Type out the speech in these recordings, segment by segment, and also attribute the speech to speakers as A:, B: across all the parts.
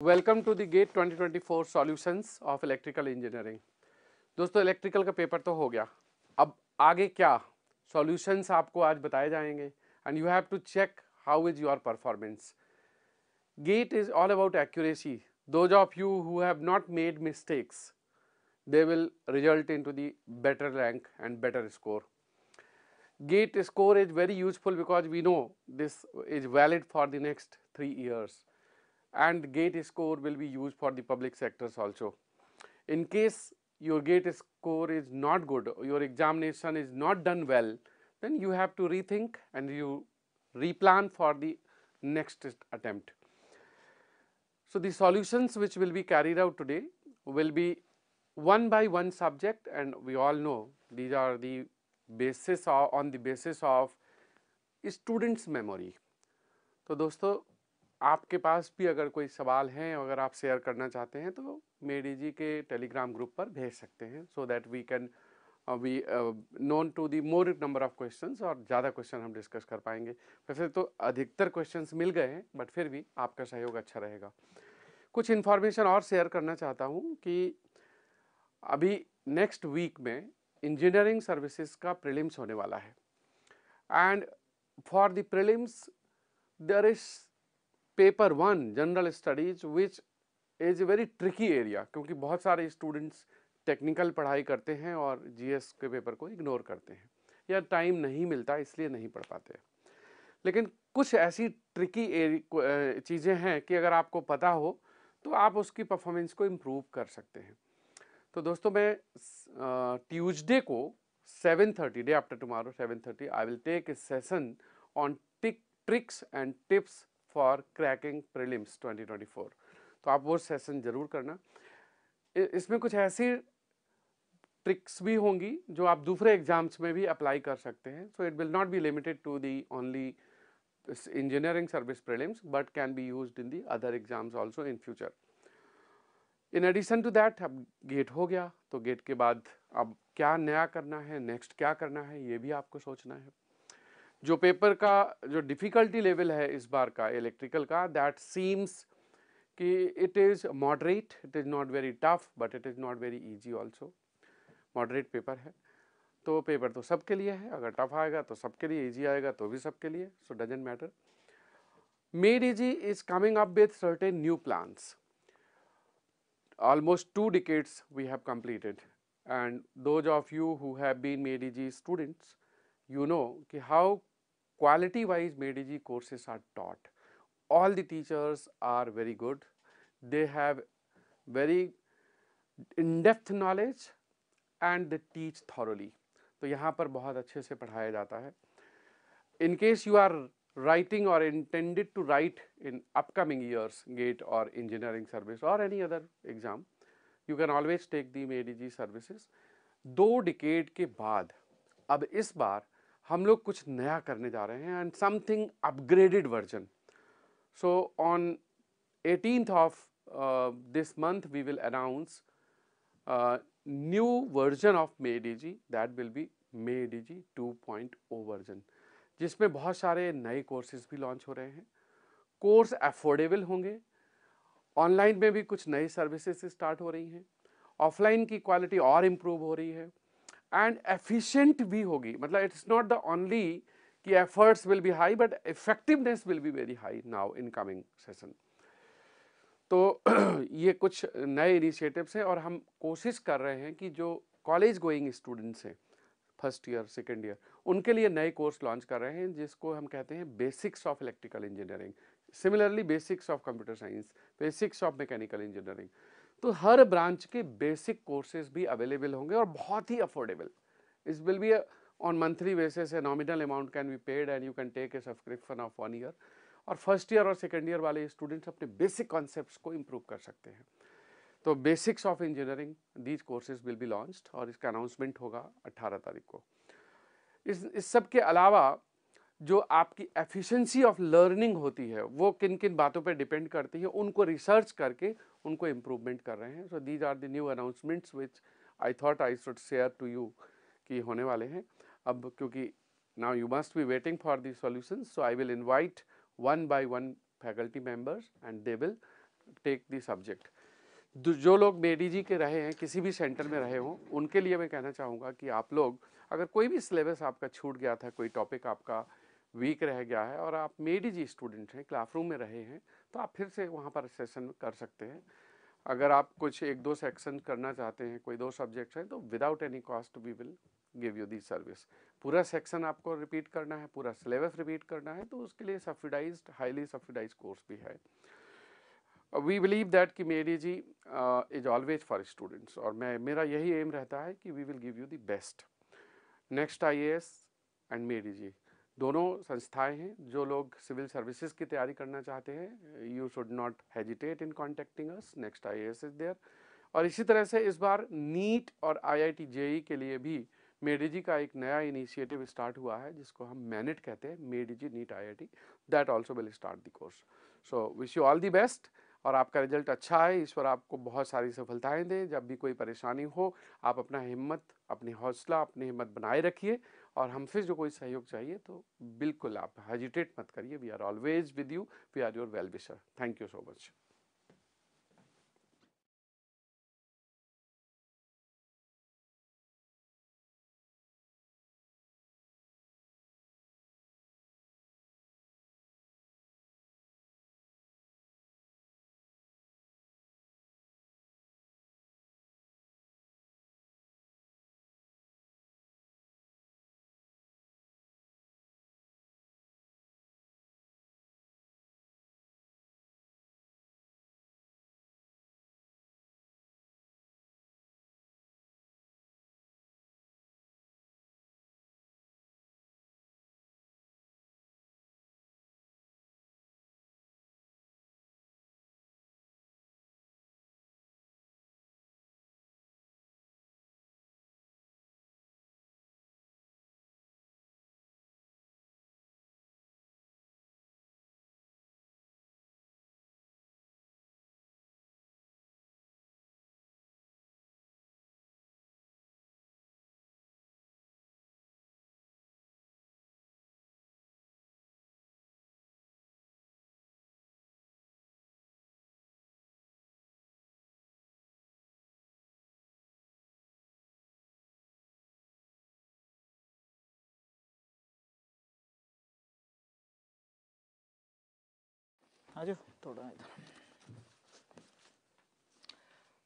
A: Welcome to the GATE 2024 solutions of electrical engineering दोस्तों electrical का paper तो हो गया अब आगे क्या सॉल्यूशंस आपको आज बताए जाएंगे and you have to check how is your performance gate is all about accuracy those of you who have not made mistakes they will result into the better rank and better score gate score is very useful because we know this is valid for the next 3 years and gate score will be used for the public sectors also in case your gate score is not good your examination is not done well then you have to rethink and you replan for the next attempt so, the solutions which will be carried out today will be one by one subject and we all know these are the basis of, on the basis of students memory. तो दोस्तों आपके पास भी अगर कोई सवाल हैं, अगर आप शेयर करना चाहते हैं तो मेडी जी के टेलीग्राम ग्रुप पर भेज सकते हैं so that we can we known to the more number of question और ज़्यादा क्वेश्चन हम डिस्कस कर पाएँगे। वैसे तो अधिकतर क्वेश्चन मिल गए हैं बट फिर भी आपका सहयोग अच्छा रहेगा। कुछ इन्फॉर्मेशन और शेयर करना चाहता हूँ कि अभी नेक्स्ट वीक में इंजीनियरिंग सर्विसेज़ का प्रीलिम्स होने वाला है। And for the prelims there is paper one general studies which is a very tricky area क्योंकि बहुत सारे स्टूडेंट्स टेक्निकल पढ़ाई करते हैं और जीएस के पेपर को इग्नोर करते हैं। या टाइम नहीं मिलता, इसलिए नहीं पढ़ पाते लेकिन कुछ ऐसी ट्रिकी चीज़ें हैं कि अगर आपको पता हो तो आप उसकी परफॉर्मेंस को इम्प्रूव कर सकते हैं। तो दोस्तों, मैं ट्यूसडे को 7:30 day after tomorrow 7:30 I will take a session on tick tricks and tips for cracking prelims 2024 तो आप वो सेशन ज़रूर करना। इसमें कुछ ऐसी ट्रिक्स भी होंगी जो आप दूसरे एग्ज़ाम्स में भी अप्लाई कर सकते हैं। So it will not be limited to the only engineering service prelims, but can be used in the other exams also in future. In addition to that अब गेट हो गया। तो गेट के बाद अब क्या नया करना है नेक्स्ट क्या करना है, ये भी आपको सोचना है। जो पेपर का जो डिफ़िकल्टी लेवल है इस बार का इलेक्ट्रिकल का दैट सीम्स कि it is moderate it is not very tough but it is not very easy also moderate paper है। तो पेपर तो सबके लिए है। अगर टफ आएगा तो सबके लिए इजी आएगा तो भी सबके लिए। So doesn't matter Made Easy is coming up with certain new plans almost two decades we have completed. And those of you who have been MEDG students, you know how quality wise MEDG courses are taught all the teachers are very good they have very in depth knowledge and they teach thoroughly तो यहाँ पर बहुत अच्छे से पढ़ाया जाता है in case you are writing or intended to write in upcoming years gate or engineering service or any other exam you can always take the MEDG services दो डिकेड के बाद अब इस बार हम लोग कुछ नया करने जा रहे हैं and something upgraded version so on 18th of this month we will announce new version of Made Easy that will be Made Easy 2.0 version जिसमें बहुत सारे नए कोर्सेज भी लॉन्च हो रहे हैं। कोर्स अफोर्डेबल होंगे। ऑनलाइन में भी कुछ नई सर्विसेज़ स्टार्ट हो रही हैं। ऑफलाइन की क्वालिटी और इम्प्रूव हो रही है। एंड एफिशिएंट भी होगी। मतलब इट्स नॉट द ओनली कि efforts will be high but effectiveness will be very high now in coming session तो ये कुछ नए इनिशिएटिव्स हैं और हम कोशिश कर रहे हैं कि जो कॉलेज गोइंग स्टूडेंट्स हैं फ़र्स्ट ईयर सेकेंड ईयर उनके लिए नए कोर्स लॉन्च कर रहे हैं, जिसको हम कहते हैं basics of electrical engineering similarly basics of computer science basics of mechanical engineering तो हर ब्रांच के बेसिक कोर्सेज भी अवेलेबल होंगे और बहुत ही affordable. This will be on monthly basis a nominal amount can be paid and you can take a subscription of one year और first year और second year वाले स्टूडेंट्स अपने basic concept को improve कर सकते हैं। तो basics of engineering these courses will be launched और इसका अनाउंसमेंट होगा 18 तारीख को। इस इस सब के अलावा जो आपकी एफिशिएंसी ऑफ़ लर्निंग होती है, वो किन किन बातों पर डिपेंड करती है, उनको रिसर्च करके उनको इम्प्रूवमेंट कर रहे हैं। So these are the new announcements which I thought I should share to you कि होने वाले हैं। अब क्योंकि now you must be waiting for the solutions so I will invite one by one faculty members and they will take the subject जो लोग मेडी जी के रहे हैं, किसी भी सेंटर में रहे हों, उनके लिए मैं कहना चाहूँगा कि आप लोग, अगर कोई भी सिलेबस आपका छूट गया था, कोई टॉपिक आपका वीक रह गया है और आप मेडी जी स्टूडेंट हैं, क्लासरूम में रहे हैं तो आप फिर से वहाँ पर सेशन कर सकते हैं। अगर आप कुछ एक दो सेक्शन करना चाहते हैं, कोई दो सब्जेक्ट्स हैं तो without any cost we will give you the service पूरा सेक्शन आपको रिपीट करना है, पूरा सिलेबस रिपीट करना है तो उसके लिए सब्सिडाइज हाईली सब्सिडाइज कोर्स भी है। वी बिलीव दैट कि Made Easy is always for students और मैं, मेरा यही एम रहता है कि we will give you the best Next IAS and Made Easy. दोनों संस्थाएँ हैं जो लोग सिविल सर्विसेज़ की तैयारी करना चाहते हैं। You should not hesitate in contacting us Next I S is there और इसी तरह से इस बार नीट और आई आई टी जेई के लिए भी मेडी जी का एक नया इनिशिएटिव स्टार्ट हुआ है, जिसको हम मैनेट कहते हैं। Made Easy NEET I I T that also will start the course so wish you all the best और आपका रिज़ल्ट अच्छा है ईश्वर आपको बहुत सारी सफलताएँ दें। जब भी कोई परेशानी हो, आप अपना हिम्मत, अपनी हौसला, अपनी हिम्मत बनाए रखिए। और हमसे जो कोई सहयोग चाहिए तो बिल्कुल आप हेजिटेट मत करिए। We are always with you we are your well wisher thank you so much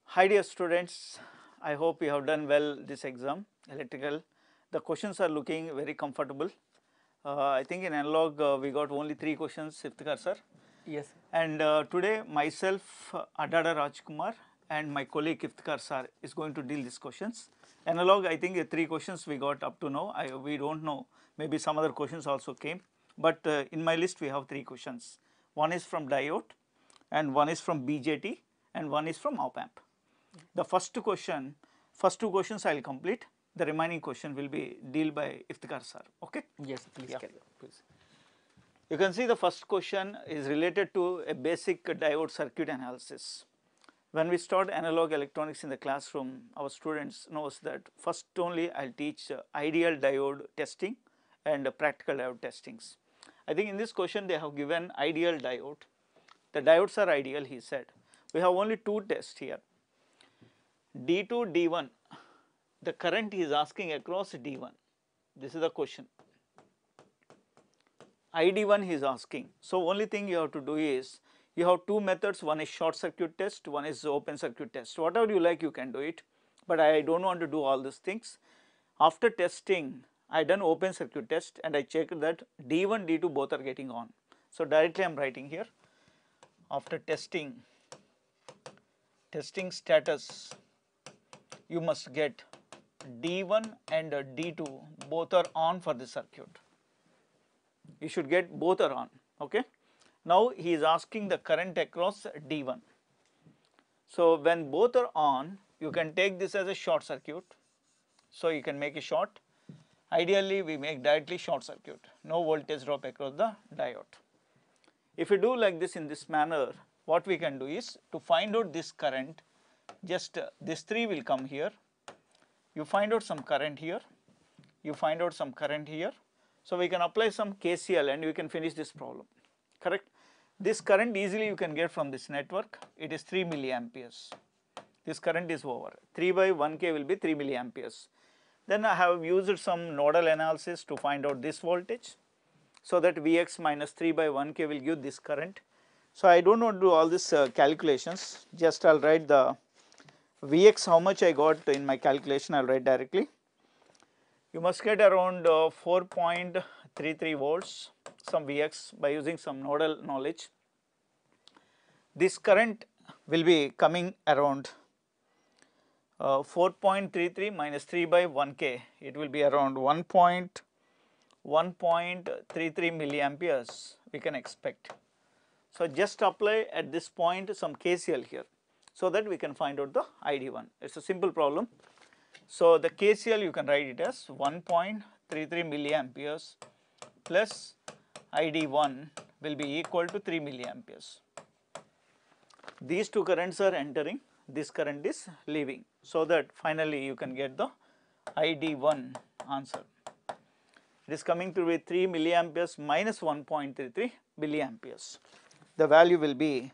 B: Hi dear students, I hope you have done well this exam electrical. The questions are looking very comfortable. Uh, I think in analog uh, we got only three questions Iftikhar sir.
C: Yes.
B: And uh, today myself Adada Rajkumar and my colleague Iftikhar sir is going to deal these questions. Analog I think three questions we got up to now, I, we do not know maybe some other questions also came, but in my list we have three questions. One is from diode, and one is from BJT and one is from op amp. The first two question, first two questions I will complete, the remaining question will be deal by Iftikhar sir, okay?
C: Yes, please
B: Yeah.
C: carry on. Please.
B: You can see the first question is related to a basic diode circuit analysis. When we start analog electronics in the classroom, our students knows that first only I will teach uh, ideal diode testing and uh, practical diode testings. I think in this question they have given ideal diode the diodes are ideal he said. We have only two tests here. D2, D1, the current he is asking across D1, this is the question. ID1 he is asking. So, only thing you have to do is you have two methods one is short circuit test one is open circuit test whatever you like you can do it, but I do not want to do all these things. After testing I done open circuit test and I checked that D1 D2 both are getting on. So, directly I am writing here. After testing testing status you must get D1 and D2 both are on for the circuit. You should get both are on okay? Now he is asking the current across D1 so when both are on you can take this as a short circuit. So you can make a short ideally we make directly short circuit no voltage drop across the diode if you do like this in this manner, what we can do is to find out this current, just uh, this 3 will come here, you find out some current here, you find out some current here. So, we can apply some KCL and we can finish this problem, correct. This current easily you can get from this network, it is 3 milliamperes. This current is over, 3 by 1k will be 3 milliamperes. Then I have used some nodal analysis to find out this voltage. So that Vx minus 3 by 1k will give this current. So I do not want to do all these uh, calculations, just I will write the Vx how much I got in my calculation I will write directly. You must get around uh, 4.33 volts some Vx by using some nodal knowledge. This current will be coming around 4.33 minus 3 by 1k it will be around 1.1.33 milliamperes we can expect. So, just apply at this point some KCL here so that we can find out the ID1 it is a simple problem. So, the KCL you can write it as 1.33 milliamperes plus ID1 will be equal to 3 milliamperes. These two currents are entering, this current is leaving. So that finally you can get the ID1 answer. It is coming to be 3 milliamperes minus 1.33 milliamperes. The value will be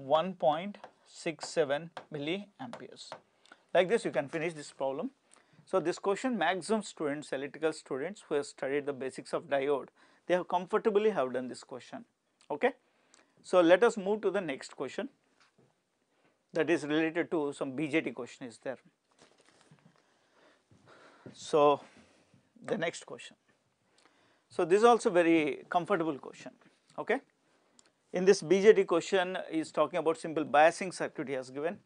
B: 1.67 milliamperes. Like this you can finish this problem. So this question maximum students, electrical students who have studied the basics of diode they have comfortably have done this question okay. So let us move to the next question that is related to some BJT question is there. So the next question. So this is also very comfortable question okay. In this BJT question is talking about simple biasing circuit he has given.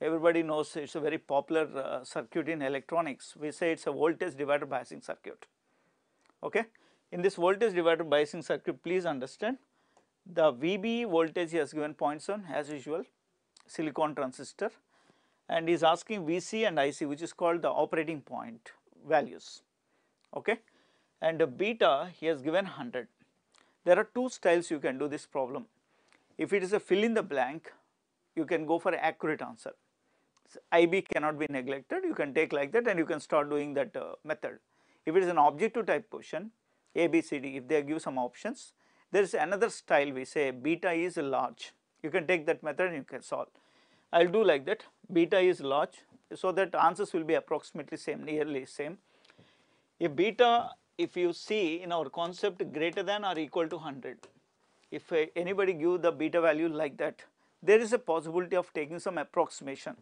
B: Everybody knows it is a very popular uh, circuit in electronics. We say it is a voltage divider biasing circuit okay. In this voltage divider biasing circuit, please understand the VB voltage he has given 0.7 as usual silicon transistor and is asking VC and IC which is called the operating point values okay and the beta he has given 100. There are two styles you can do this problem. If it is a fill in the blank you can go for accurate answer. So, IB cannot be neglected you can take like that and you can start doing that uh, method. If it is an objective type question a, B, C, D if they give some options. There is another style we say beta is large, you can take that method and you can solve. I will do like that beta is large so that answers will be approximately same nearly same. If beta if you see in our concept greater than or equal to 100, if anybody give the beta value like that, there is a possibility of taking some approximation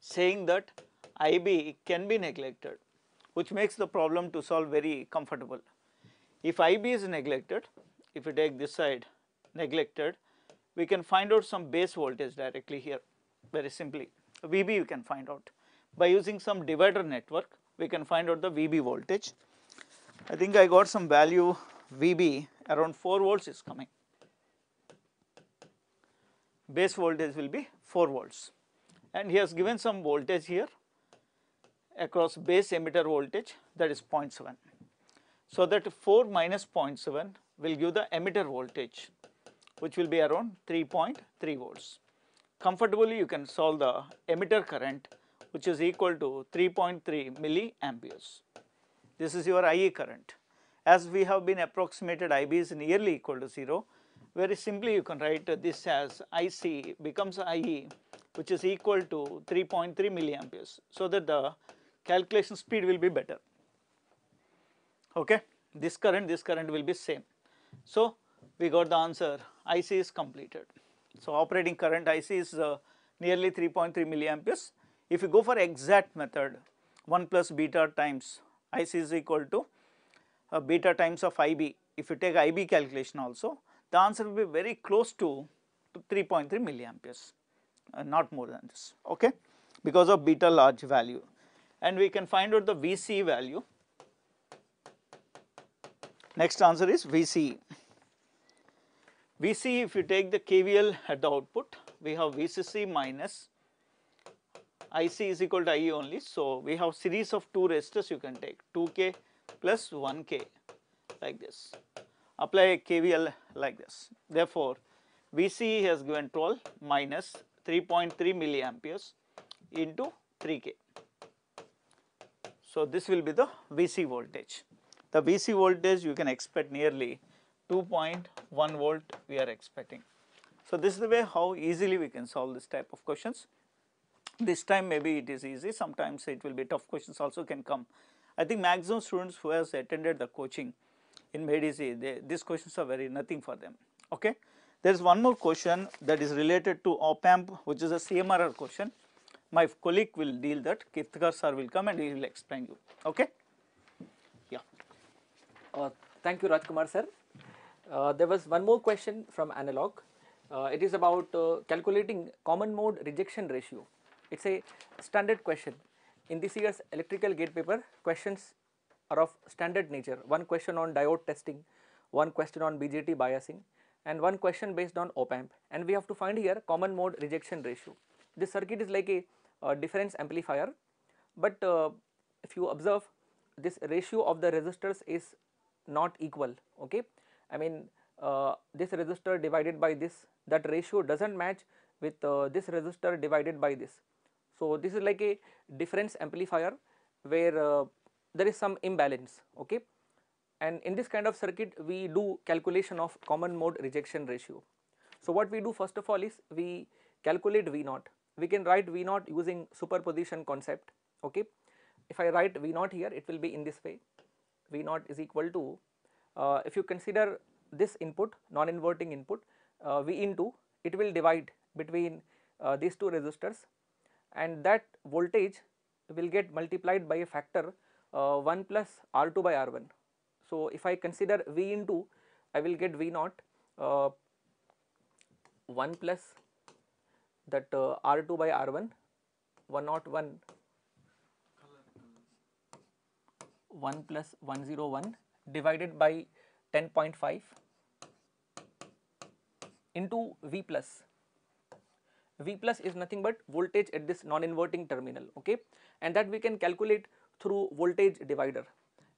B: saying that IB can be neglected which makes the problem to solve very comfortable. If IB is neglected, if you take this side neglected, we can find out some base voltage directly here very simply. VB you can find out. By using some divider network, we can find out the VB voltage. I think I got some value VB around 4 volts is coming. Base voltage will be 4 volts and he has given some voltage here across base emitter voltage that is 0.7. So that 4 minus 0.7 will give the emitter voltage which will be around 3.3 volts. Comfortably you can solve the emitter current which is equal to 3.3 milliamperes. This is your IE current. As we have been approximated IB is nearly equal to 0, very simply you can write this as IC becomes IE which is equal to 3.3 milliamperes. So that the calculation speed will be better okay this current this current will be same so we got the answer. IC is completed. So operating current IC is uh, nearly 3.3 milliamperes. If you go for exact method 1 plus beta times IC is equal to uh, beta times of IB if you take IB calculation also the answer will be very close to, to 3.3 milliamperes uh, not more than this okay? Because of beta large value. And we can find out the VC value. Next answer is VC. VC if you take the KVL at the output we have VCC minus IC is equal to IE only. So, we have series of two resistors you can take 2K plus 1K like this apply a KVL like this. Therefore, VC has given 12 minus 3.3 milliamperes into 3K. So, this will be the VC voltage. The VC voltage you can expect nearly 2.1 volt we are expecting. So, this is the way how easily we can solve this type of questions. This time maybe it is easy, sometimes it will be tough questions also can come. I think maximum students who has attended the coaching in MADE EASY, they, these questions are very nothing for them. Okay. There is one more question that is related to op amp which is a CMRR question. My colleague will deal that, Iftikhar sir will come and he will explain you. Okay. Yeah.
C: Uh, thank you Rajkumar sir. Uh, there was one more question from analog. Uh, it is about uh, calculating common mode rejection ratio. It's a standard question. In this year's electrical gate paper, questions are of standard nature. One question on diode testing, one question on BJT biasing and one question based on op amp and we have to find here common mode rejection ratio. This circuit is like a, a difference amplifier but uh, if you observe this ratio of the resistors is not equal okay. I mean uh, this resistor divided by this that ratio does not match with uh, this resistor divided by this. So, this is like a difference amplifier where uh, there is some imbalance okay and in this kind of circuit we do calculation of common mode rejection ratio. So, what we do first of all is we calculate V naught we can write V naught using superposition concept okay. If I write V naught here it will be in this way V naught is equal to uh, if you consider this input non inverting input uh, V into it will divide between uh, these two resistors and that voltage will get multiplied by a factor uh, 1 plus R2 by R1. So, if I consider V into I will get V naught uh, 1 plus that uh, R2 by R1 101 1 plus 101 divided by 10.5 into V plus. V plus is nothing but voltage at this non-inverting terminal okay? And that we can calculate through voltage divider.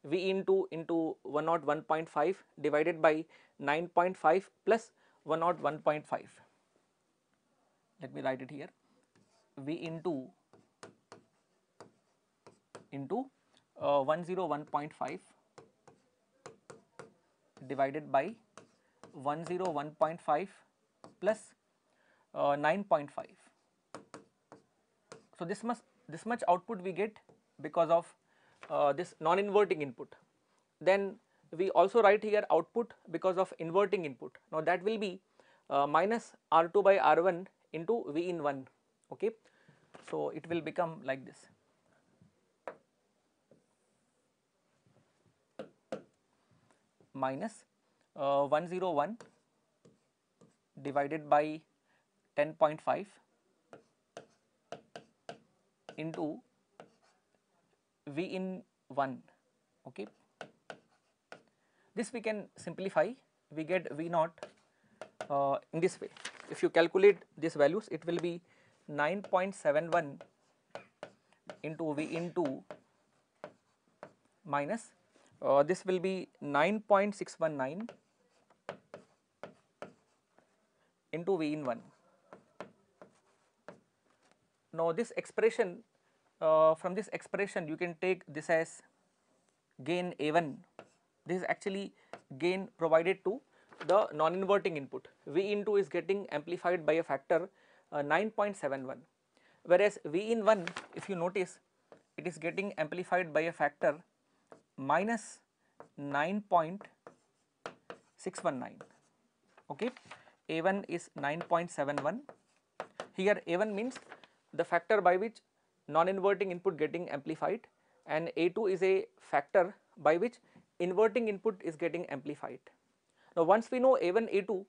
C: V into into 101.5 divided by 9.5 plus 101.5 let me write it here. V into into uh, 101.5 divided by 101.5 plus uh, 9.5. So, this must this much output we get because of uh, this non-inverting input. Then we also write here output because of inverting input. Now, that will be uh, minus R2 by R1 into V in 1 okay. So, it will become like this. Minus uh, 101 divided by 10.5 into V in 1 okay. This we can simplify we get V naught uh, in this way if you calculate these values it will be 9.71 into V into minus uh, this will be 9.619 into V in 1. Now, this expression uh, from this expression you can take this as gain A1 this is actually gain provided to the non-inverting input. V into is getting amplified by a factor uh, 9.71 whereas V in 1 if you notice it is getting amplified by a factor minus 9.619 okay? A1 is 9.71 here a1 means the factor by which non-inverting input getting amplified and a2 is a factor by which inverting input is getting amplified. Now once we know a1 a2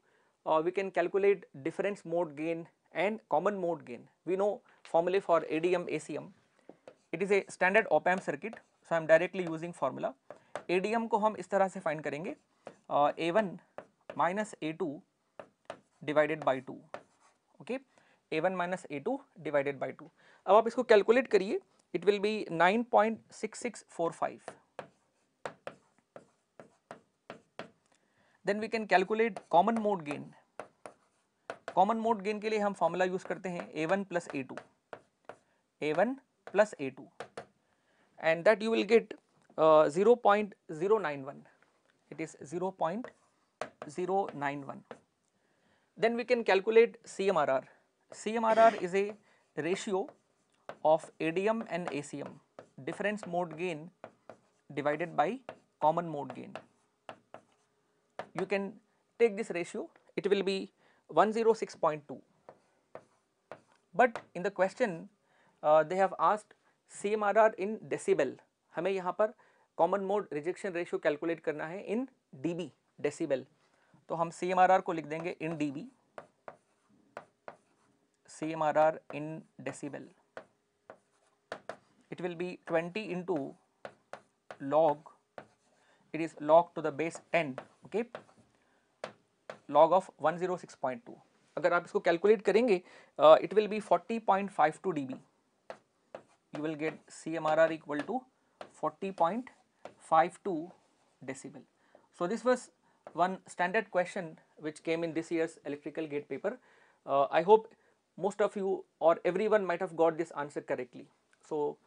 C: uh, we can calculate difference mode gain and common mode gain. We know formula for adm acm it is a standard op amp circuit so I am directly using formula. ADM को हम इस तरह से find करेंगे। A one minus A two divided by two okay A one minus A two divided by two अब आप इसको calculate करिए। It will be nine point six six four five then we can calculate common mode gain common mode gain के लिए हम formula use करते हैं। A one plus A two A one plus A two and that you will get uh, 0.091 it is 0.091 Then we can calculate CMRR. CMRR is a ratio of ADM and ACM, difference mode gain divided by common mode gain. You can take this ratio, it will be 106.2. But in the question, uh, they have asked C M R R in decibel हमें यहाँ पर common mode rejection ratio calculate करना है इन D B decibel तो हम सी M R are को लिख देंगे in D B C M R R in decibel it will be twenty into log it is log to the base ten okay log of one zero six point two अगर आप इसको calculate करेंगे it will be forty point five two D B you will get CMRR equal to 40.52 decibel. So, this was one standard question which came in this year's electrical gate paper. Uh, I hope most of you or everyone might have got this answer correctly. So,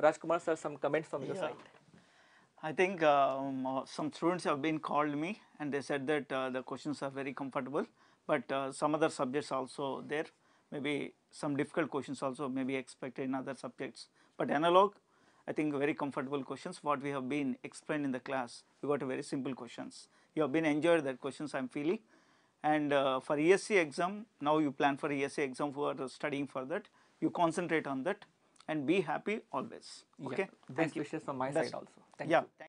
C: Rajkumar sir, some comments from your side.
B: I think um, uh, some students have been called me and they said that uh, the questions are very comfortable, but uh, some other subjects also there. Maybe some difficult questions also may be expected in other subjects. But analog, I think very comfortable questions. What we have been explained in the class, we got a very simple questions. You have been enjoyed that questions I am feeling. And uh, for ESE exam, now you plan for ESE exam who are studying for that. You concentrate on that and be happy always.
C: Yeah.
B: Okay.
C: Best wishes from my
B: Best-
C: side also. Thank
B: yeah.
C: you.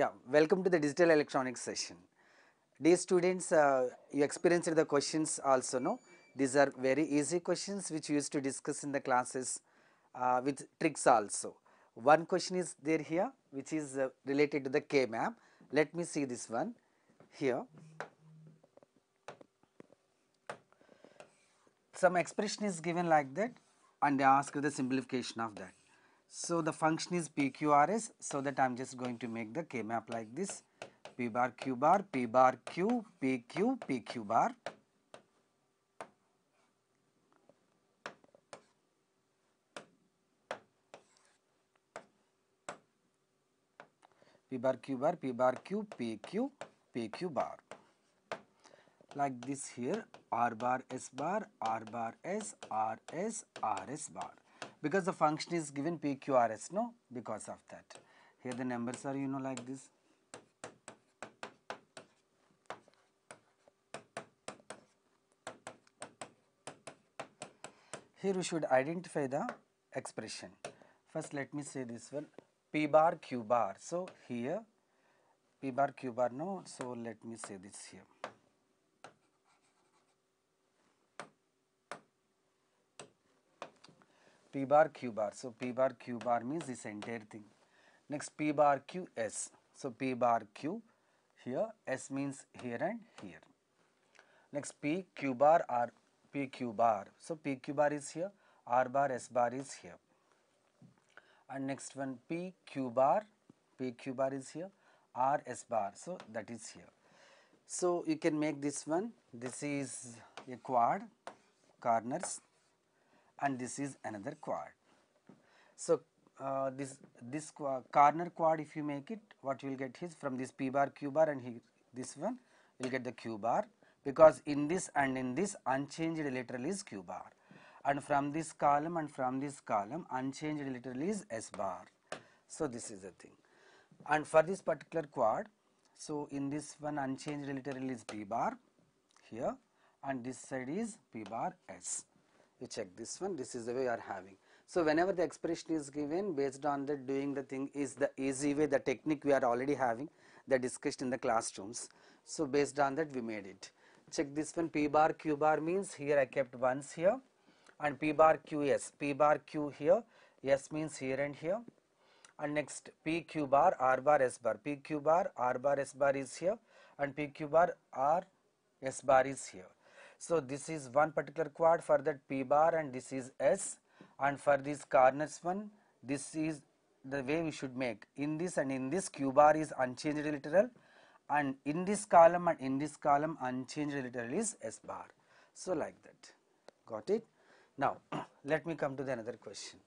D: Yeah, welcome to the digital electronics session. Dear students, uh, you experienced the questions also, no? These are very easy questions which we used to discuss in the classes uh, with tricks also. One question is there here which is uh, related to the K map. Let me see this one here. Some expression is given like that and they ask the simplification of that. So the function is PQRS, so that I am just going to make the K map like this P bar Q bar, P bar Q, PQ, PQ bar. P bar Q bar, P bar Q, PQ, PQ bar. Like this here, R bar S bar, R bar S, R S, R S bar. Because the function is given PQRS, no? Because of that. Here the numbers are, you know, like this. Here we should identify the expression. First let me say this one P bar Q bar. So here P bar Q bar no. So let me say this here. P bar Q bar. So P bar Q bar means this entire thing. Next P bar Q S. So P bar Q here S means here and here. Next P Q bar or P Q bar. So P Q bar is here, R bar S bar is here. And next one P Q bar, P Q bar is here, R S bar. So that is here. So you can make this one. This is a quad, corners, and this is another quad. So uh, this this corner quad if you make it what you will get is from this p bar q bar and here this one you will get the q bar. Because in this and in this unchanged literal is q bar. And from this column and from this column unchanged literal is s bar. So this is the thing. And for this particular quad so in this one unchanged literal is p bar here and this side is p bar s you check this one. This is the way you are having. So whenever the expression is given based on that doing the thing is the easy way the technique we are already having that discussed in the classrooms. So based on that we made it. Check this one. P bar q bar means here i kept ones here. And p bar q s p bar q here. S means here and here. And next p q bar r bar s bar. P q bar r bar s bar is here. And p q bar r s bar is here so this is one particular quad for that p bar and this is s. And for this corners one this is the way we should make. In this and in this q bar is unchanged literal. And in this column and in this column unchanged literal is s bar. So like that. Got it? Now let me come to the another question.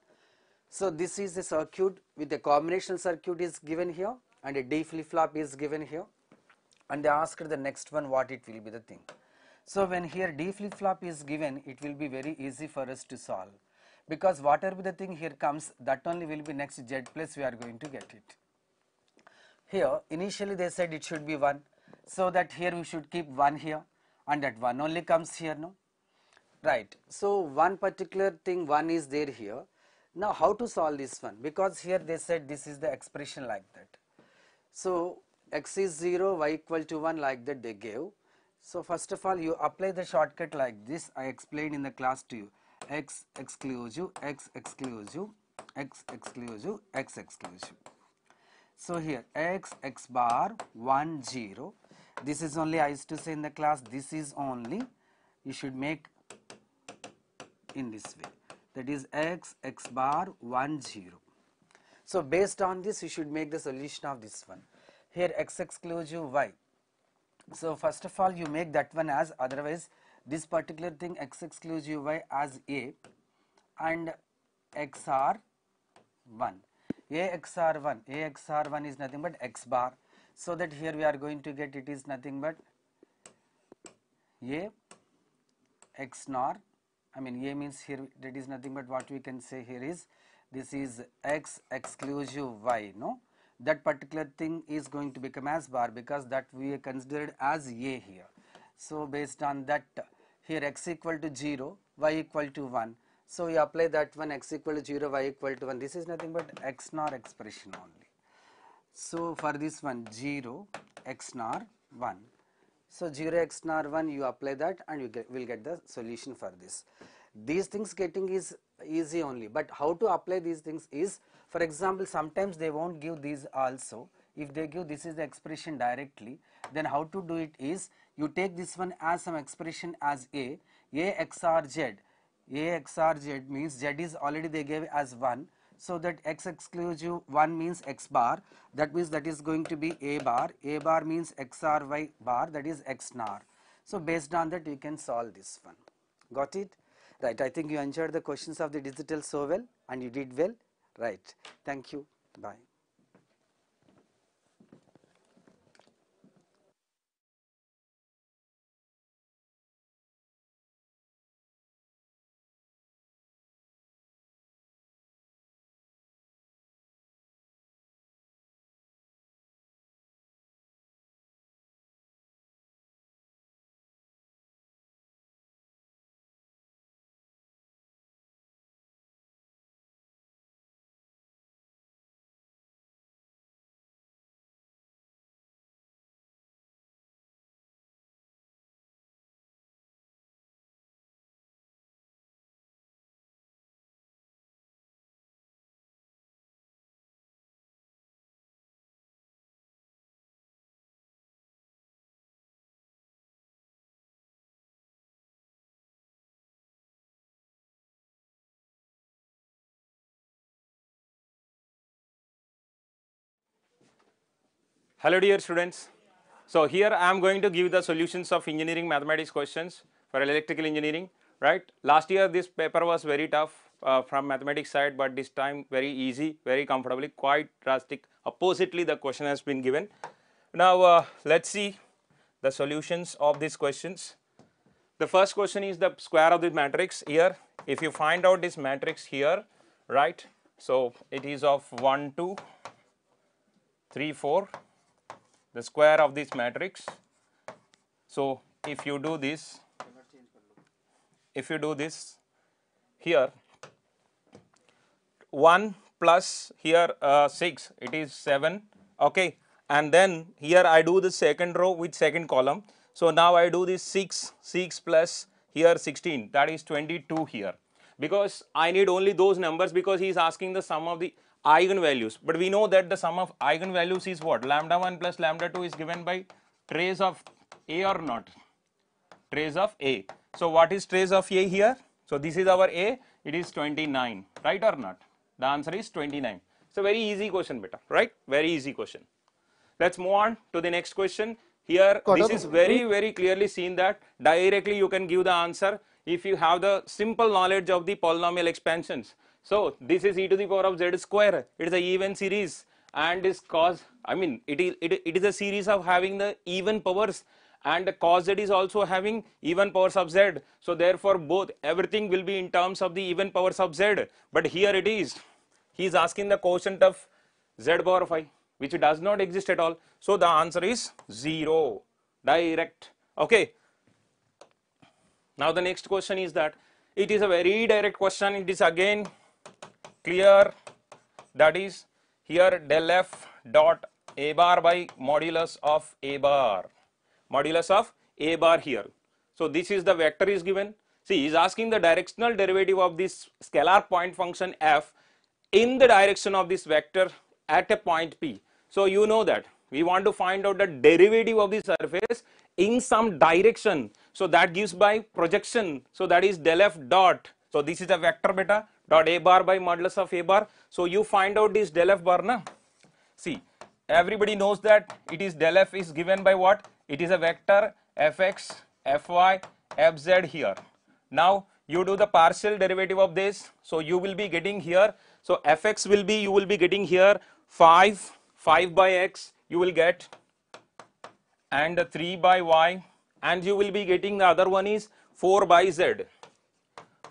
D: So this is a circuit with a combinational circuit is given here and a D flip flop is given here. And they asked the next one what it will be the thing. So when here D flip flop is given it will be very easy for us to solve. Because whatever the thing here comes that only will be next Z plus we are going to get it. Here initially they said it should be 1 so that here we should keep 1 here. And that 1 only comes here no? Right. So one particular thing 1 is there here. Now how to solve this one? Because here they said this is the expression like that. So x is 0 y equal to 1 like that they gave so first of all you apply the shortcut like this. I explained in the class to you. X exclusive x exclusive x exclusive x exclusive. So here x x bar 1 0 this is only I used to say in the class. This is only you should make in this way. That is x x bar 1 0 so based on this you should make the solution of this one. Here x exclusive y so first of all you make that one as otherwise this particular thing x exclusive y as a and xr 1 a xr 1 a xr 1 is nothing but x bar. So that here we are going to get it is nothing but a x nor I mean a means here that is nothing but what we can say here is this is x exclusive y no that particular thing is going to become as bar because that we considered as a here. So based on that here x equal to 0 y equal to 1 so you apply that one x equal to 0 y equal to 1 this is nothing but x nor expression only. So for this one 0 x nor 1 so 0 x nor 1 you apply that and you get, will get the solution for this. These things getting is easy only. But how to apply these things is for example sometimes they won't give these also. If they give this is the expression directly then how to do it is you take this one as some expression as a a xr z. A xr z means z is already they gave as 1 so that x exclusive 1 means x bar. That means that is going to be a bar. A bar means xr y bar. That is x nor so based on that you can solve this one. Got it right. I think you enjoyed the questions of the digital so well and you did well. Right. Thank you. Bye
E: Hello dear students. So here I am going to give the solutions of engineering mathematics questions for electrical engineering, right? Last year this paper was very tough uh, from mathematics side, but this time very easy, very comfortably, quite drastic. Oppositely, the question has been given. Now, uh, let's see the solutions of these questions. The first question is the square of the matrix here. If you find out this matrix here, right? So, it is of 1, 2, 3, 4, the square of this matrix. So, if you do this, if you do this here 1 plus here uh, 6 it is 7 okay. And then here I do the second row with second column. So now I do this 6 6 plus here 16 that is 22 here. Because I need only those numbers because he is asking the sum of the eigenvalues. But we know that the sum of eigenvalues is what? Lambda 1 plus lambda 2 is given by trace of a or not? Trace of a. So what is trace of a here? So this is our a. It is 29 right or not? The answer is 29 it's a very easy question beta. Right? Very easy question. Let's move on to the next question. Here this is very very clearly seen that directly you can give the answer if you have the simple knowledge of the polynomial expansions so this is e to the power of z square it is a even series and is cos i mean it is it, it is a series of having the even powers and the cos z is also having even powers of z. So therefore both everything will be in terms of the even powers of z. But here it is, he is asking the coefficient of z power 5 which does not exist at all. So the answer is 0, direct. Okay. Now the next question is that it is a very direct question. It is again clear that is here del f dot a bar by modulus of a bar modulus of a bar here. So this is the vector is given. See, he is asking the directional derivative of this scalar point function f in the direction of this vector at a point p. So you know that we want to find out the derivative of the surface in some direction. So that gives by projection. So that is del f dot. So this is a vector beta dot a bar by modulus of a bar. So you find out this del f bar na. See, everybody knows that it is del f is given by what? it is a vector fx, fy, fz here. Now you do the partial derivative of this. So you will be getting here. So fx will be, you will be getting here 5, 5 by x you will get and 3 by y and you will be getting the other one is 4 by z.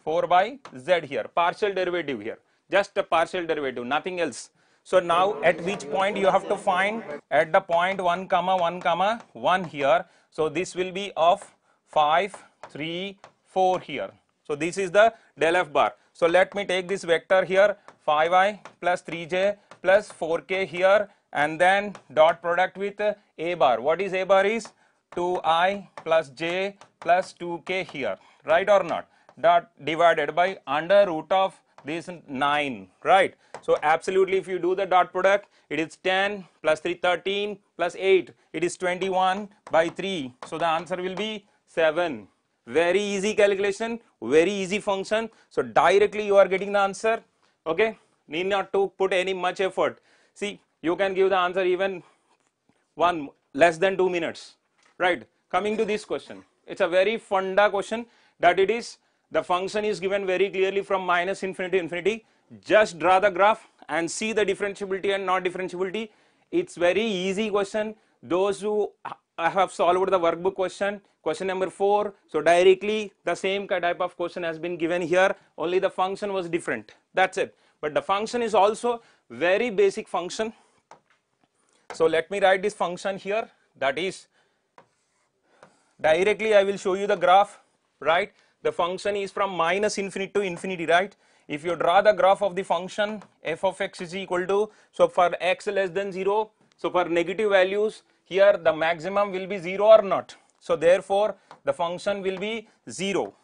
E: 4 by z here, partial derivative here, just a partial derivative, nothing else. So now at which point you have to find at the point 1 comma 1 comma 1 here. So this will be of 5, 3, 4 here. So this is the del f bar. So let me take this vector here 5i plus 3j plus 4k here and then dot product with a bar. What is a bar is 2i plus j plus 2k here right or not dot divided by under root of this 9 right? So absolutely if you do the dot product it is 10 plus 3 13 plus 8 it is 21 by 3 so the answer will be 7 very easy calculation very easy function. So directly you are getting the answer okay? Need not to put any much effort. See you can give the answer even one less than 2 minutes right? Coming to this question it's a very funda question that it is the function is given very clearly from minus infinity to infinity. Just draw the graph and see the differentiability and not differentiability. It's very easy question. Those who have solved the workbook question, question number 4. So directly the same type of question has been given here, only the function was different. That's it. But the function is also very basic function. So let me write this function here. That is directly I will show you the graph, right? The function is from minus infinity to infinity, right? If you draw the graph of the function f of x is equal to, so for x less than 0, so for negative values, here the maximum will be 0 or not. So therefore, the function will be 0,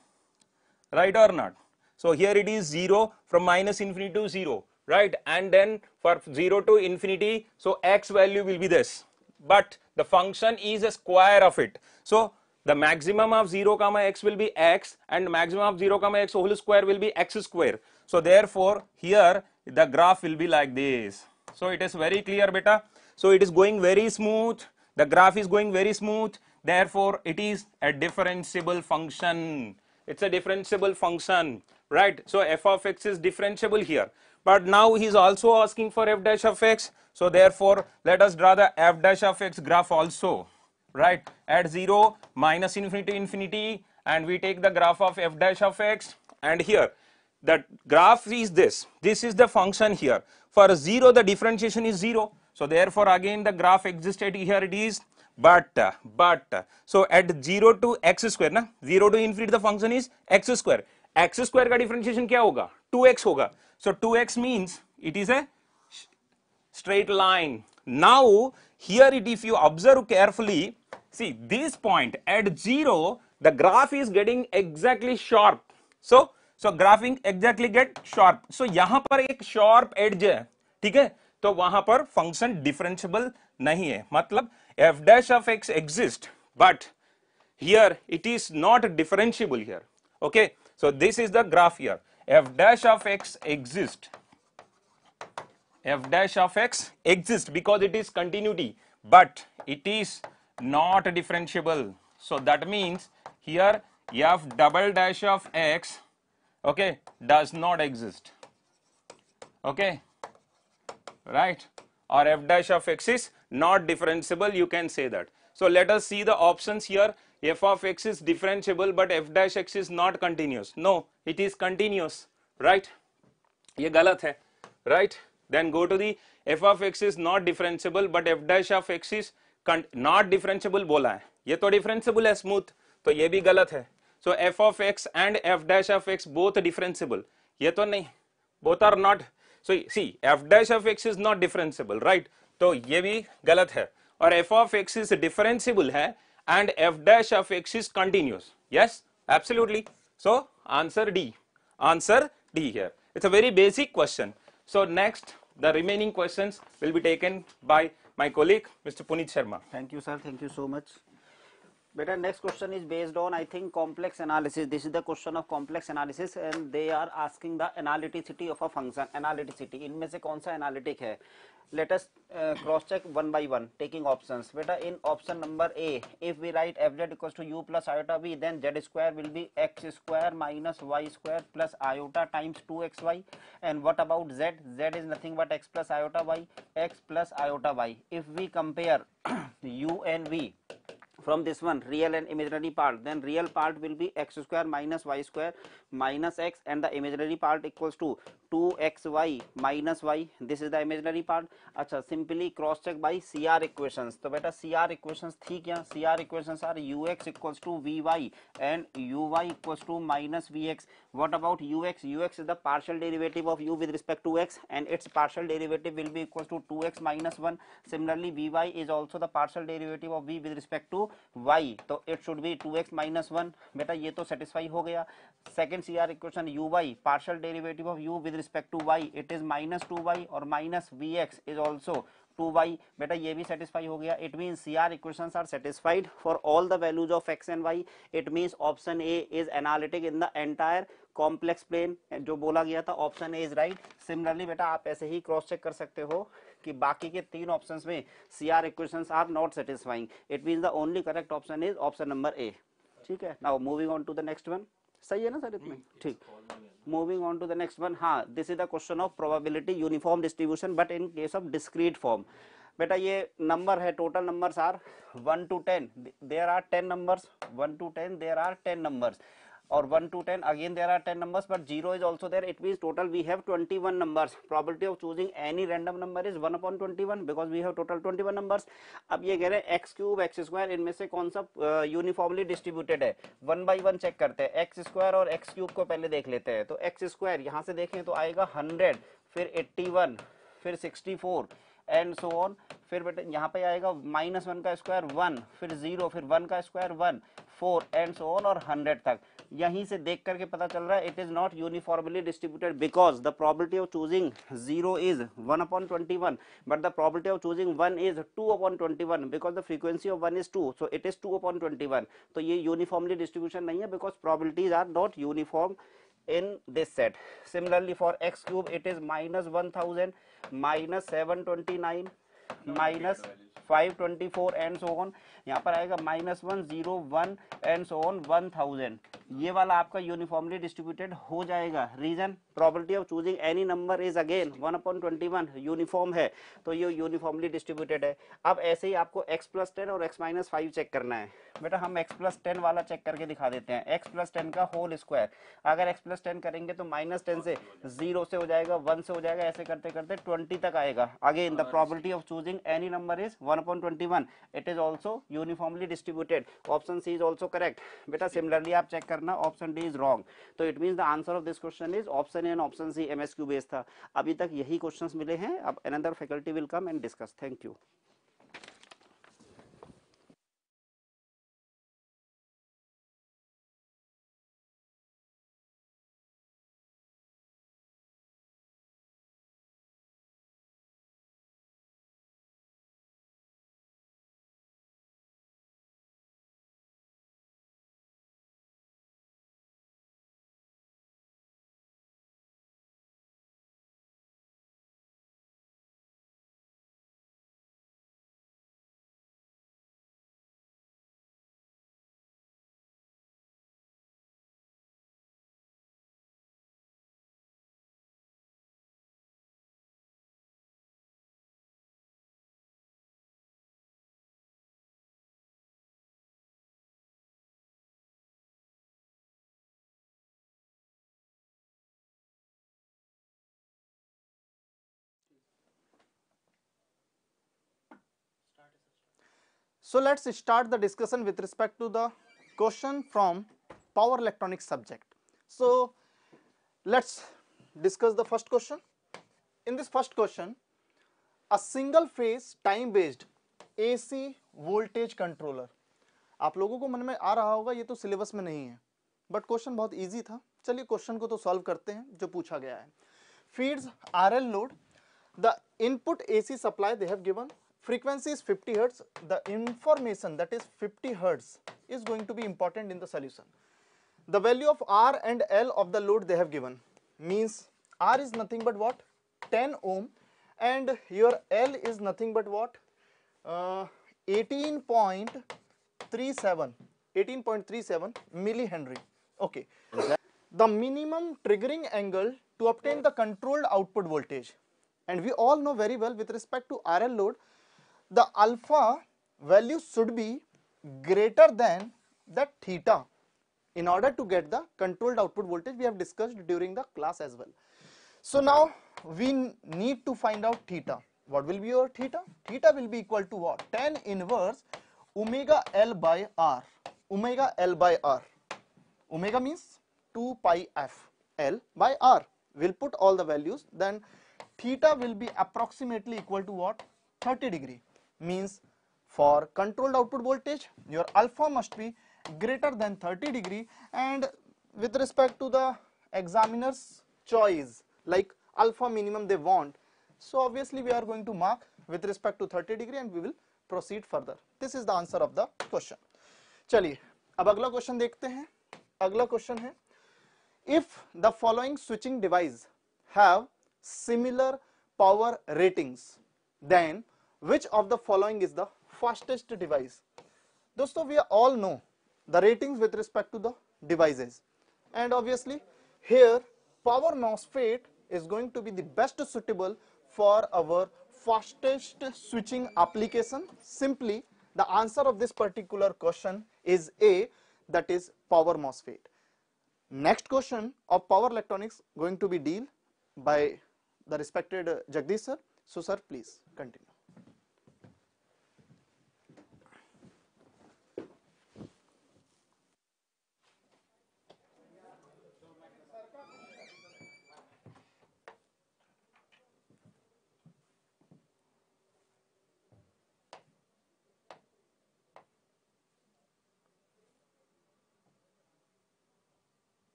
E: right or not? So here it is 0 from minus infinity to 0, right? And then for 0 to infinity, so x value will be this. But the function is a square of it. So the maximum of 0 comma x will be x and maximum of 0 comma x whole square will be x square. So therefore here the graph will be like this. So it is very clear beta. So it is going very smooth. The graph is going very smooth. Therefore it is a differentiable function. It's a differentiable function. right? So f of x is differentiable here. But now he is also asking for f dash of x. So therefore, let us draw the f dash of x graph also, right? At 0, minus infinity, infinity, and we take the graph of f dash of x. And here, the graph is this. This is the function here. For 0, the differentiation is 0. So therefore, again the graph existed here it is but but so at 0 to x square na 0 to infinity the function is x square x square का differentiation क्या होगा 2x होगा so 2x means it is a straight line now here it if you observe carefully see this point at 0 the graph is getting exactly sharp so so graphing exactly get sharp so यहाँ पर एक sharp edge है ठीक है तो वहां पर function differentiable नहीं है मतलब f dash of x exist but here it is not differentiable here okay so this is the graph here f dash of x exist f dash of x exists because it is continuity but it is not differentiable. So that means here f double dash of x okay does not exist okay right? Or f dash of x is not differentiable you can say that. So let us see the options here. F of x is differentiable but f dash x is not continuous. No it is continuous right? ye galat hai right? Then go to the f of x is not differentiable but f dash of x is not differentiable बोला है ये तो differentiable है smooth तो ये भी गलत है so f of x and f dash of x both differentiable ये तो नहीं both are not so see f dash of x is not differentiable right तो ये भी गलत है और f of x is differentiable है and f dash of x is continuous yes absolutely so answer d answer d here it's a very basic question so next the remaining questions will be taken by my colleague mr puneet sharma.
F: Thank you sir. Thank you so much Better next question is based on I think complex analysis. This is the question of complex analysis and they are asking the analyticity of a function. Analyticity इनमें से कौन सा analytic है? Let us uh, cross check one by one taking options. Beta in option number A, if we write fz equals to u plus iota b, then z square will be x square minus y square plus iota times 2xy. And what about z? z is nothing but x plus iota y, x plus iota y. If we compare u and v from this one real and imaginary part. Then real part will be x square minus y square minus x and the imaginary part equals to 2xy minus y. This is the imaginary part. Acha simply cross check by cr equations. To beta cr equations thi kya? Cr equations are ux equals to vy and uy equals to minus vx what about ux ux is the partial derivative of u with respect to x and its partial derivative will be equals to 2x minus 1 similarly vy is also the partial derivative of v with respect to y. So it should be 2x minus 1 beta ye to satisfy ho gaya second cr equation uy partial derivative of u with respect to y it is minus 2y or minus vx is also to Y बेटा ये भी satisfy हो गया। It mean C R equation are satisfied for all the values of X and Y it means option A is analytic in the entire complex plane जो बोला गया था option A is right similarly बेटा आप ऐसे ही cross check कर सकते हो कि बाकी के तीन ऑप्शंस में C R equation are not satisfying it means the only correct option is option number A ठीक है? Now moving on to the next one सही है ना सर इसमें? हम्म, ठीक। Moving on to the next one हाँ this is the question of probability uniform distribution but in case of discrete form बेटा ये नंबर है total numbers are one two ten there are ten numbers one two ten there are ten numbers और one two ten again there are ten number but zero is also there it mean total we have twenty one number probability of choosing any random number is one upon twenty one because we have total twenty one number अब ये कह रहे हैं x cube x square इनमें से कौन सा uniformly distributed है? वन बाई वन चेक करते हैं। एक्स स्क्वायर और एक्स क्यूब को पहले देख लेते हैं। तो एक्स स्क्वायर यहाँ से देखें तो आएगा हंड्रेड फिर एट्टी वन फिर sixty four and so on फिर बेटे, यहाँ पे आएगा माइनस वन का स्क्वायर वन फिर ज़ीरो फिर वन का square one four and so on और हंड्रेड तक। यहीं से देख करके पता चल रहा है it is not uniformly distributed because the probability of choosing zero is one upon twenty one but the probability of choosing one is two upon twenty one because the frequency of one is two so it is two upon twenty one तो ये uniformly distribution नहीं है because probabilities are not uniform in this set. Similarly for x cube it is minus 1000 minus 729 minus five twenty four and so on यहाँ पर आएगा minus one zero one and so on one thousand ये वाला आपका uniformly distributed हो जाएगा. Reason probability of choosing any number is again one upon twenty one uniform है. तो ये यूनिफॉर्मली डिस्ट्रीब्यूटेड है. अब ऐसे ही आपको एक्स प्लस टेन और एक्स माइनस फाइव चेक करना है. बेटा हम एक्स प्लस टेन वाला चेक करके दिखा देते हैं. एक्स प्लस टेन का होल स्क्वायर अगर एक्स प्लस टेन करेंगे तो माइनस टेन से ज़ीरो से हो जाएगा वन से हो जाएगा. ऐसे करते करते ट्वेंटी तक आएगा. Again the probability of choosing any number is one upon twenty one it is also uniformly distributed option C is also correct बेटा सिमिलरली आप चेक करना ऑप्शन डी इज रॉन्ग तो it mean the answer of this question is option A and option C M S Q base था अभी तक यही question मिले हैं अब another faculty will come and discuss
G: So let's start the discussion with respect to the question from power electronics subject. So let's discuss the first question. In this first question, a single phase time based AC voltage controller. आप लोगों को मन में आ रहा होगा ये तो syllabus में नहीं है बट क्वेश्चन बहुत इजी था चलिए क्वेश्चन को तो सॉल्व करते हैं जो पूछा गया है feeds R L load the input AC supply they have given frequency is 50 hertz the information that is 50 hertz is going to be important in the solution. The value of r and l of the load they have given means r is nothing but what? 10 ohm and your l is nothing but what? Uh, 18.37 18.37 millihenry. Okay. The minimum triggering angle to obtain the controlled output voltage. And we all know very well with respect to RL load the alpha value should be greater than the theta. In order to get the controlled output voltage we have discussed during the class as well. So now we need to find out theta. What will be your theta? Theta will be equal to what? Tan inverse omega l by r. Omega l by r. Omega means 2 pi f. L by r. We'll put all the values. Then theta will be approximately equal to what? 30 degree means for controlled output voltage your alpha must be greater than 30 degree and with respect to the examiner's choice like alpha minimum they want so obviously we are going to mark with respect to 30 degree and we will proceed further this is the answer of the question चलिए अब अगला question देखते हैं अगला question है if the following switching device have similar power ratings then which of the following is the fastest device dosto we all know the ratings with respect to the devices and obviously here power MOSFET is going to be the best suitable for our fastest switching application simply the answer of this particular question is A that is power MOSFET. Next question of power electronics going to be deal by the respected Jagdish sir. So sir please continue.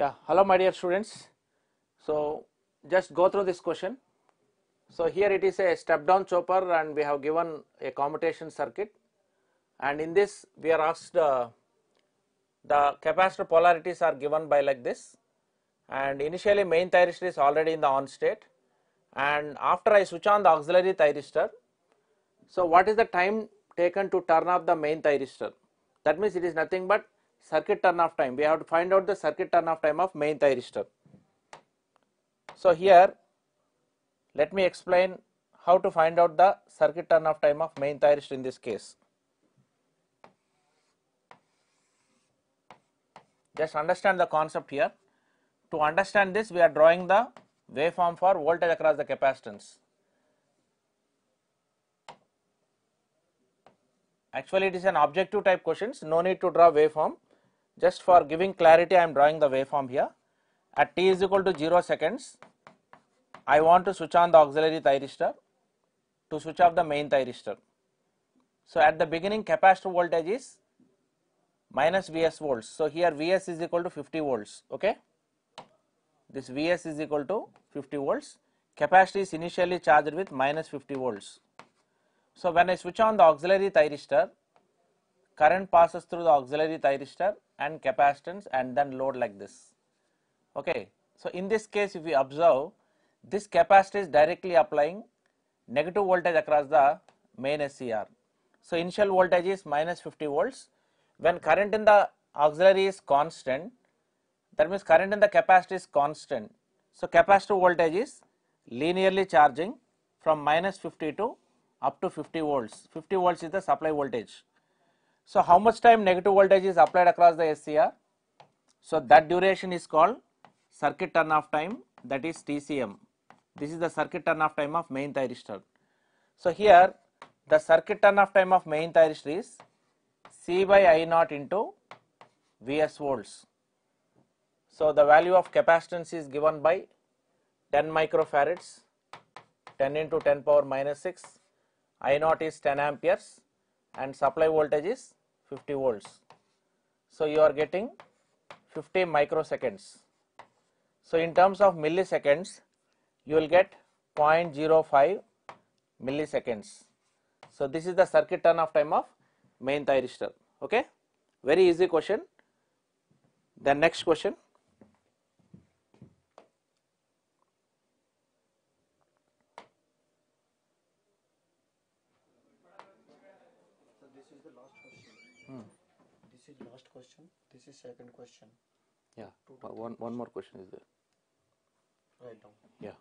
C: Yeah, hello my dear students. So just go through this question. So here it is a step down chopper and we have given a commutation circuit and in this we are asked uh, the capacitor polarities are given by like this and initially main thyristor is already in the on state
H: and after I switch on the auxiliary thyristor, so what is the time taken to turn off the main thyristor? That means it is nothing but circuit turn off time. We have to find out the circuit turn off time of main thyristor. So here let me explain how to find out the circuit turn off time of main thyristor in this case. Just understand the concept here. To understand this, we are drawing the waveform for voltage across the capacitance. Actually, it is an objective type questions, no need to draw waveform. Just for giving clarity, I am drawing the waveform here. At t is equal to 0 seconds, I want to switch on the auxiliary thyristor to switch off the main thyristor. So, at the beginning capacitor voltage is minus Vs volts. So, here Vs is equal to 50 volts. Okay. This Vs is equal to 50 volts. Capacitor is initially charged with minus 50 volts. So, when I switch on the auxiliary thyristor, current passes through the auxiliary thyristor and capacitance and then load like this. Okay. So, in this case if we observe this capacitor is directly applying negative voltage across the main SCR. So, initial voltage is minus 50 volts. When current in the auxiliary is constant, that means current in the capacitor is constant. So, capacitor voltage is linearly charging from minus 50 to up to 50 volts. 50 volts is the supply voltage. So, how much time negative voltage is applied across the SCR? So, that duration is called circuit turn off time that is TCM. This is the circuit turn off time of main thyristor. So, here the circuit turn off time of main thyristor is C by I naught into Vs volts. So, the value of capacitance is given by 10 microfarads 10 into 10 power minus 6 I naught is 10 amperes and supply voltage is 50 volts. So, you are getting 50 microseconds. So, in terms of milliseconds you will get 0.05 milliseconds. So, this is the circuit turn off time of main thyristor. Okay, very easy question. The next question.
G: So this is the last question. This is last question. This is second question.
H: Yeah, one, one more question is there.
G: Write down.
H: Yeah.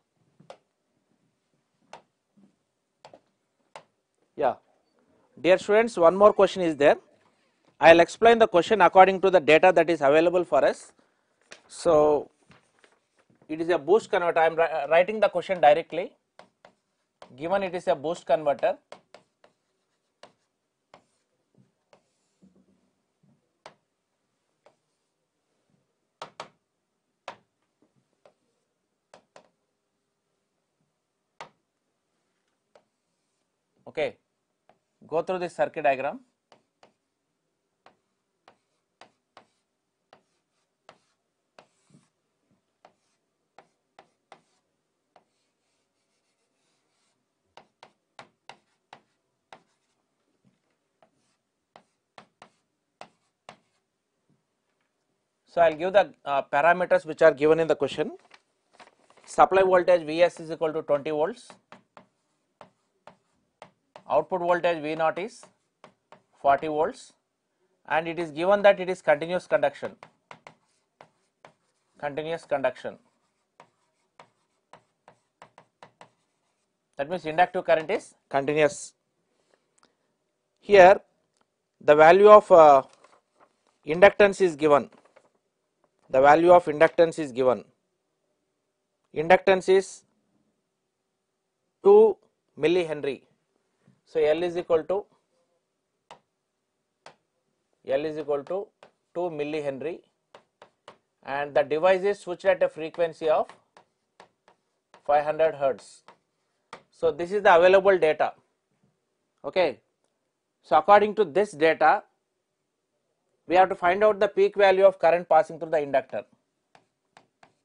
H: Yeah. Dear students, one more question is there. I will explain the question according to the data that is available for us. So, it is a boost converter. I am writing the question directly. Given it is a boost converter. Okay, go through this circuit diagram. So, I will give the uh, parameters which are given in the question. Supply voltage Vs is equal to 20 volts. Output voltage V naught is 40 volts and it is given that it is continuous conduction. Continuous conduction. That means inductive current is continuous. Here the value of uh, inductance is given the value of inductance is given. Inductance is 2 millihenry. So, L is equal to L is equal to 2 millihenry and the device is switched at a frequency of 500 hertz. So, this is the available data. Okay. So, according to this data, we have to find out the peak value of current passing through the inductor.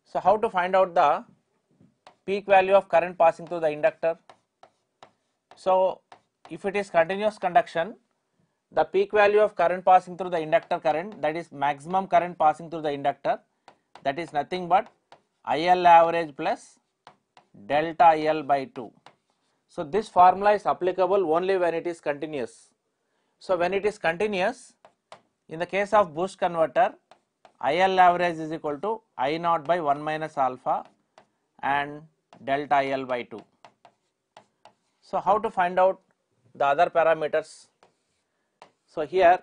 H: So, how to find out the peak value of current passing through the inductor? So, if it is continuous conduction, the peak value of current passing through the inductor current that is maximum current passing through the inductor that is nothing but IL average plus delta IL by 2. So, this formula is applicable only when it is continuous. So, when it is continuous, in the case of boost converter, IL average is equal to I naught by 1 minus alpha and delta IL by 2. So, how to find out the other parameters? So, here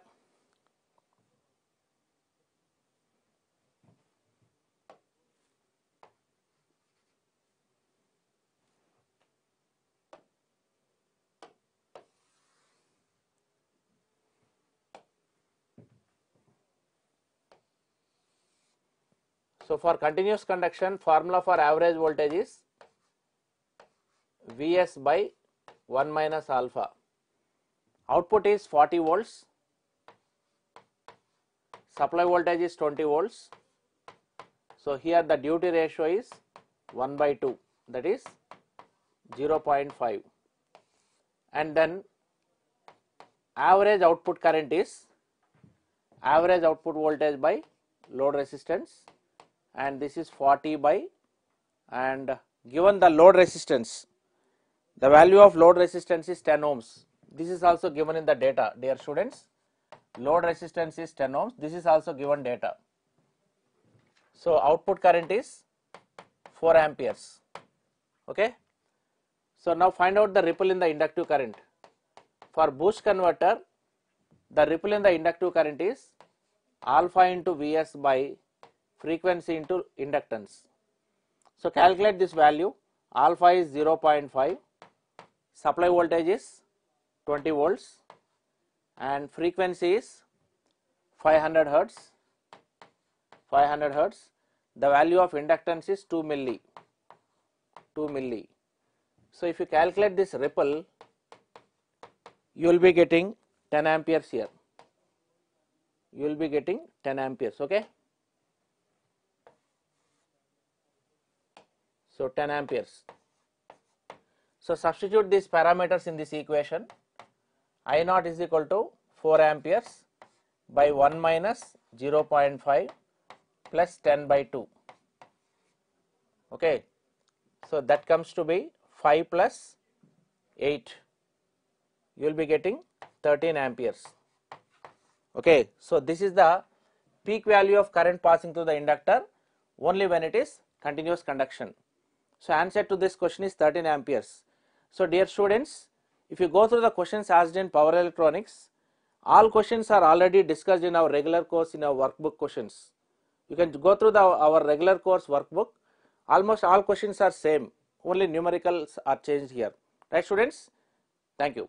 H: So, for continuous conduction formula for average voltage is Vs by 1 minus alpha. Output is 40 volts, supply voltage is 20 volts. So, here the duty ratio is 1 by 2 that is 0.5 and then average output current is average output voltage by load resistance. And this is 40 by and given the load resistance the value of load resistance is 10 ohms this is also given in the data dear students. Load resistance is 10 ohms. This is also given data. So output current is 4 amperes. Okay? So now find out the ripple in the inductive current. For boost converter the ripple in the inductive current is alpha into vs by frequency into inductance. So, calculate this value. Alpha is 0.5, supply voltage is 20 volts and frequency is 500 hertz, 500 hertz. The value of inductance is 2 milli, 2 milli. So, if you calculate this ripple, you will be getting 10 amperes here. You will be getting 10 amperes, okay? So, 10 amperes. So, substitute these parameters in this equation I naught is equal to 4 amperes by 1 minus 0.5 plus 10 by 2. Okay. So, that comes to be 5 plus 8 you will be getting 13 amperes. Okay. So, this is the peak value of current passing through the inductor only when it is continuous conduction. So, answer to this question is 13 amperes. So, dear students, if you go through the questions asked in power electronics, all questions are already discussed in our regular course in our workbook questions. You can go through the, our regular course workbook, almost all questions are same, only numericals are changed here. Right students? Thank you.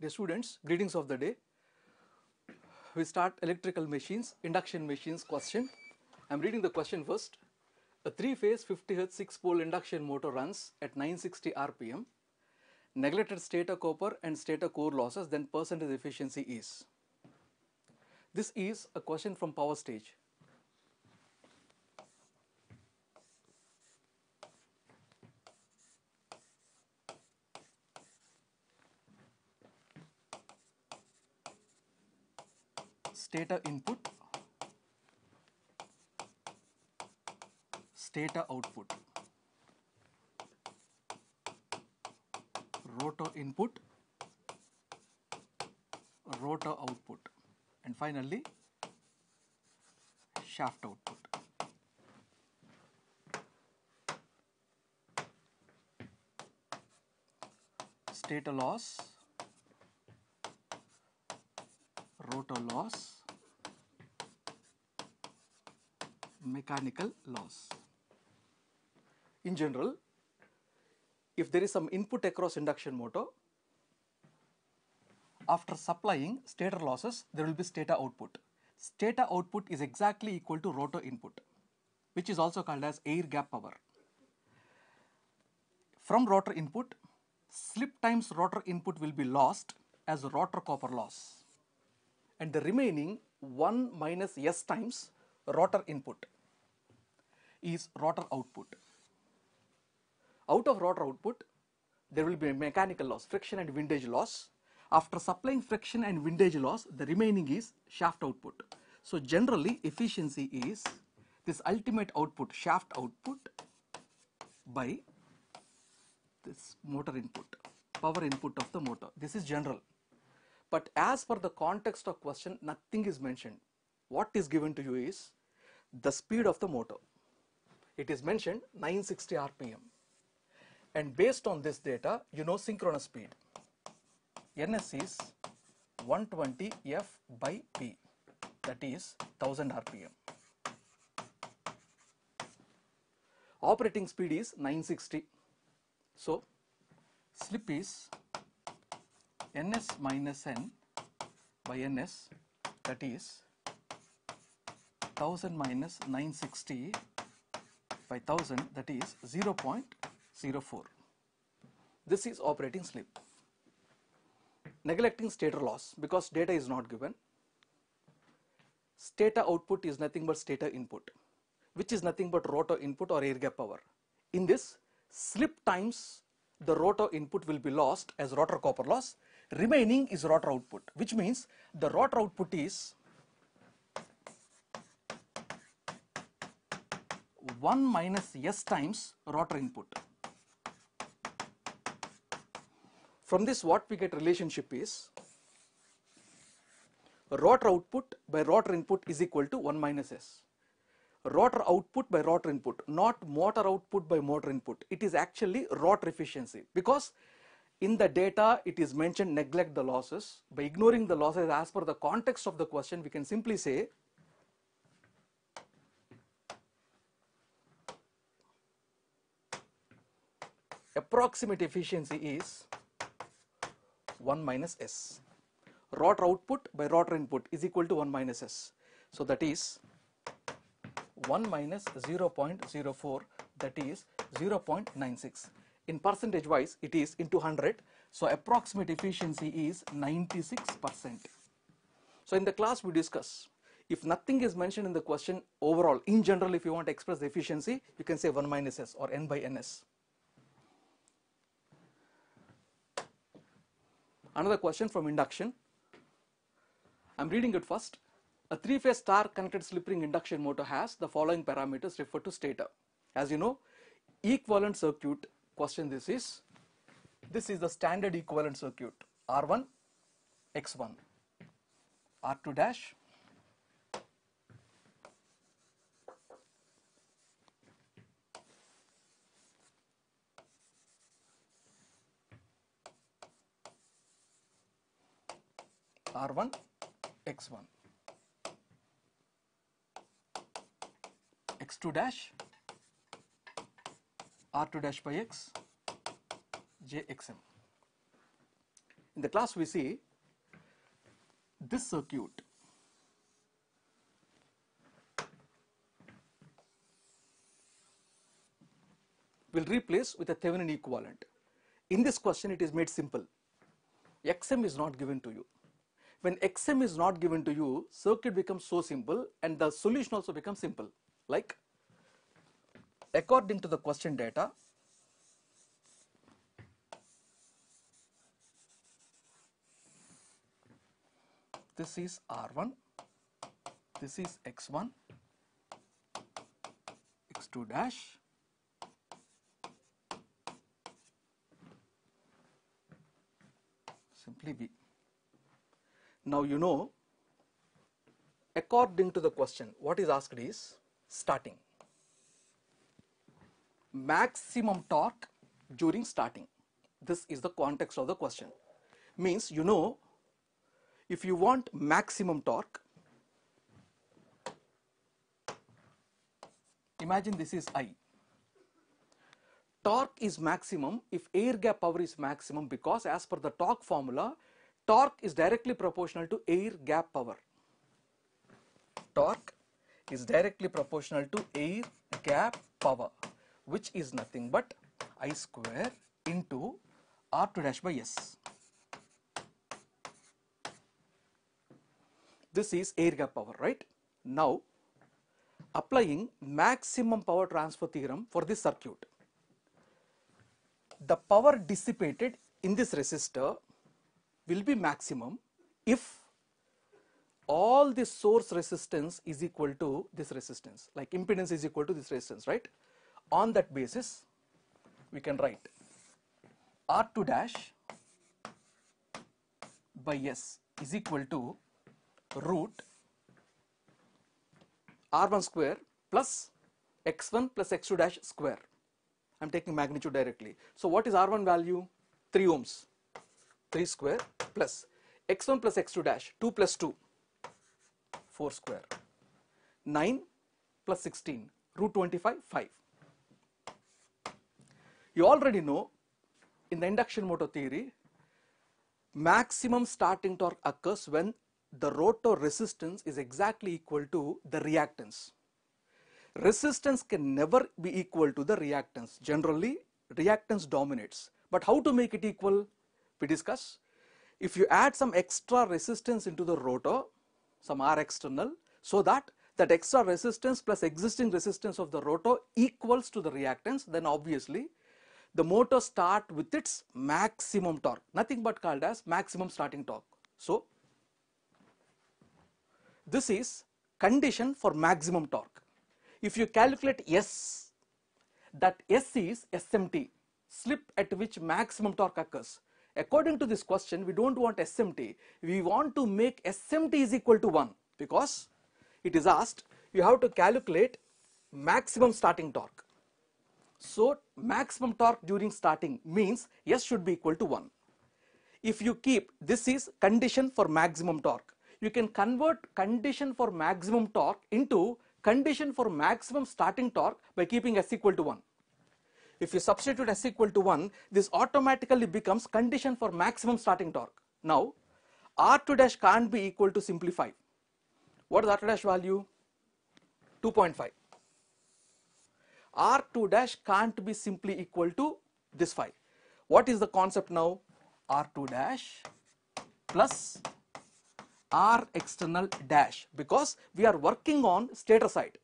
I: Dear students, greetings of the day. We start electrical machines, induction machines question. I'm reading the question first. A three-phase 50 Hz six-pole induction motor runs at 960 RPM. Neglected stator copper and stator core losses, then percentage efficiency is. This is a question from power stage. Stator input, stator output, rotor input, rotor output, and finally shaft output. Stator loss, rotor loss, mechanical loss. In general, if there is some input across induction motor, after supplying stator losses, there will be stator output. Stator output is exactly equal to rotor input, which is also called as air gap power. From rotor input, slip times rotor input will be lost as rotor copper loss. And the remaining 1 minus S times rotor input is rotor output. Out of rotor output, there will be a mechanical loss, friction and windage loss. After supplying friction and windage loss, the remaining is shaft output. So generally efficiency is this ultimate output, shaft output by this motor input, power input of the motor. This is general. But as per the context of question, nothing is mentioned. What is given to you is the speed of the motor. It is mentioned 960 RPM. And based on this data, you know synchronous speed. NS is 120 F by P, that is 1000 RPM. Operating speed is 960. So, slip is ns minus n by ns that is 1000 minus 960 by 1000 that is 0.04. This is operating slip. Neglecting stator loss because data is not given. Stator output is nothing but stator input which is nothing but rotor input or air gap power. In this slip times the rotor input will be lost as rotor copper loss remaining is rotor output which means the rotor output is 1 minus s times rotor input. From this what we get relationship is rotor output by rotor input is equal to 1 minus s rotor output by rotor input, not motor output by motor input. It is actually rotor efficiency because in the data it is mentioned neglect the losses. By ignoring the losses as per the context of the question, we can simply say approximate efficiency is 1 minus s. Rotor output by rotor input is equal to 1 minus s. So that is 1 minus 0.04 that is 0.96 in percentage wise it is into 100 so approximate efficiency is 96 percent so in the class we discuss if nothing is mentioned in the question overall in general if you want to express the efficiency you can say 1 minus s or n by ns another question from induction i'm reading it first a three-phase star-connected slip-ring induction motor has the following parameters referred to stator. As you know, equivalent circuit question this is. This is the standard equivalent circuit R1, X1, R2 dash, R1, X1. x2 dash r2 dash by x jxm. In the class we see this circuit will replace with a Thevenin equivalent. In this question it is made simple. xm is not given to you. When xm is not given to you, circuit becomes so simple and the solution also becomes simple. Like according to the question data this is R1 this is x1 x2 dash simply b now you know according to the question what is asked is starting. Maximum torque during starting. This is the context of the question. Means you know if you want maximum torque imagine this is i. Torque is maximum if air gap power is maximum because as per the torque formula torque is directly proportional to air gap power. Torque is directly proportional to air gap power which is nothing but i square into r2 dash by s. This is air gap power right? Now applying maximum power transfer theorem for this circuit. The power dissipated in this resistor will be maximum if all the source resistance is equal to this resistance like impedance is equal to this resistance right on that basis we can write r2 dash by s is equal to root r1 square plus x1 plus x2 dash square I'm taking magnitude directly. So what is R1 value? 3 ohms. 3 square plus x1 plus x2 dash 2 plus 2 4 square 9 plus 16 root 25 5. You already know in the induction motor theory maximum starting torque occurs when the rotor resistance is exactly equal to the reactance resistance can never be equal to the reactance. Generally, reactance dominates. But how to make it equal? We discuss. If you add some extra resistance into the rotor, some R external, so that that extra resistance plus existing resistance of the rotor equals to the reactance, then obviously the motor start with its maximum torque, nothing but called as maximum starting torque. So, this is condition for maximum torque if you calculate S, that S is SMT, slip at which maximum torque occurs. According to this question, we don't want SMT, we want to make SMT is equal to 1 because it is asked you have to calculate maximum starting torque. So, maximum torque during starting means S should be equal to 1. If you keep this is condition for maximum torque, you can convert condition for maximum torque into condition for maximum starting torque by keeping s equal to 1. If you substitute s equal to 1, this automatically becomes condition for maximum starting torque. Now, R2 dash can't be equal to simply 5. What is R2 dash value? 2.5. R2 dash can't be simply equal to this 5. What is the concept now? R2 dash plus R external dash because we are working on stator side.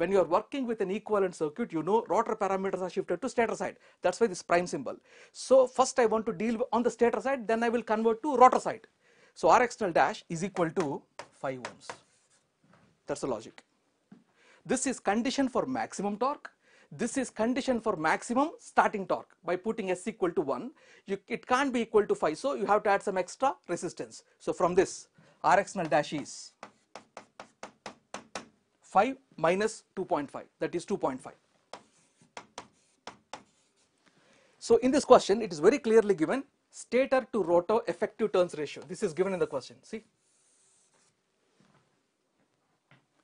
I: When you are working with an equivalent circuit, you know rotor parameters are shifted to stator side. That's why this prime symbol. So first I want to deal on the stator side, then I will convert to rotor side. So R external dash is equal to 5 ohms. That's the logic. This is condition for maximum torque. This is condition for maximum starting torque. By putting S equal to 1, you, it can't be equal to 5. So you have to add some extra resistance. So from this, R external dash is 5 minus 2.5 that is 2.5. So in this question it is very clearly given stator to rotor effective turns ratio. This is given in the question. See.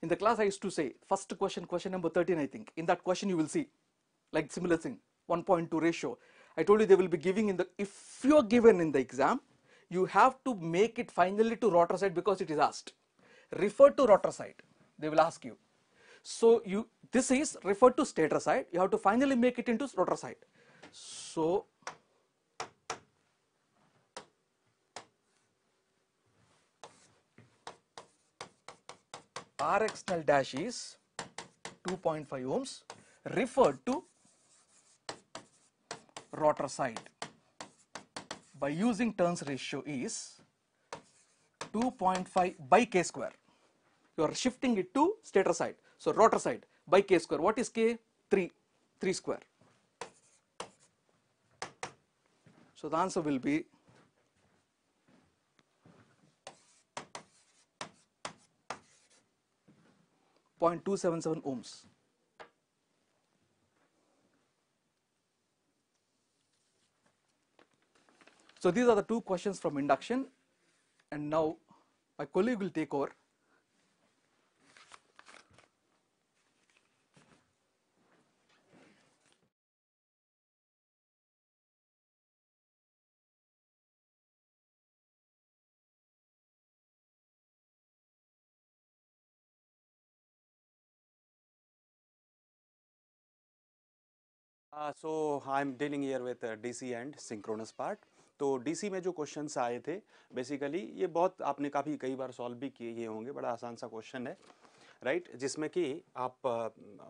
I: In the class I used to say first question question number 13 I think. In that question you will see like similar thing 1.2 ratio. I told you they will be giving in the if you are given in the exam you have to make it finally to rotor side because it is asked. Refer to rotor side, they will ask you. So you this is referred to stator side, you have to finally make it into rotor side. So R external dash is 2.5 ohms referred to rotor side by using turns ratio is 2.5 by k square. You are shifting it to stator side. So rotor side by k square. What is k? 3, 3 square. So the answer will be Point two seven seven ohms. So these are the two questions from induction and now my colleague will take over.
E: Uh, so I'm dealing here with uh, DC and synchronous part. तो DC में जो questions आए थे basically ये बहुत आपने काफ़ी कई बार सॉल्व भी किए ये होंगे बड़ा आसान सा क्वेश्चन है राइट right? जिसमें कि आप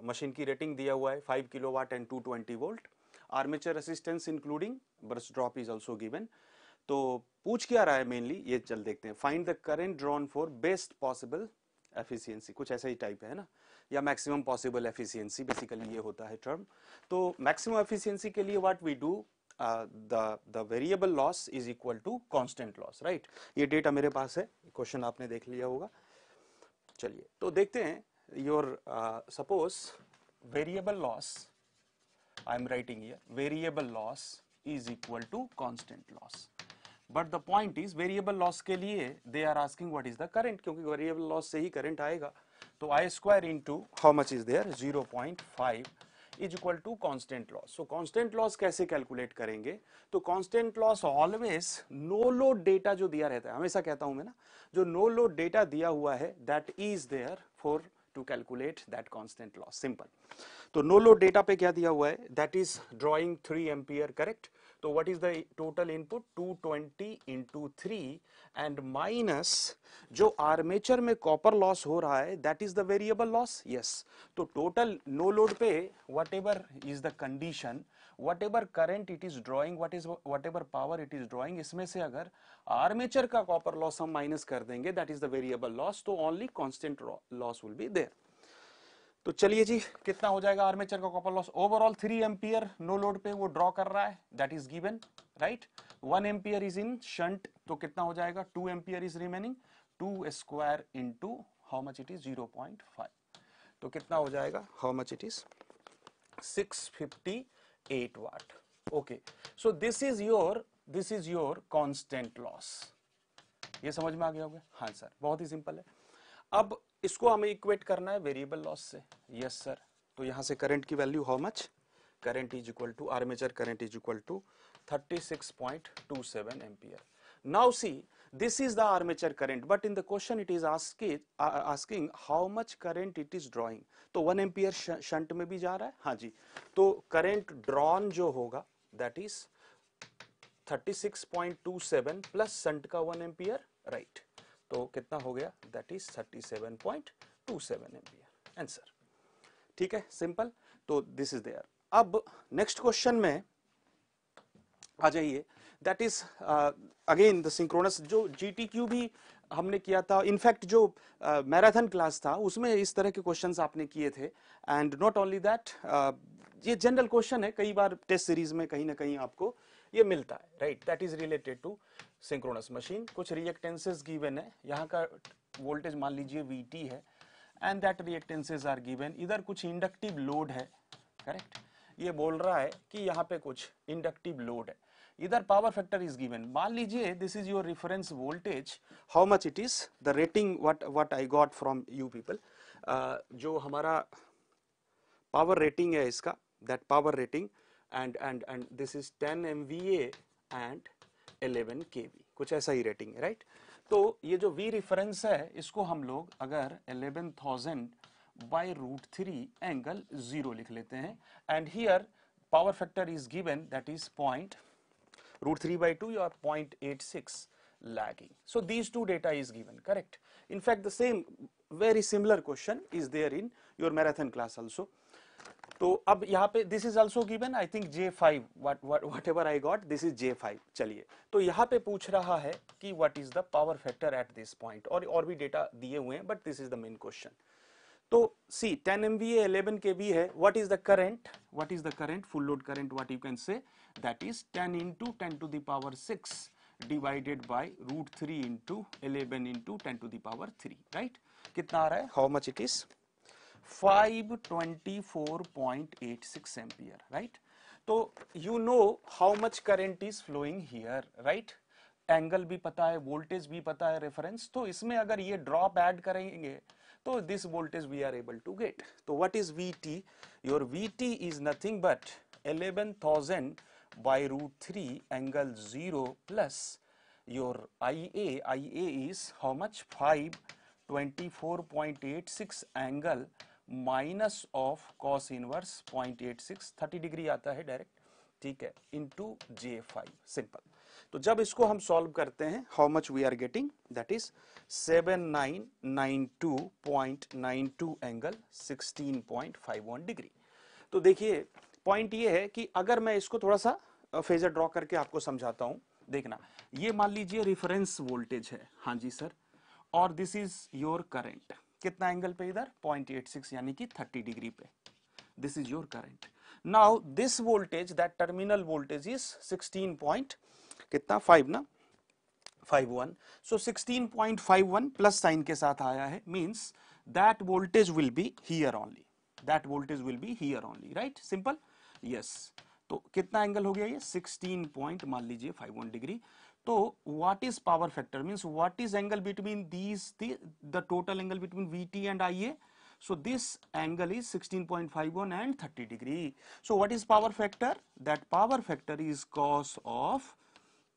E: मशीन uh, की रेटिंग दिया हुआ है 5 kilowatt and 220 volt armature resistance including brush drop is also given तो पूछ क्या रहा है मेनली ये चल देखते हैं. Find the current drawn for best possible efficiency कुछ ऐसा ही टाइप है ना? या मैक्सिमम पॉसिबल एफिशिएंसी बेसिकली ये होता है टर्म तो मैक्सिमम एफिशिएंसी के लिए what we do the the variable loss is equal to constant loss right ये डेटा मेरे पास है क्वेश्चन आपने देख लिया होगा। चलिए तो देखते हैं your suppose variable loss I am writing here variable loss is equal to constant loss but the point is variable loss के लिए they are asking what is the current क्योंकि वेरिएबल लॉस से ही करंट आएगा। तो I square into how much is there 0.5 is equal to constant loss so constant loss कैसे calculate करेंगे? तो constant loss always no load data जो दिया रहता है, हमेशा कहता हूँ मैं ना, जो नो लोड डेटा दिया हुआ है that is there for to calculate that constant loss simple तो नो लोड डेटा पे क्या दिया हुआ है? That is drawing three ampere correct तो what is the total input 220 twenty into three and minus जो आर्मेचर में कॉपर लॉस हो रहा है that is the variable loss yes तो टोटल नो लोड पे what is the condition what current it is drawing what is what power it is drawing इसमें से अगर आर्मेचर का कॉपर लॉस हम माइनस कर देंगे that is the variable loss तो only constant loss will be there तो चलिए जी, कितना हो जाएगा आर्मेचर का copper loss overall three ampere no load पे वो ड्रॉ कर रहा है that is given right one ampere is in shunt तो कितना हो जाएगा? Two ampere is remaining two square into how much it is zero point five तो कितना हो जाएगा? How much it is six fifty eight watt okay so this is your this is your constant loss ये समझ में आ गया होगा? हाँ सर, बहुत ही सिंपल है। अब इसको हमें इक्वेट करना है वेरिएबल लॉस से। यस सर तो यहाँ से करंट की value how much current is equal to armature current is equal to 36.27 ampere now see this is the armature current but in the question it is asking uh, asking how much current it is तो 1 ampere shunt में भी जा रहा है? हाँ जी। तो current drawn जो होगा दैट इज़ 36.27 प्लस शंट का 1 एम्पियर राइट तो कितना हो गया? दैट इज़ 37.27 एम्पियर आंसर ठीक है? सिंपल तो दिस इज़ देयर अब नेक्स्ट क्वेश्चन में आ जाइए. That is again the synchronous जो जीटीक्यू भी हमने किया था इनफैक्ट जो मैराथन uh, क्लास था उसमें इस तरह के क्वेश्चंस आपने किए थे. एंड नॉट ओनली दैट ये जनरल क्वेश्चन है. कई बार टेस्ट सीरीज़ में कहीं ना कहीं आपको ये मिलता है right that is related to synchronous machine कुछ रिएक्टेंसेस गिवन है। यहाँ का वोल्टेज मान लीजिए VT है and that reactances are given इधर कुछ इंडक्टिव लोड है करेक्ट ये बोल रहा है कि यहाँ पे कुछ इंडक्टिव लोड है। इधर पावर फैक्टर इज़ गिवन मान लीजिए this is your reference voltage how much it is the rating what what I got from you people जो हमारा पावर रेटिंग है इसका that power rating and and and this is 10 MVA and 11 kV कुछ ऐसा ही rating है right तो ये जो V रेफरेंस है इसको हम लोग अगर 11,000 by root three angle zero लिख लेते हैं and here power factor is given that is point root 3 by 2 you are 0.86 lagging so these two data is given correct in fact the same very similar question is there in your marathon class also तो अब यहाँ पे this is also given I think j five whatever I got this is j five चलिए। तो यहाँ पे पूछ रहा है कि what is the power factor at this point और और भी डेटा दिए हुए हैं but this is the main question तो see ten M V eleven K V है what is the current what is the current full load current what you can say that is ten into ten to the power six divided by root three into eleven into ten to the power three right कितना आ रहा है? How much it is 524.86 ampere right तो you know how much current is flowing here right angle भी पता है voltage भी पता है रेफरेंस तो इसमें अगर ये ड्रॉप ऐड करेंगे तो this voltage we are able to get तो what is V T your V T is nothing but 11,000 by root 3 angle 0 plus your IA IA is how much 524.86 angle minus of cos inverse 0.86 30 degree आता है direct, ठीक है into जे five simple तो जब इसको हम solve करते हैं how much we are getting that is 7992.92 angle 16.51 degree तो देखिए पॉइंट ये है कि अगर मैं इसको थोड़ा सा फेजर ड्रॉ करके आपको समझाता हूँ, देखना, ये मान लीजिए रेफरेंस वोल्टेज है। हाँ जी सर और दिस इज़ योर करंट कितना एंगल पे इधर? 0.86 यानी कि 30 डिग्री पे। This is your current now this voltage that terminal voltage is 16 point कितना? 5 ना? 51 सो 16.51 प्लस साइन के साथ आया है means that voltage will be here only that voltage will be here only right simple yes तो कितना angle हो गया ये? 16 पॉइंट मान लीजिए 51 डिग्री तो what is power factor means what is angle between these the total angle between VT and IA so this angle is 16.51 and 30 degree. So what is power factor? That power factor is cos of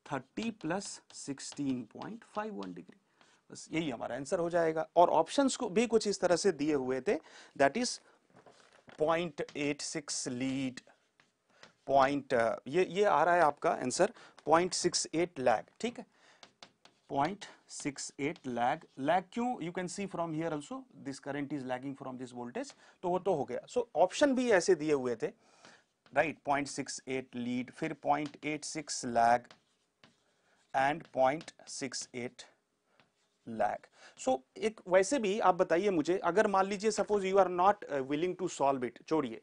E: 30 plus 16.51 degree बस यही हमारा answer हो जाएगा। और options को भी कुछ इस तरह से दिए हुए थे। दैट इज़ 0.86 लीड पॉइंट ये ये आ रहा है आपका आंसर 0.68 लैग ठीक है? 0.68 लैग लैग क्यों? You can see from here also this current is lagging from this voltage तो वो तो हो गया। सो so, ऑप्शन भी ऐसे दिए हुए थे राइट right, 0.68 लीड फिर 0.86 लैग एंड 0.68 लैग। सो एक वैसे भी आप बताइए मुझे अगर मान लीजिए suppose you are not willing to solve it छोड़िए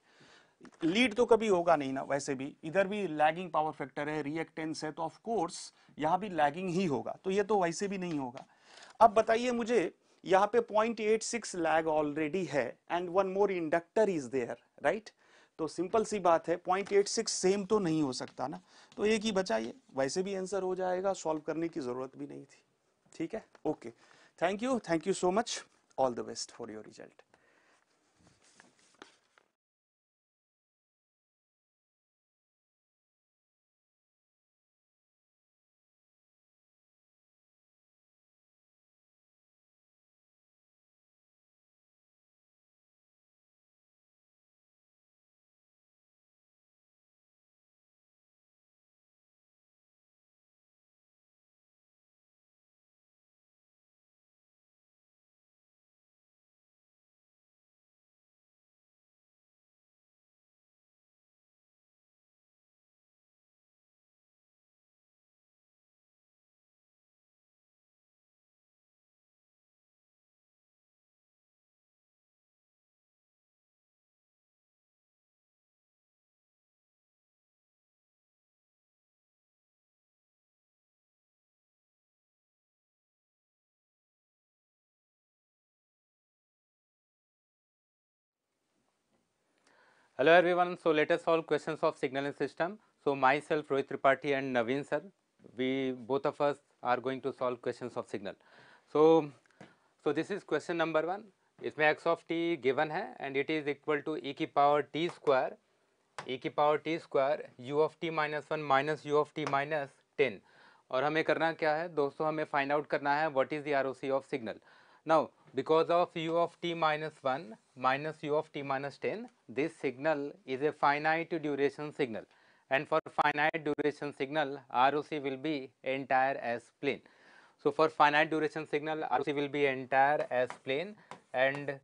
E: लीड तो कभी होगा नहीं ना, वैसे भी। इधर भी लैगिंग पावर फैक्टर है रिएक्टेंस है तो ऑफ़ कोर्स यहाँ भी लैगिंग ही होगा। तो ये तो वैसे भी नहीं होगा। अब बताइए मुझे, यहाँ पे 0.86 लैग ऑलरेडी है and one more inductor is there right तो सिंपल सी बात है 0.86 सेम तो नहीं हो सकता ना। तो एक ही बचा ये वैसे भी आंसर हो जाएगा सॉल्व करने की ज़रूरत भी नहीं थी। ठीक है? Okay thank you thank you so much all the best for your result
J: Hello everyone. So let us solve questions of signaling system. So myself Rohit Tripathi and Naveen sir, we both of us are going to solve questions of signal. So so this is question number one. इसमें x of t given है and it is equal to e की power t square e की power t square u of t minus one minus u of t minus ten और हमें करना क्या है दोस्तों हमें फाइंड आउट करना है what is the R O C of signal now because of u of t minus 1 minus u of t minus 10 this signal is a finite duration signal and for finite duration signal ROC will be entire as plane. So for finite duration signal ROC will be entire as plane and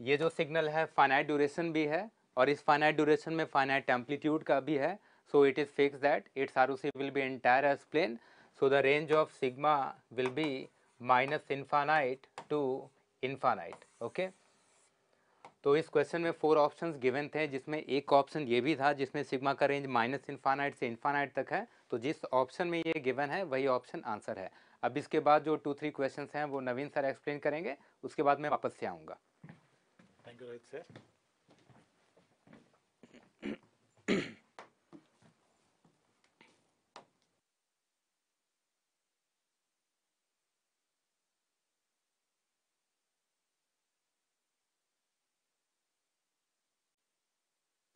J: ये जो signal है finite duration भी है और इस finite duration में finite amplitude का भी है so it is fixed that its ROC will be entire as plane so the range of sigma will be minus infinite to infinite okay तो इस क्वेश्चन में फोर ऑप्शंस गिवन थे, जिसमें एक ऑप्शन ये भी था, जिसमें सिग्मा का रेंज माइनस इन्फानाइट से इन्फानाइट तक है। तो जिस ऑप्शन में ये गिवन है, वही ऑप्शन आंसर है। अब इसके बाद जो टू थ्री क्वेश्चंस हैं, वो नवीन सर एक्सप्लेन करेंगे, उसके बाद मैं वापस से आऊँगा।
K: Thank you Rohit sir.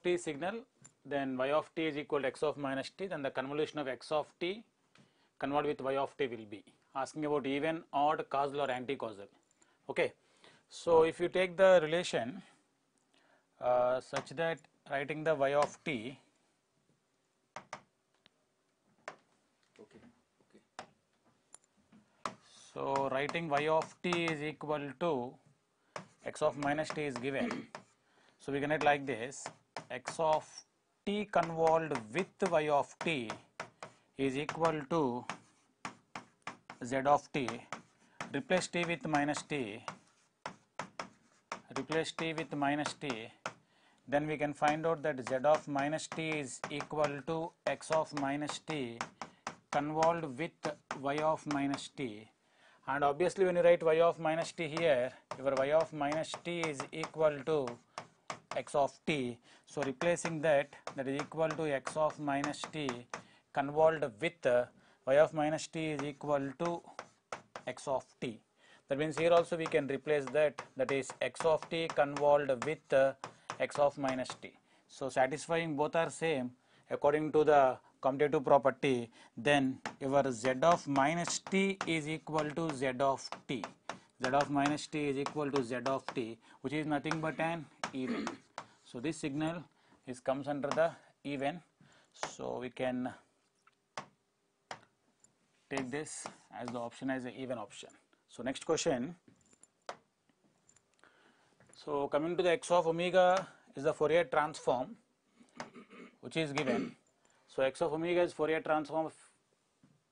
K: T signal then y of t is equal to x of minus t then the convolution of x of t convert with y of t will be. Asking about even odd causal or anti causal okay. So if you take the relation uh, such that writing the y of t okay so writing y of t is equal to x of minus t is given. So we can write like this x of t convolved with y of t is equal to z of t. Replace t with minus t. Replace t with minus t. Then we can find out that z of minus t is equal to x of minus t convolved with y of minus t. And obviously when you write y of minus t here your y of minus t is equal to x of t. So replacing that that is equal to x of minus t convolved with y of minus t is equal to x of t. That means here also we can replace that that is x of t convolved with x of minus t. So satisfying both are same according to the commutative property then your z of minus t is equal to z of t. Z of minus t is equal to z of t which is nothing but an even so this signal is comes under the even so we can take this as the option as an even option so next question so coming to the x of omega is the Fourier transform which is given so x of omega is Fourier transform of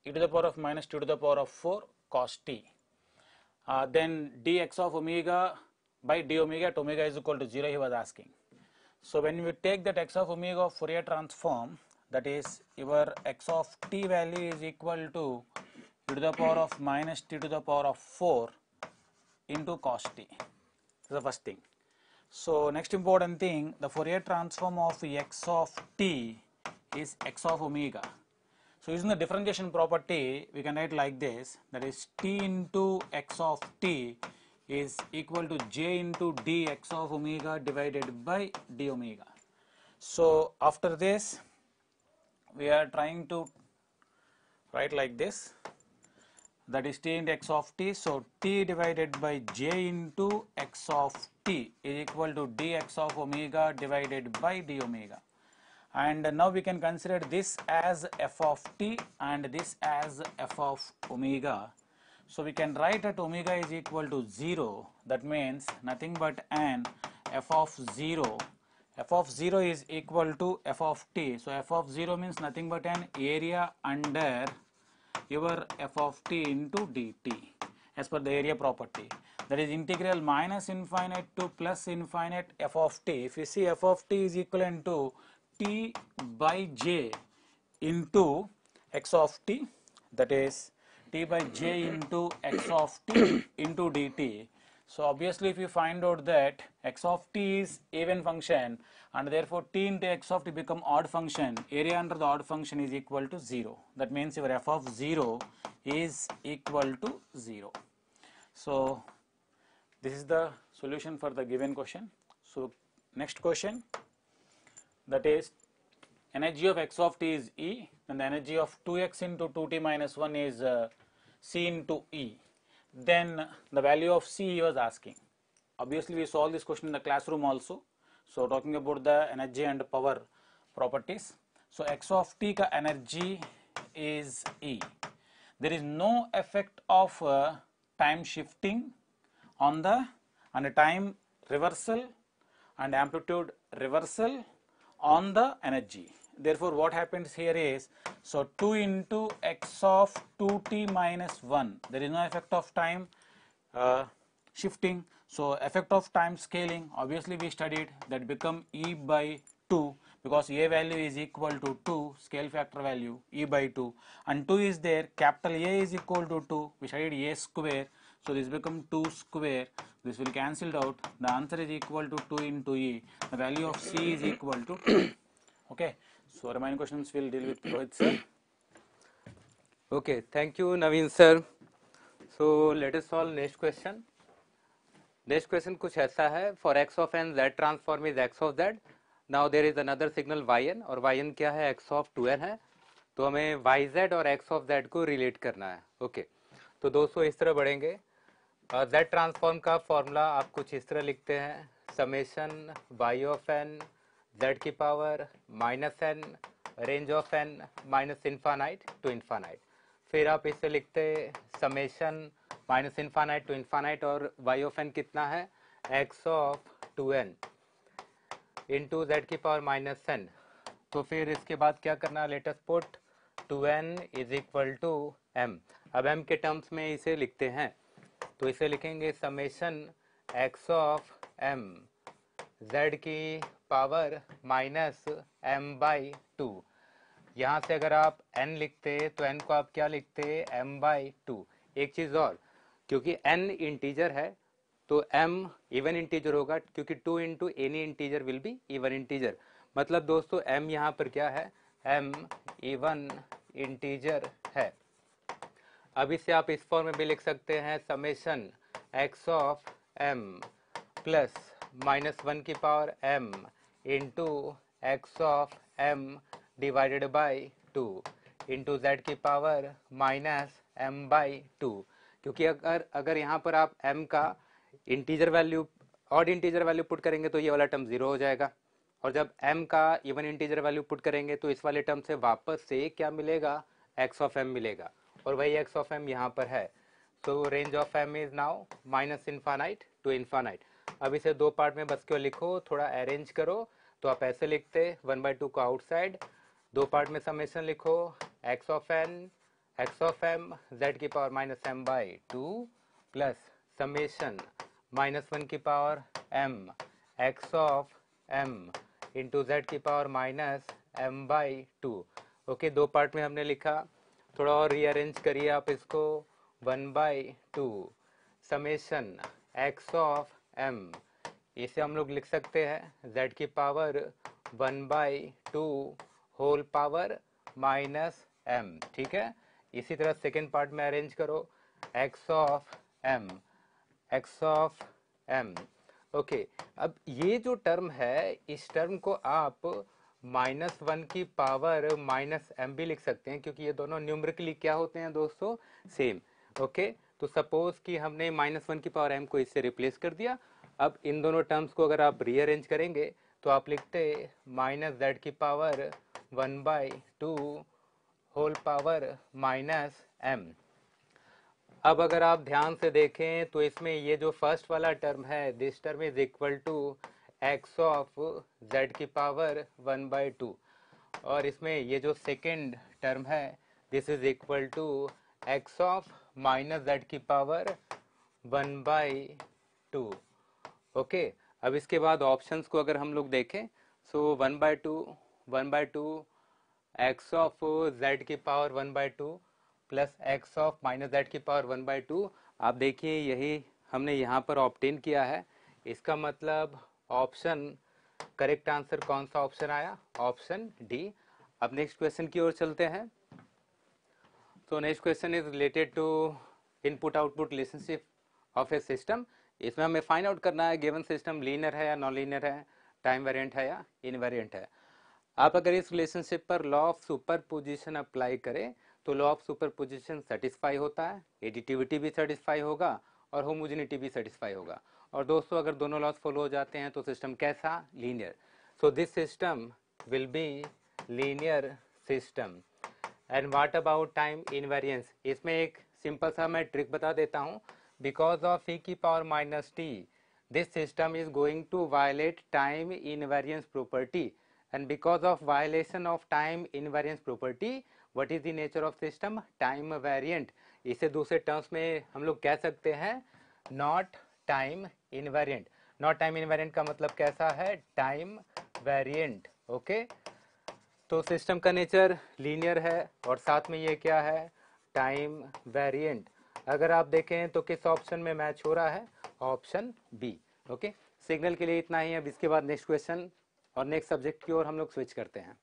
K: e to the power of minus 2 to the power of 4 cos t. Uh, then dx of omega by d omega at omega is equal to 0 he was asking. So when we take that x of omega of Fourier transform that is your x of t value is equal to e to the power of minus t to the power of 4 into cos t. The first thing. So next important thing the Fourier transform of x of t is x of omega. So using the differentiation property we can write like this that is t into x of t is equal to j into dx of omega divided by d omega. So after this we are trying to write like this that is t into x of t. So t divided by j into x of t is equal to dx of omega divided by d omega and now we can consider this as f of t and this as f of omega. So we can write at omega is equal to 0 that means nothing but an f of 0 f of 0 is equal to f of t. So f of 0 means nothing but an area under your f of t into dt as per the area property that is integral minus infinite to plus infinite f of t. If you see f of t is equivalent to t by j into x of t that is t by j into x of t into dt. So obviously if you find out that x of t is even function and therefore t into x of t become odd function area under the odd function is equal to 0 that means your f of 0 is equal to 0. So this is the solution for the given question. So next question that is energy of x of t is E and the energy of 2x into 2t minus 1 is uh, C into E. Then the value of C he was asking. Obviously we solved this question in the classroom also. So talking about the energy and power properties. So x of t ka energy is E. There is no effect of uh, time shifting on the and time reversal
H: and amplitude reversal on the energy. Therefore, what happens here is, so 2 into x of 2t minus 1, there is no effect of time uh, shifting. So, effect of time scaling, obviously we studied that become e by 2 because a value is equal to 2 scale factor value e by 2 and 2 is there capital A is equal to 2 we studied a square. So this become 2 square. This will cancelled out. The answer is equal to 2 into e. The value of c is equal to 2 okay so remaining questions will deal with Rohit sir
J: Okay, thank you Naveen sir. So let us solve next question. Next question कुछ ऐसा है for x of n z transform is x of z. Now there is another signal yn और yn क्या है x of 2n है तो हमें yz और x of z को रिलेट करना है okay. तो दोस्तों इस तरह बढ़ेंगे z ट्रांसफॉर्म का फॉर्मूला आप कुछ इस तरह लिखते हैं summation y of n z की power minus n range of n minus infinite to infinite फिर आप इसे लिखते summation minus infinite to infinite और वाई ऑफ़ एन कितना है? X of two n into z की पावर माइनस एन तो फिर इसके बाद क्या करना let us put two n is equal to m अब एम के टर्म्स में इसे लिखते हैं। तो इसे लिखेंगे summation x of m z की power minus m by two. यहाँ से अगर आप n लिखते तो n को आप क्या लिखते? m by two. एक चीज़ और, क्योंकि n इंटीजर है तो m इवन इंटीजर होगा, क्योंकि two into any integer will be even integer मतलब दोस्तों, m यहाँ पर क्या है? m इवन इंटीजर है। अब इसे आप इस फॉर्म में भी लिख सकते हैं summation x of m plus minus one की power m into x of m divided by two into z की power minus m by two क्योंकि अगर अगर यहाँ पर आप m का integer value odd integer value put करेंगे तो ये वाला टर्म ज़ीरो हो जाएगा। और जब m का इवन इंटीजर वैल्यू पुट करेंगे तो इस वाले टर्म से वापस से क्या मिलेगा? x ऑफ़ m मिलेगा। और वही x ऑफ़ m यहाँ पर है। So range of m is now minus infinite to infinite अब इसे दो पार्ट में बस क्यों लिखो? थोड़ा अरेंज करो। तो आप ऐसे लिखते वन बाई टू को आउटसाइड दो पार्ट में समेशन लिखो। X of n x of m z की power minus m by two plus summation minus one की power m x of m into z की power minus m by two okay दो part में हमने लिखा। थोड़ा और रीअरेंज करिए आप इसको। One by two summation x of m. इसे हम लोग लिख सकते हैं z की power one by two whole power minus m ठीक है? इसी तरह सेकेंड पार्ट में अरेंज करो। X of m. X of m. Okay अब ये जो टर्म है, इस टर्म को आप माइनस वन की पावर माइनस एम भी लिख सकते हैं, क्योंकि ये दोनों न्यूमरिकली क्या होते हैं दोस्तों? सेम ओके तो सपोज़ कि हमने माइनस वन की पावर एम को इससे रिप्लेस कर दिया। अब इन दोनों टर्म्स को अगर आप रीअरेंज करेंगे तो आप लिखते माइनस जेड की power one by two whole power minus m अब अगर आप ध्यान से देखें तो इसमें ये जो फ़र्स्ट वाला टर्म है this term is equal to x of z की पावर वन बाई टू और इसमें ये जो सेकेंड टर्म है this is equal to x of minus z की power one by two okay अब इसके बाद ऑप्शंस को अगर हम लोग देखें so one by two one by two x of z की power one by two plus x of minus z की पावर वन बाई टू आप देखिए यही हमने यहाँ पर ऑप्टेन किया है। इसका मतलब ऑप्शन करेक्ट आंसर कौन सा ऑप्शन आया? ऑप्शन डी अब नेक्स्ट क्वेश्चन की ओर चलते हैं। तो next question is related to input output relationship of a system इसमें हमें फाइंड आउट करना है गिवन सिस्टम लीनियर है या नॉन लीनियर है टाइम वेरिएंट है या इनवेरिएंट है। आप अगर इस रिलेशनशिप पर law of superposition apply करें तो law of superposition satisfy होता है एडिटिविटी भी सेटिस्फाई होगा और होमोजिनिटी भी सेटिस्फाई होगा। और दोस्तों, अगर दोनों लॉस फॉलो हो जाते हैं तो सिस्टम कैसा? Linear so this system will be linear system and what about time invariance इसमें एक सिंपल सा मैं ट्रिक बता देता हूँ. बिकॉज़ ऑफ़ ई की power minus t this system is going to violate time invariance property and because of violation of time invariance property what is the nature of system time variant इसे दूसरे terms में हम लोग कह सकते हैं not time invariant not time invariant का मतलब कैसा है? Time variant okay okay? तो सिस्टम का नेचर लीनियर है और साथ में ये क्या है? Time variant. अगर आप देखें तो किस ऑप्शन में मैच हो रहा है? Option B. ओके? सिग्नल के लिए इतना ही अब इसके बाद नेक्स्ट क्वेश्चन और नेक्स्ट सब्जेक्ट की ओर हम लोग स्विच करते हैं।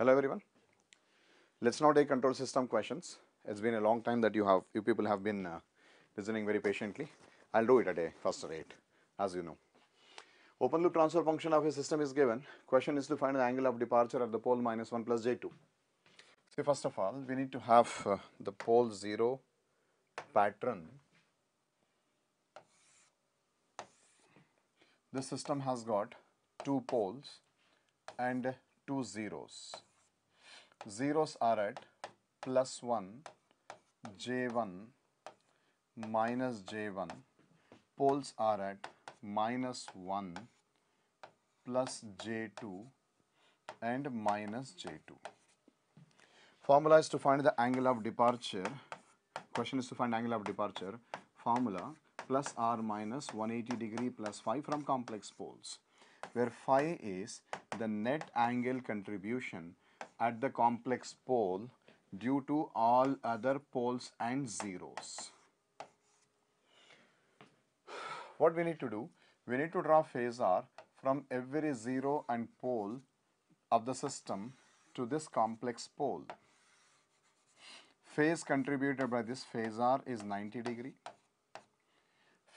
L: Hello everyone. Let's now take control system questions. It's been a long time that you have you people have been uh, listening very patiently. I'll do it at a faster rate, as you know. Open loop transfer function of a system is given. Question is to find the angle of departure at the pole minus 1 plus j2. See, first of all, we need to have uh, the pole 0 pattern. This system has got two poles and two zeros. Zeros are at plus 1, j1, minus j1. Poles are at minus 1, plus j2 and minus j2. Formula is to find the angle of departure. Question is to find angle of departure. Formula plus r minus 180 degree plus phi from complex poles where phi is the net angle contribution at the complex pole due to all other poles and zeros. What we need to do? We need to draw phasor from every zero and pole of the system to this complex pole. Phase contributed by this phasor is 90 degree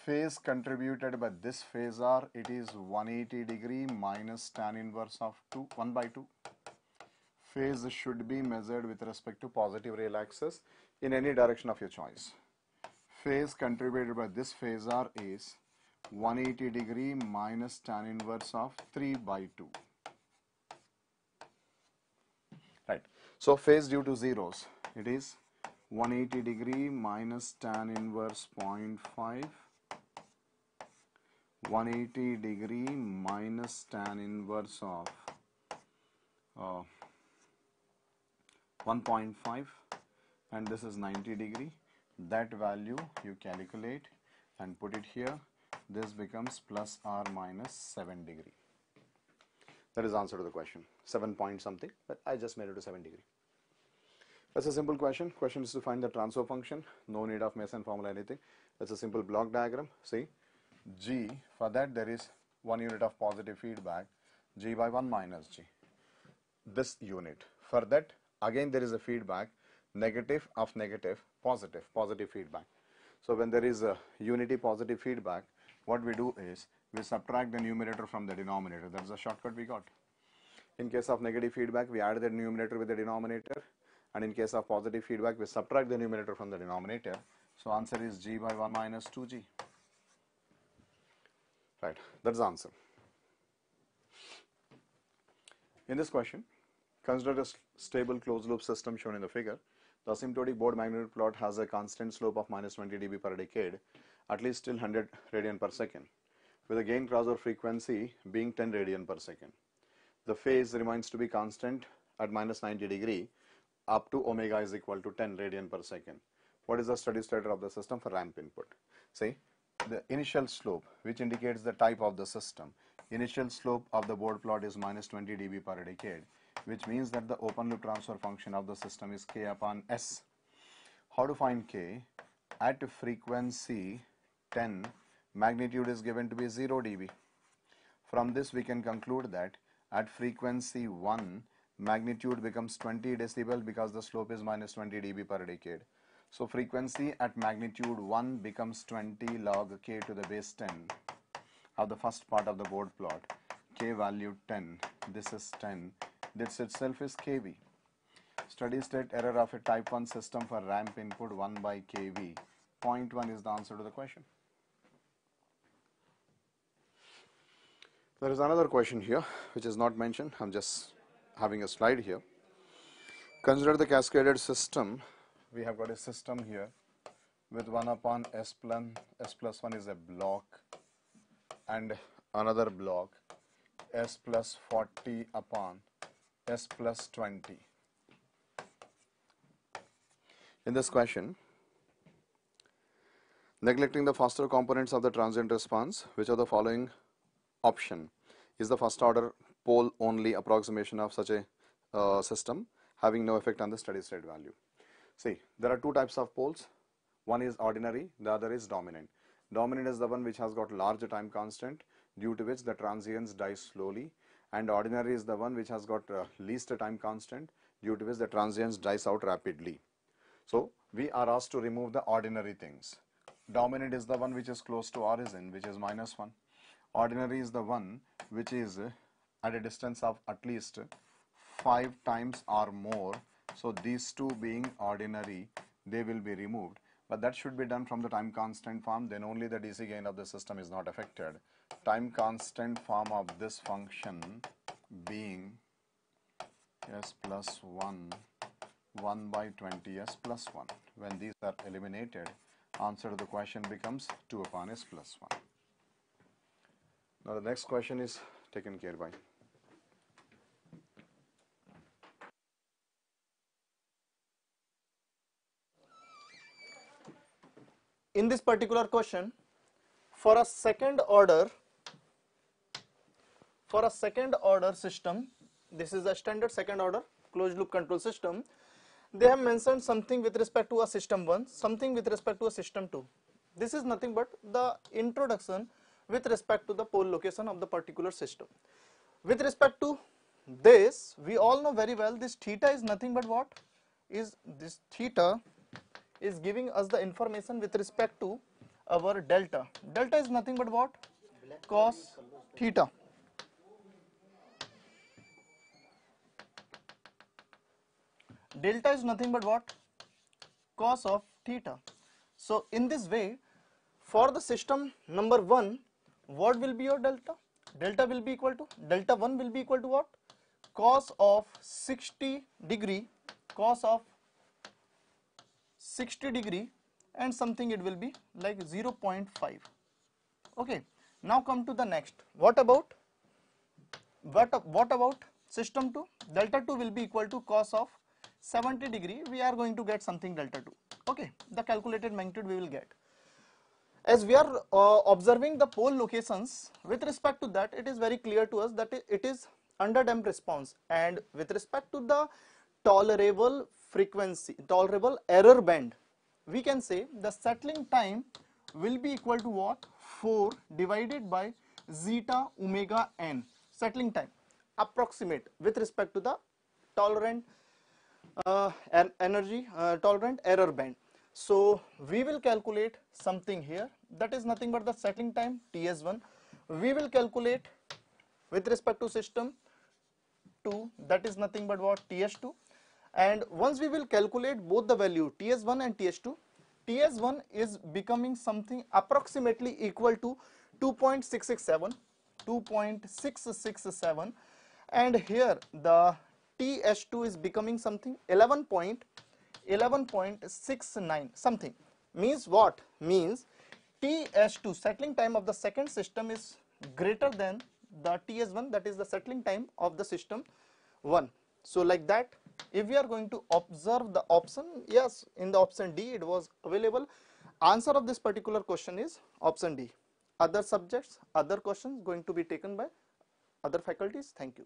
L: phase contributed by this phasor it is 180 degree minus tan inverse of 2 1 by 2 phase should be measured with respect to positive real axis in any direction of your choice. Phase contributed by this phasor is 180 degree minus tan inverse of 3 by 2 right. So phase due to zeros it is 180 degree minus tan inverse 0.5 180 degree minus tan inverse of uh, 1.5 and this is 90 degree. That value you calculate and put it here this becomes plus r minus 7 degree. That is answer to the question. 7 point something but I just made it to 7 degree. That's a simple question. Question is to find the transfer function. No need of Mason formula anything. That's a simple block diagram. See G, for that there is one unit of positive feedback, G by 1 minus G. This unit. For that, again there is a feedback, negative of negative, positive, positive feedback. So when there is a unity positive feedback, what we do is we subtract the numerator from the denominator. That's the shortcut we got. In case of negative feedback, we add the numerator with the denominator. And in case of positive feedback, we subtract the numerator from the denominator. So answer is G by 1 minus 2G. Right, that's the answer. In this question, consider a stable closed loop system shown in the figure. the asymptotic Bode magnitude plot has a constant slope of minus 20 dB per decade, at least till 100 radian per second, with the gain crossover frequency being 10 radian per second. The phase remains to be constant at minus 90 degree up to omega is equal to 10 radian per second. What is the steady state of the system for ramp input? See, the initial slope, which indicates the type of the system, initial slope of the Bode plot is minus 20 dB per decade, which means that the open loop transfer function of the system is k upon s. How to find k? At frequency 10, magnitude is given to be 0 dB. From this we can conclude that at frequency 1, magnitude becomes 20 decibel because the slope is minus 20 dB per decade. So frequency at magnitude 1 becomes 20 log k to the base 10 of the first part of the Bode plot. k value 10, this is 10, this itself is kV. Steady state error of a type 1 system for ramp input 1 by kV. Point 1 is the answer to the question. There is another question here which is not mentioned. I'm just having a slide here. Consider the cascaded system. We have got a system here with 1 upon s plus, s plus 1 is a block and another block s plus 40 upon s plus 20. In this question, neglecting the faster components of the transient response, which are the following option is the first order pole only approximation of such a uh, system having no effect on the steady state value. See, there are two types of poles. One is ordinary, the other is dominant. Dominant is the one which has got larger time constant due to which the transients die slowly and ordinary is the one which has got uh, least time constant due to which the transients dies out rapidly. So, we are asked to remove the ordinary things. Dominant is the one which is close to origin which is minus 1 ordinary is the one which is at a distance of at least 5 times or more. So these two being ordinary, they will be removed. But that should be done from the time constant form, then only the DC gain of the system is not affected. Time constant form of this function being s plus 1, 1 by 20 s plus 1. When these are eliminated, answer to the question becomes 2 upon s plus 1. Now the next question is taken care by.
G: In this particular question, for a second order, for a second order system, this is a standard second order closed loop control system, they have mentioned something with respect to a system 1, something with respect to a system 2. This is nothing but the introduction with respect to the pole location of the particular system. With respect to this, we all know very well this theta is nothing but what? Is this theta is giving us the information with respect to our delta. Delta is nothing but what? Cos theta. Delta is nothing but what? Cos of theta. So in this way, for the system number 1, what will be your delta? Delta will be equal to, delta 1 will be equal to what? Cos of 60 degree, cos of 60 degree and something it will be like 0.5. Okay, now come to the next. What about, what, what about system 2? Delta 2 will be equal to cos of 70 degree. We are going to get something delta 2. Okay, the calculated magnitude we will get as we are uh, observing the pole locations with respect to that it is very clear to us that it is under damped response and with respect to the tolerable frequency tolerable error band we can say the settling time will be equal to what? 4 divided by zeta omega n. Settling time. Approximate with respect to the tolerant uh, energy uh, tolerant error band. So we will calculate something here. That is nothing but the settling time TS1. We will calculate with respect to system 2 that is nothing but what? TS2 and once we will calculate both the value TS1 and TS2 TS1 is becoming something approximately equal to 2.667 2.667 and here the TS2 is becoming something 11. 11.69 something. Means what? Means ts2 settling time of the second system is greater than the ts1 that is the settling time of the system 1 so like that if we are going to observe the option yes in the option d it was available. Answer of this particular question is option d. Other subjects other questions going to be taken by other faculties. Thank you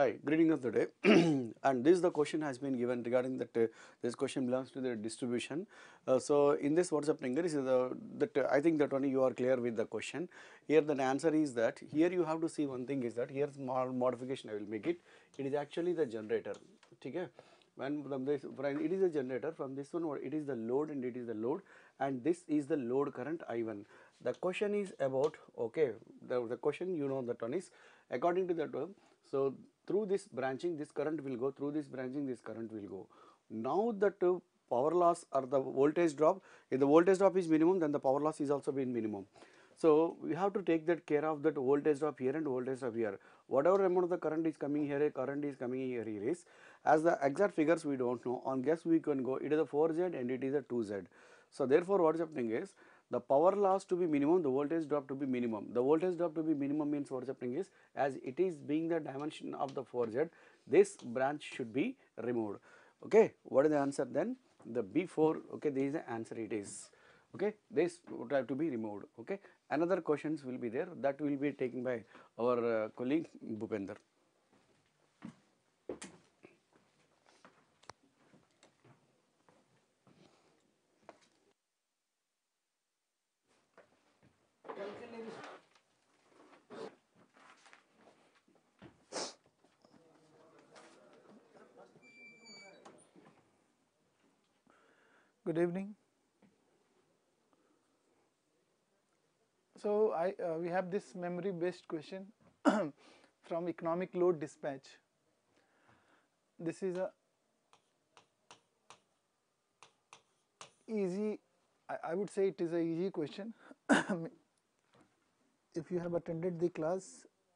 M: Hi, greeting of the day. and this the question has been given regarding that uh, this question belongs to the distribution. Uh, so in this what's happening is the, that uh, I think that only you are clear with the question. Here the answer is that here you have to see one thing is that here small modification I will make it. It is actually the generator. Okay. When from this when it is a generator from this one it is the load and it is the load and this is the load current I1. The question is about okay the, the question you know that one is according to that one. So through this branching this current will go through this branching this current will go. Now that uh, power loss or the voltage drop if the voltage drop is minimum then the power loss is also been minimum. So we have to take that care of that voltage drop here and voltage drop here. Whatever amount of the current is coming here current is coming here here is. As the exact figures we don't know. On guess we can go it is a 4z and it is a 2z so therefore what is happening is the power loss to be minimum, the voltage drop to be minimum. The voltage drop to be minimum means what is happening is as it is being the dimension of the 4Z, this branch should be removed. Okay, what is the answer then? The B4, okay, this is the answer it is. Okay, this would have to be removed. Okay, another questions will be there that will be taken by our uh, colleague Bhupender.
N: Good evening. So I uh, we have this memory based question from economic load dispatch. This is a easy I, I would say it is a easy question. if you have attended the class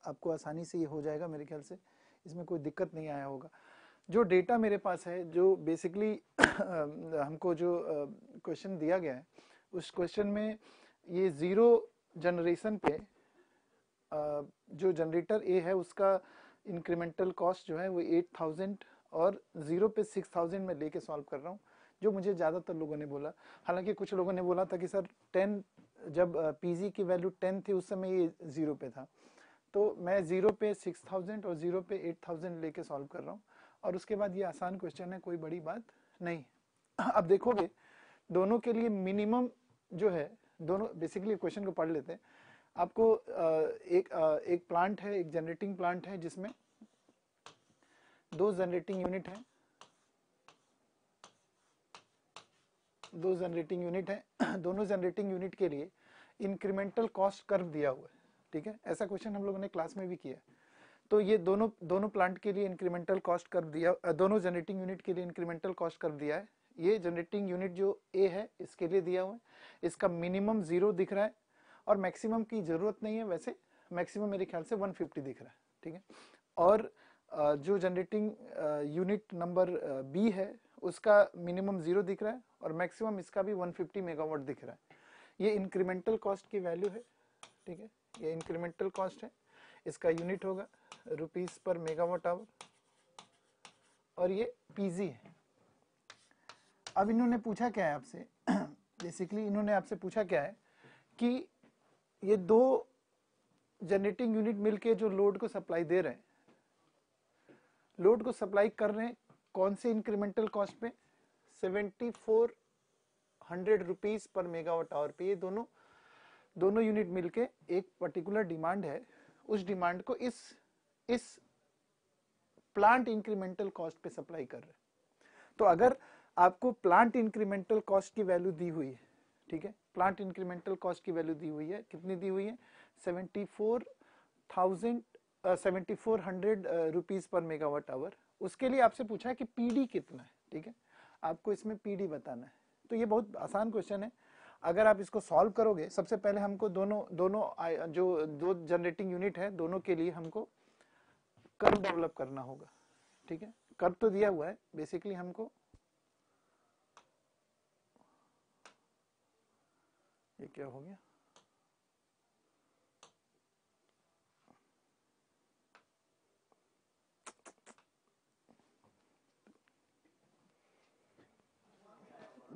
N: आपको आसानी से ये हो जाएगा मेरे ख्याल से इसमें कोई दिक्कत नहीं आया होगा जो डेटा मेरे पास है, जो बेसिकली हमको जो क्वेश्चन दिया गया है, उस क्वेश्चन में ये ज़ीरो जनरेशन पे जो जनरेटर ए है, उसका इंक्रीमेंटल कॉस्ट जो है वो एट थाउज़ेंड और ज़ीरो पे सिक्स थाउज़ेंड में लेके सॉल्व कर रहा हूँ, जो मुझे ज़्यादातर लोगों ने बोला। हालाँकि कुछ लोगों ने बोला था कि सर टेन जब पीजी की वैल्यू टेन थी, उस समय ये ज़ीरो पे था। तो मैं ज़ीरो पे सिक्स थाउज़ेंड और ज़ीरो पे एट थाउज़ेंड लेके सॉल्व कर रहा हूँ। और उसके बाद ये आसान क्वेश्चन है, कोई बड़ी बात नहीं। अब देखोगे, दोनों के लिए मिनिमम जो है, दोनों बेसिकली क्वेश्चन को पढ़ लेते हैं। आपको एक एक प्लांट है, एक जनरेटिंग प्लांट है, जिसमें दो जनरेटिंग यूनिट है। दो जनरेटिंग यूनिट है। दोनों जनरेटिंग यूनिट के लिए इंक्रीमेंटल कॉस्ट कर्व दिया हुआ है, ठीक है? ऐसा क्वेश्चन हम लोगों ने क्लास में भी किया तो ये दोनों दोनों प्लांट के लिए इंक्रीमेंटल कॉस्ट कर दिया दोनों जनरेटिंग यूनिट के लिए इंक्रीमेंटल कॉस्ट कर दिया है। ये जनरेटिंग यूनिट जो ए है, इसके लिए दिया हुआ है। इसका मिनिमम ज़ीरो दिख रहा है और मैक्सिमम की ज़रूरत नहीं है। वैसे मैक्सिमम मेरे ख्याल से 150 दिख रहा है, ठीक है? और जो जनरेटिंग यूनिट नंबर बी है, उसका मिनिमम ज़ीरो दिख रहा है और मैक्सिमम इसका भी 150 मेगावाट दिख रहा है। ये इंक्रीमेंटल कॉस्ट की वैल्यू है, ठीक है? ये इंक्रीमेंटल कॉस्ट है। इसका यूनिट होगा रुपीस पर मेगावाट आवर और ये पीजी है। अब इन्होंने पूछा क्या है आपसे? बेसिकली इन्होंने आपसे पूछा क्या है कि ये दो जनरेटिंग यूनिट मिलके जो लोड को सप्लाई दे रहे हैं लोड को सप्लाई कर रहे हैं कौन से इंक्रीमेंटल कॉस्ट पे? Seventy four hundred rupees per megawatt hour पे ये दोनों दोनों यूनिट मिलके एक पर्टिकुलर डिमांड है। उस डिमांड को इस इस प्लांट इंक्रीमेंटल कॉस्ट पे सप्लाई कर रहे तो अगर आपको प्लांट इंक्रीमेंटल कॉस्ट की वैल्यू दी हुई है, ठीक है? प्लांट इंक्रीमेंटल कॉस्ट की वैल्यू दी हुई है, कितनी दी हुई है? Seventy four thousand seventy four hundred rupees per megawatt hour उसके लिए आपसे पूछा है कि पीडी कितना है, ठीक है? आपको इसमें पीडी बताना है। तो ये बहुत आसान क्वेश्चन है। अगर आप इसको सॉल्व करोगे, सबसे पहले हमको दोनों दोनों जो दो जनरेटिंग यूनिट है, दोनों के लिए हमको कर्व डेवलप करना होगा। ठीक है? कर्व तो दिया हुआ है। बेसिकली हमको ये क्या हो गया?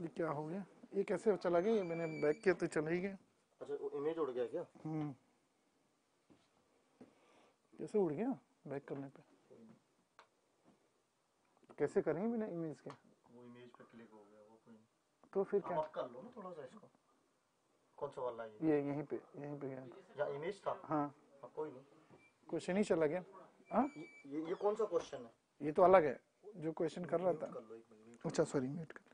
N: ये क्या हो गया? ये कैसे चला गया? ये मैंने बैक किया तो चला ही गया।
O: अच्छा इमेज उड़ गया क्या?
N: हम्म। कैसे उड़ गया? बैक करने पे। कैसे करेंगे बिना इमेज के?
O: वो इमेज पे क्लिक हो गया वो कोई
N: तो फिर क्या?
O: कर लो ना थोड़ा सा इसको। कौन सा वाला ये?
N: ये यहीं पे यहीं पे गया।
O: या इमेज था?
N: हाँ।
O: हाँ कोई नहीं।
N: क्वेश्चन ही चला गया। हाँ?
O: ये ये, कौन सा क्वेश्चन है?
N: ये तो अलग है। जो क्वेश्चन कर रहा था। अच्छा सॉरी म्यूट कर।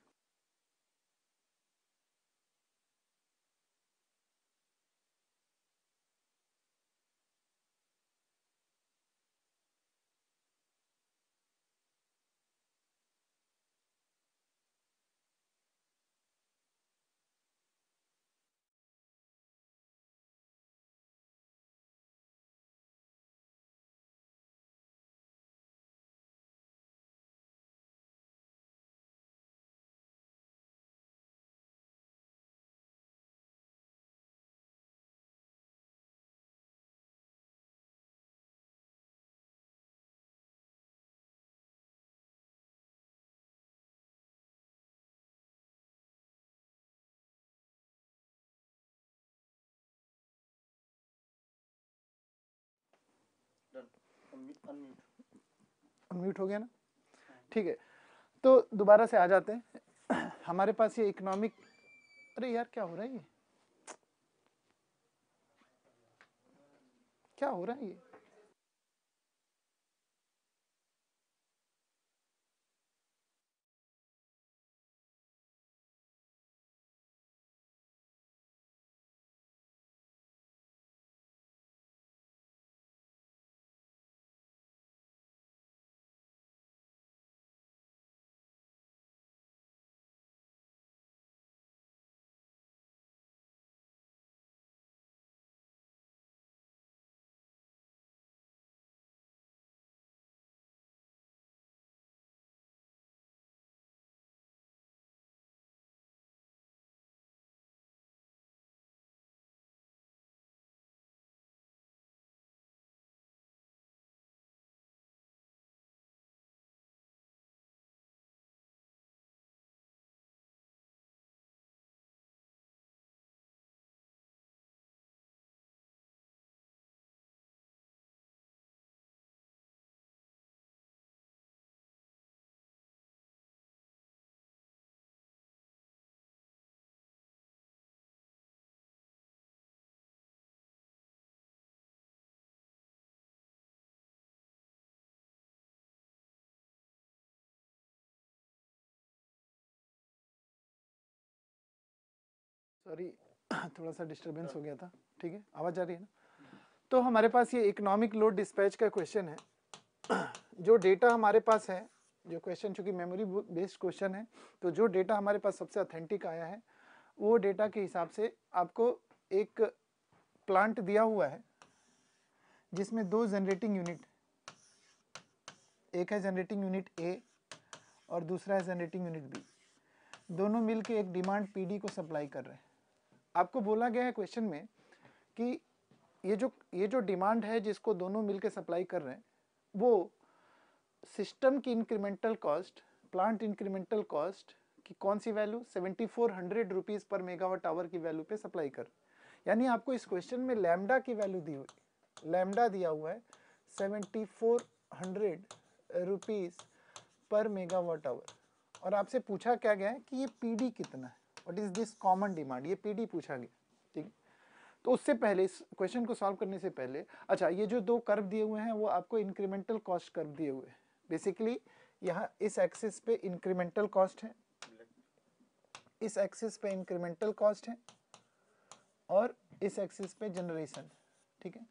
O: अनम्यूट
N: हो गया ना? ठीक है। तो दोबारा से आ जाते हैं। हमारे पास ये इकोनॉमिक अरे यार, क्या हो रहा है ये? क्या हो रहा है ये? सॉरी थोड़ा सा डिस्टरबेंस हो गया था। ठीक है? आवाज़ आ रही है ना? तो हमारे पास ये इकोनॉमिक लोड डिस्पैच का क्वेश्चन है। जो डेटा हमारे पास है, जो क्वेश्चन चूँकि मेमोरी बेस्ड क्वेश्चन है तो जो डेटा हमारे पास सबसे अथेंटिक आया है, वो डेटा के हिसाब से आपको एक प्लांट दिया हुआ है, जिसमें दो जनरेटिंग यूनिट एक है जनरेटिंग यूनिट ए और दूसरा है जनरेटिंग यूनिट बी दोनों मिलके एक डिमांड पीडी को सप्लाई कर रहे हैं। आपको बोला गया है क्वेश्चन में कि ये जो ये जो डिमांड है जिसको दोनों मिलकर सप्लाई कर रहे हैं, वो सिस्टम की incremental cost plant incremental cost की कौन सी value seventy four hundred rupees per megawatt hour की वैल्यू पे सप्लाई कर। यानी आपको इस क्वेश्चन में लैम्डा की वैल्यू दी हुई लैम्डा दिया हुआ है seventy four hundred rupees per megawatt hour और आपसे पूछा क्या गया है कि ये पीडी कितना है? What is this common demand ये पीडी पूछा गया, ठीक? तो उससे पहले, इस क्वेश्चन को सॉल्व करने से पहले अच्छा ये जो दो कर्व दिए हुए हैं, वो आपको इंक्रीमेंटल कॉस्ट कर्व दिए हुए हैं। बेसिकली यहाँ इस एक्सिस पे इंक्रीमेंटल कॉस्ट है, इस एक्सिस पे इंक्रीमेंटल कॉस्ट है, और इस एक्सिस पे जनरेशन ठीक है?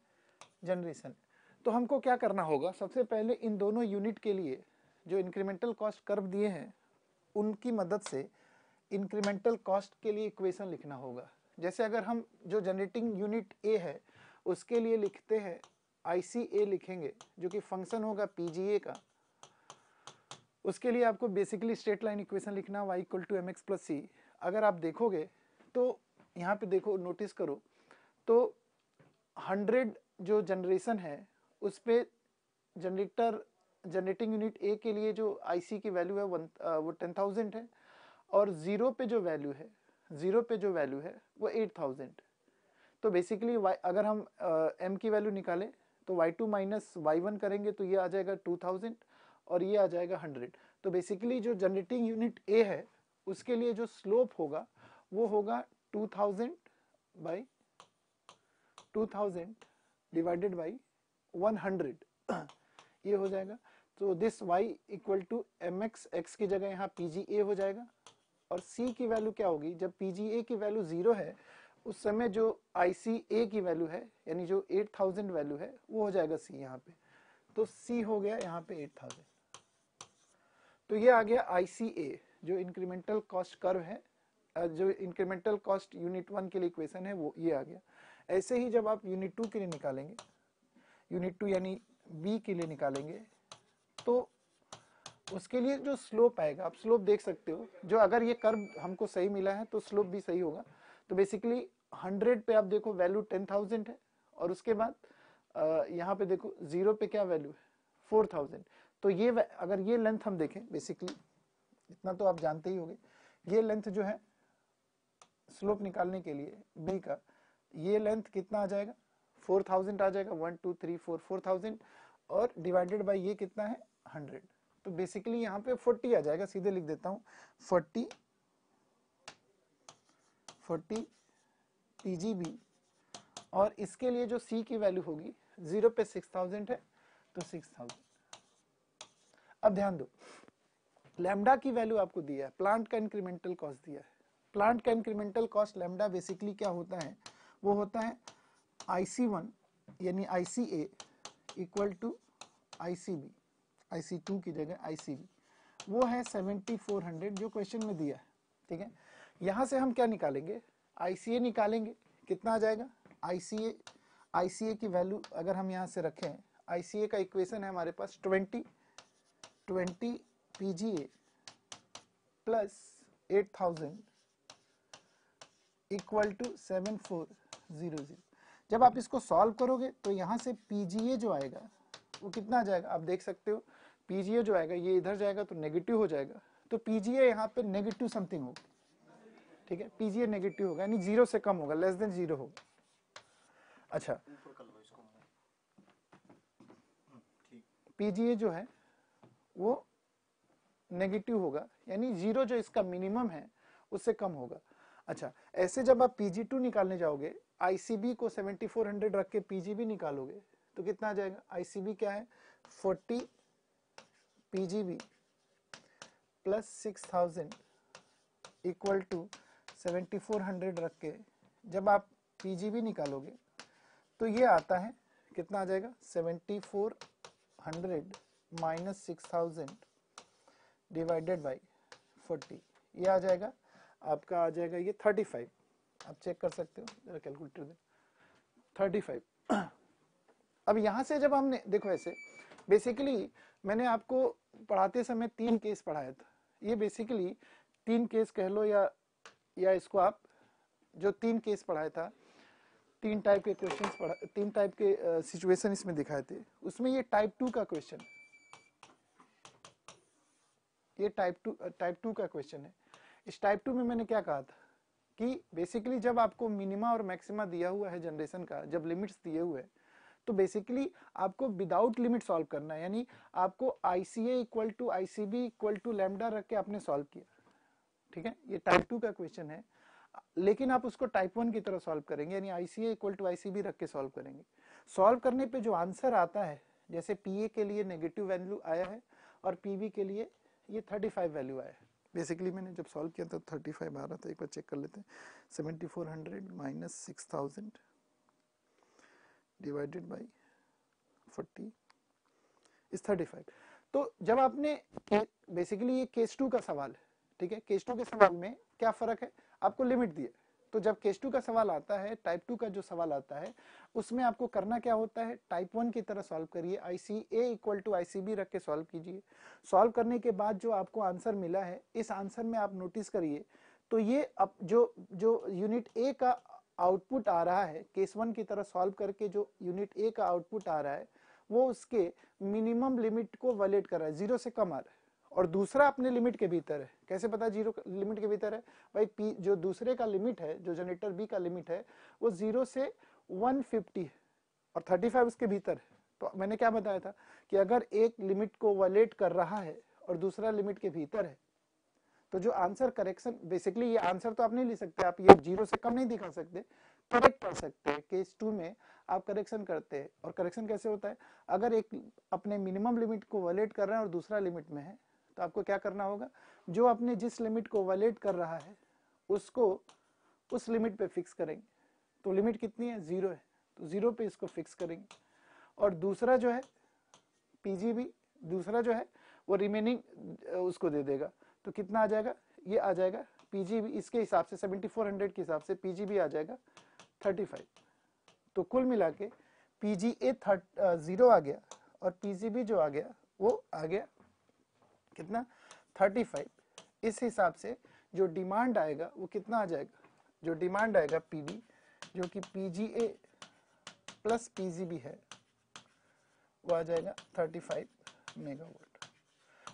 N: जनरेशन तो हमको क्या करना होगा? सबसे पहले इन दोनों यूनिट के लिए जो इंक्रीमेंटल कॉस्ट कर्व दिए हैं, उनकी मदद से इंक्रीमेंटल कॉस्ट के लिए इक्वेशन लिखना होगा। जैसे अगर हम जो जनरेटिंग यूनिट ए है, उसके लिए लिखते हैं आई सी ए लिखेंगे, जो कि फ़ंक्शन होगा पी जी ए का, उसके लिए आपको बेसिकली स्ट्रेट लाइन इक्वेशन लिखना y equal to m x plus c अगर आप देखोगे तो यहाँ पे देखो नोटिस करो तो हंड्रेड जो जनरेशन है, उस पर जनरेटर जनरेटिंग यूनिट ए के लिए जो आईसी की वैल्यू है वन वो टेन थाउज़ेंड है। और ज़ीरो पे जो वैल्यू है ज़ीरो पे जो वैल्यू है, वो एट थाउज़ेंड तो बेसिकली अगर हम एम की वैल्यू निकालें तो y two minus y one करेंगे तो ये आ जाएगा टू थाउज़ेंड और ये आ जाएगा हंड्रेड तो बेसिकली जो जनरेटिंग यूनिट ए है, उसके लिए जो स्लोप होगा, वो होगा two thousand by two thousand divided by one hundred ये हो जाएगा. तो this y equal to m x x की जगह यहाँ पी हो जाएगा. और c की वैल्यू क्या होगी? जब पी जी ए की वैल्यू ज़ीरो है, उस समय जो आई सी ए की वैल्यू है, यानी जो 8000 वैल्यू है, वो हो जाएगा c यहाँ पे। तो c हो गया यहाँ पे 8000 तो ये आ गया आई सी ए जो इंक्रीमेंटल कॉस्ट कर्व है जो इंक्रीमेंटल कॉस्ट यूनिट वन के लिए इक्वेशन है, वो, ये आ गया। ऐसे ही जब आप यूनिट टू के लिए निकालेंगे यूनिट टू यानी बी के लिए निकालेंगे तो उसके लिए जो स्लोप आएगा आप स्लोप देख सकते हो जो अगर ये कर्व हमको सही मिला है तो स्लोप भी सही होगा। तो बेसिकली 100 पे आप देखो वैल्यू 10,000 है और उसके बाद यहाँ पे देखो ज़ीरो पे क्या वैल्यू है? 4,000 तो ये अगर ये लेंथ हम देखें बेसिकली इतना तो आप जानते ही होंगे ये लेंथ जो है स्लोप निकालने के लिए बी का ये लेंथ कितना आ जाएगा? 4000 आ जाएगा one two three four four thousand और डिवाइडेड बाई ये कितना है? 100 तो बेसिकली यहाँ पे 40 आ जाएगा, सीधे लिख देता हूँ। 40 40 पीजीबी और इसके लिए जो सी की वैल्यू होगी ज़ीरो पे 6000 है तो 6000 अब ध्यान दो लैम्डा की वैल्यू आपको दिया है प्लांट का इंक्रीमेंटल कॉस्ट दिया है। प्लांट का इंक्रीमेंटल कॉस्ट लैम्डा बेसिकली क्या होता है? वो होता है आई सी वन यानी I C A equal to I C B IC two की जगह ICB वो है सेवेंटी फोर हंड्रेड जो क्वेश्चन में दिया है, ठीक है? यहाँ से हम क्या निकालेंगे? आईसीए निकालेंगे। कितना आ जाएगा? सी ए की वैल्यू अगर हम यहाँ से रखें आईसीए का इक्वेशन है हमारे पास twenty twenty P G A plus eight thousand equal to seven four zero zero जब आप इसको सॉल्व करोगे तो यहाँ से पीजीए जो आएगा, वो कितना आ जाएगा? आप देख सकते हो पीजीए जो आएगा, ये इधर जाएगा तो नेगेटिव हो जाएगा। तो पीजीए यहाँ पे नेगेटिव समथिंग होगा। ठीक है? पीजीए नेगेटिव होगा, यानी ज़ीरो से कम होगा लेस देन ज़ीरो होगा। अच्छा। पीजीए जो है, वो नेगेटिव होगा, यानी ज़ीरो जो इसका मिनिमम है, उससे कम होगा। अच्छा ऐसे जब आप पीजी टू निकालने जाओगे आईसीबी को 7400 रख के Pgb निकालोगे तो कितना आ जाएगा? ICB क्या है? 40 Pgb प्लस 6000 इक्वल टू 7400 रख के जब आप Pgb निकालोगे तो ये आता है, कितना आ जाएगा? Seventy four hundred minus six thousand divided by forty ये आ जाएगा, आपका आ जाएगा ये थर्टी फाइव आप चेक कर सकते हो, जरा कैलकुलेटर दे। थर्टी फाइव अब यहाँ से जब हमने, देखो ऐसे बेसिकली मैंने आपको पढ़ाते समय तीन केस पढ़ाया था। ये बेसिकली तीन केस कह लो या या इसको आप जो तीन केस पढ़ाया था, तीन टाइप के क्वेश्चंस पढ़ा, तीन टाइप के सिचुएशन इसमें दिखाए थे। उसमें ये टाइप टू का क्वेश्चन ये टाइप टू टाइप टू का क्वेश्चन है। इस टाइप टू में मैंने क्या कहा था कि बेसिकली जब आपको मिनिमा और मैक्सिमा दिया हुआ है जनरेशन का, जब लिमिट्स दिए हुए हैं तो बेसिकली आपको विदाउट लिमिट सॉल्व करना है, यानी आपको ICA equal to ICB equal to lambda रख के आपने सॉल्व किया। ठीक है? ये टाइप टू का क्वेश्चन है। लेकिन आप उसको टाइप वन की तरह सॉल्व करेंगे, यानी आईसीए इक्वल टू आईसीबी रख के सॉल्व करेंगे। सॉल्व करने पे जो आंसर आता है, जैसे पीए के लिए नेगेटिव वैल्यू आया है और पीबी के लिए ये 35 वैल्यू आया है। बेसिकली मैंने जब सॉल्व किया था 35 आ रहा था, एक बार चेक कर लेते हैं। 7400 minus six thousand divided by 40 इस 35 तो जब आपने बेसिकली ये केस टू का सवाल है, ठीक है? केस टू के सवाल में क्या फ़र्क है? आपको लिमिट दिए। तो जब केस टू का सवाल आता है टाइप टू का जो सवाल आता है, उसमें आपको करना क्या होता है? टाइप वन की तरह सॉल्व करिए। I C A equal to I C B रख के सॉल्व कीजिए। सॉल्व करने के बाद जो आपको आंसर मिला है, इस आंसर में आप नोटिस करिए। तो ये अब जो जो यूनिट ए का आउटपुट आ रहा है, केस वन की तरह सॉल्व करके जो यूनिट ए का आउटपुट आ रहा है, वो उसके मिनिमम लिमिट को वलेट कर रहा है ज़ीरो से कम आ रहा है। और दूसरा अपने लिमिट के भीतर है। कैसे पता ज़ीरो लिमिट के भीतर है? भाई पी जो दूसरे का लिमिट है, जो जनरेटर बी का लिमिट है, वो ज़ीरो से 150 है और 35 उसके भीतर है। तो मैंने क्या बताया था कि अगर एक लिमिट को वलेट कर रहा है और दूसरा लिमिट के भीतर है तो जो आंसर करेक्शन बेसिकली ये आंसर तो आप नहीं लिख सकते, आप ये ज़ीरो से कम नहीं दिखा सकते करेक्ट कर सकते हैं केस टू में, आप करेक्शन करते हैं। और करेक्शन कैसे होता है? अगर एक अपने मिनिमम लिमिट को वलेट कर रहे हैं और दूसरा लिमिट में है तो आपको क्या करना होगा? जो अपने जिस लिमिट को वैलेट कर रहा है, उसको उस लिमिट पे फिक्स करेंगे। तो लिमिट कितनी है? ज़ीरो है। तो ज़ीरो पे इसको फिक्स करेंगे। और दूसरा जो है पीजीबी दूसरा जो है, वो रिमेनिंग उसको दे देगा। तो कितना आ जाएगा? ये आ जाएगा। पीजीबी इसके हिसाब से 7400 के हिसाब से पीजीबी आ जाएगा 35 तो कुल मिला के पीजी ए ज़ीरो आ गया और पीजीबी जो आ गया, वो आ गया कितना? 35 इस हिसाब से जो डिमांड आएगा, वो कितना आ जाएगा? जो डिमांड आएगा पीबी जो कि पीजीए प्लस पीजीबी है, वो आ जाएगा 35 मेगावाट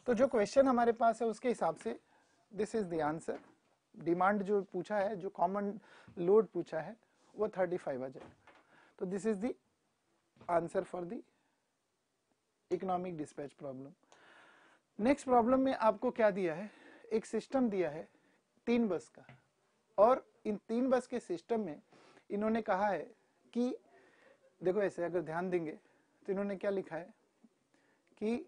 N: तो जो क्वेश्चन हमारे पास है, उसके हिसाब से this is the answer demand जो पूछा है, जो कॉमन लोड पूछा है, वो 35 आ जाएगा तो this is the answer for the economic dispatch problem next problem में आपको क्या दिया है? एक सिस्टम दिया है, तीन बस का। और इन तीन बस के सिस्टम में इन्होंने कहा है कि, देखो ऐसे अगर ध्यान देंगे तो इन्होंने क्या लिखा है? कि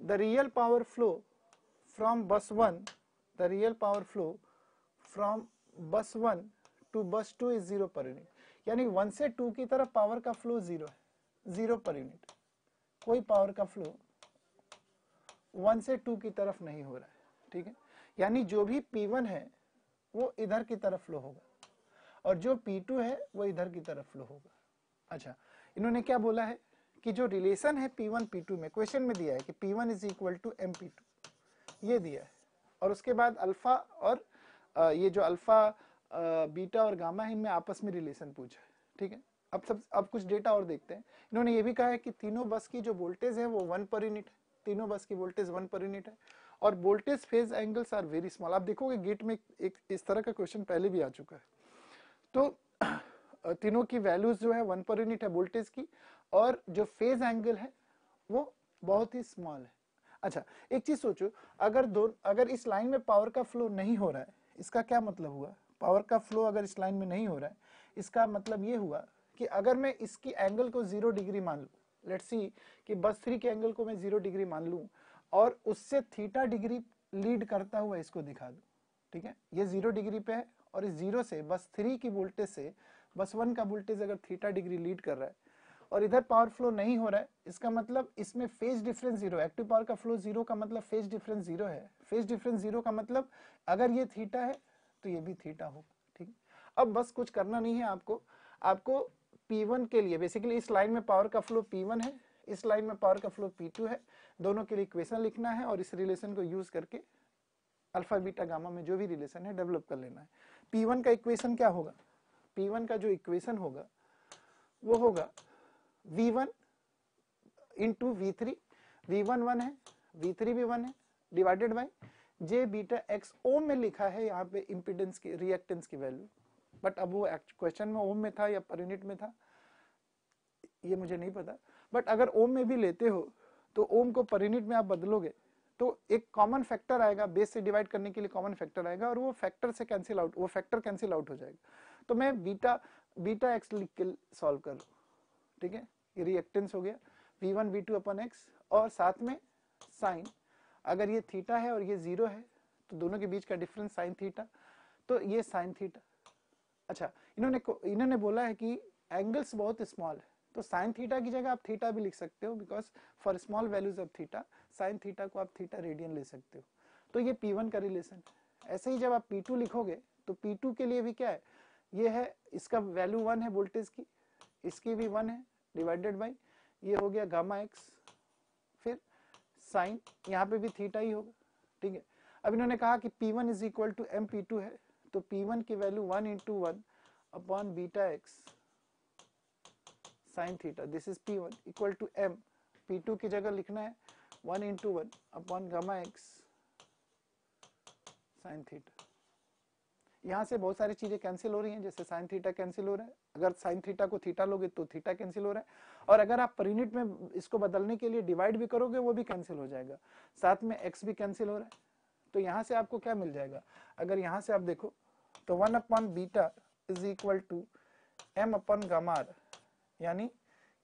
N: the real power flow from bus one the real power flow from bus one to bus two is zero per unit यानी वन से टू की तरफ़ पावर का फ्लो ज़ीरो है ज़ीरो पर यूनिट कोई पावर का फ्लो वन से two की तरफ़ नहीं हो रहा है, ठीक है? यानी जो भी P1 है, वो इधर की तरफ़ फ्लो होगा और जो P2 है, वो इधर की तरफ़ फ्लो होगा। अच्छा इन्होंने क्या बोला है? कि जो रिलेशन है P1 P2 में क्वेश्चन में दिया है कि P1 is equal to M ये दिया है। और उसके बाद अल्फ़ा और ये जो अल्फ़ा बीटा और गामा है, इनमें आपस में रिलेशन पूछा है। ठीक है? अब सब, अब कुछ डेटा और देखते हैं। इन्होंने ये भी कहा है कि तीनों बस की जो वोल्टेज है वो वन पर यूनिट है। तीनों बस की वोल्टेज वन पर यूनिट है। और voltage phase angles are very small आप देखोगे गेट में एक, इस तरह का क्वेश्चन पहले भी आ चुका है। तो तीनों की वैल्यूज़ जो है वन पर यूनिट है वोल्टेज की। और जो फ़ेज़ एंगल है, वो बहुत ही स्मॉल है। अच्छा एक चीज़ सोचो, अगर दो, अगर इस लाइन में पावर का फ्लो नहीं हो रहा है, इसका क्या मतलब हुआ? पावर का फ्लो अगर इस लाइन में नहीं हो रहा है, इसका मतलब ये हुआ कि अगर मैं इसकी एंगल को ज़ीरो डिग्री मान लू लेट सी कि बस थ्री के एंगल को मैं ज़ीरो डिग्री मान लूँ, और उससे थीटा डिग्री लीड करता हुआ इसको दिखा दूँ, ठीक है? ये ज़ीरो डिग्री पे है, और इस ज़ीरो से, बस थ्री की वोल्टेज से, बस वन का वोल्टेज अगर थीटा डिग्री लीड कर रहा है और इधर पावर फ्लो नहीं हो रहा है, इसका मतलब इसमें phase difference zero active power का फ्लो ज़ीरो का मतलब फ़ेज़ डिफरेंस ज़ीरो है। फ़ेज़ डिफरेंस ज़ीरो का मतलब अगर ये थीटा है तो ये भी थीटा होगा, ठीक? अब बस कुछ करना नहीं है आपको। आपको P1 के लिए बेसिकली इस लाइन में पावर का फ्लो P1 है, इस लाइन में पावर का फ्लो P2 है। दोनों के लिए इक्वेशन लिखना है और इस रिलेशन को यूज़ करके अल्फ़ा बीटा गामा में जो भी रिलेशन है डेवलप कर लेना है। P1 का इक्वेशन क्या होगा? P1 का जो इक्वेशन होगा, वो होगा V1 into V three V one one है वी थ्री भी वन है divided by j beta x ohm में लिखा है यहाँ पे इम्पिडेंस की रिएक्टेंस की वैल्यू बट अब वो क्वेश्चन में ओम में था या पर यूनिट में था? ये मुझे नहीं पता. बट अगर ओम में भी लेते हो तो ओम को पर यूनिट में आप बदलोगे तो एक कॉमन फैक्टर आएगा. बेस से डिवाइड करने के लिए कॉमन फैक्टर आएगा और वो फैक्टर से कैंसिल आउट वो फैक्टर कैंसिल आउट हो जाएगा. तो मैं बीटा बीटा एक्स लिख के सॉल्व कर ठीक है? रिएक्टेंस हो गया वी वन वी टू अपन एक्स और साथ में साइन अगर ये थीटा है और ये ज़ीरो है तो दोनों के बीच का डिफरेंस साइन थीटा तो ये साइन थीटा अच्छा इन्होंने इन्होंने बोला है कि एंगल्स बहुत स्मॉल है। तो साइन थीटा की जगह आप थीटा भी लिख सकते हो because for small values of theta sine theta को आप थीटा रेडियन ले सकते हो। तो ये P1 का रिलेशन ऐसे ही जब आप P2 लिखोगे तो P2 के लिए भी क्या है? ये है, इसका वैल्यू वन है वोल्टेज की, इसकी भी वन है। डिवाइडेड बाई ये हो गया गामा एक्स, फिर साइन, यहाँ पे भी थीटा ही होगा, ठीक है? अब इन्होंने कहा कि P1 one is equal to m P two है तो P1 की value one into one upon beta x sine theta this is P1 equal to m P2 की जगह लिखना है one into one upon gamma x sine theta यहाँ से बहुत सारी चीज़ें कैंसिल हो रही हैं, जैसे साइन थीटा कैंसिल हो रहा है अगर साइन थीटा को थीटा लोगे तो थीटा कैंसिल हो रहा है। और अगर आप पर यूनिट में इसको बदलने के लिए डिवाइड भी करोगे, वो भी कैंसिल हो जाएगा। साथ में एक्स भी कैंसिल हो रहा है। तो यहाँ से आपको क्या मिल जाएगा? अगर यहाँ से आप देखो तो one upon beta is equal to m upon gamma यानी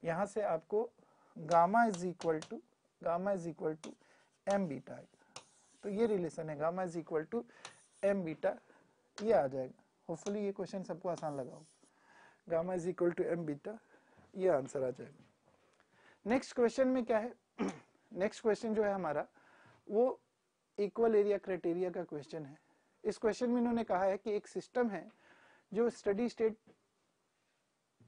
N: यहाँ से आपको gamma is equal to gamma is equal to m beta तो ये रिलेशन है gamma is equal to m beta ये आ जाएगा। होपफुली ये क्वेश्चन सबको आसान लगा हो। Gamma is equal to m beta, ये आंसर आ जाएगा। नेक्स्ट क्वेश्चन में क्या है? नेक्स्ट क्वेश्चन जो है हमारा, वो इक्वल एरिया क्राइटेरिया का क्वेश्चन है। इस क्वेश्चन में इन्होंने कहा है कि एक सिस्टम है जो स्टडी स्टेट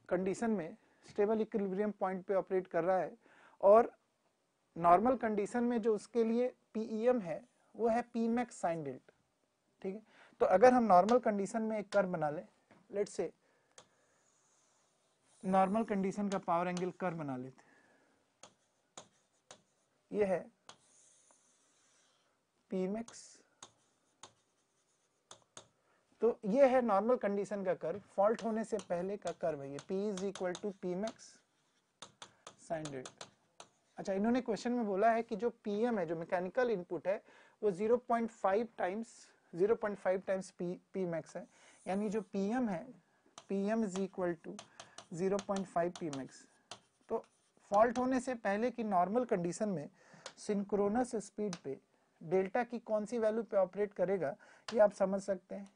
N: कंडीशन में स्टेबल इक्विलिब्रियम पॉइंट पे ऑपरेट कर रहा है और नॉर्मल कंडीशन में जो उसके लिए पीईएम है, वो है पी मैक्स साइन डेल्ट ठीक है? तो अगर हम नॉर्मल कंडीशन में एक कर्व बना लें लेट से नॉर्मल कंडीशन का पावर एंगल कर बना लेते हैं। ये है पी मैक्स तो ये है नॉर्मल कंडीशन का कर्व फॉल्ट होने से पहले का कर्व है ये P is equal to P max sine अच्छा इन्होंने क्वेश्चन में बोला है कि जो पीएम है, जो मैकेनिकल इनपुट है, वो 0.5 times 0.5 times P P max है। यानी जो पीएम है PM is equal to 0.5 P max तो फॉल्ट होने से पहले की नॉर्मल कंडीशन में सिंक्रोनस स्पीड पे डेल्टा की कौन सी वैल्यू पे ऑपरेट करेगा, ये आप समझ सकते हैं।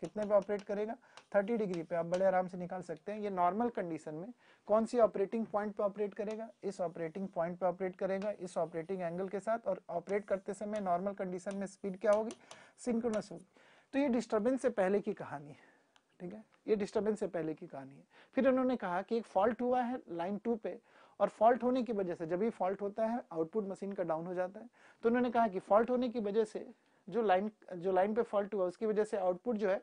N: कितने पे ऑपरेट करेगा? 30 डिग्री पे। आप बड़े आराम से निकाल सकते हैं। ये नॉर्मल कंडीशन में कौन सी ऑपरेटिंग पॉइंट पे ऑपरेट करेगा? इस ऑपरेटिंग पॉइंट पे ऑपरेट करेगा, इस ऑपरेटिंग एंगल के साथ और ऑपरेट करते समय नॉर्मल कंडीशन में स्पीड क्या होगी? सिंक्रोनस होगी। तो ये डिस्टर्बेंस से पहले की कहानी है। ठीक है? ये डिस्टर्बेंस से पहले की कहानी है। फिर उन्होंने कहा कि एक फॉल्ट हुआ है लाइन टू पे और फॉल्ट होने की वजह से जब भी फॉल्ट होता है आउटपुट मशीन का डाउन हो जाता है। तो उन्होंने कहा कि फॉल्ट होने की वजह से जो लाइन जो लाइन पे फॉल्ट हुआ, उसकी वजह से आउटपुट जो है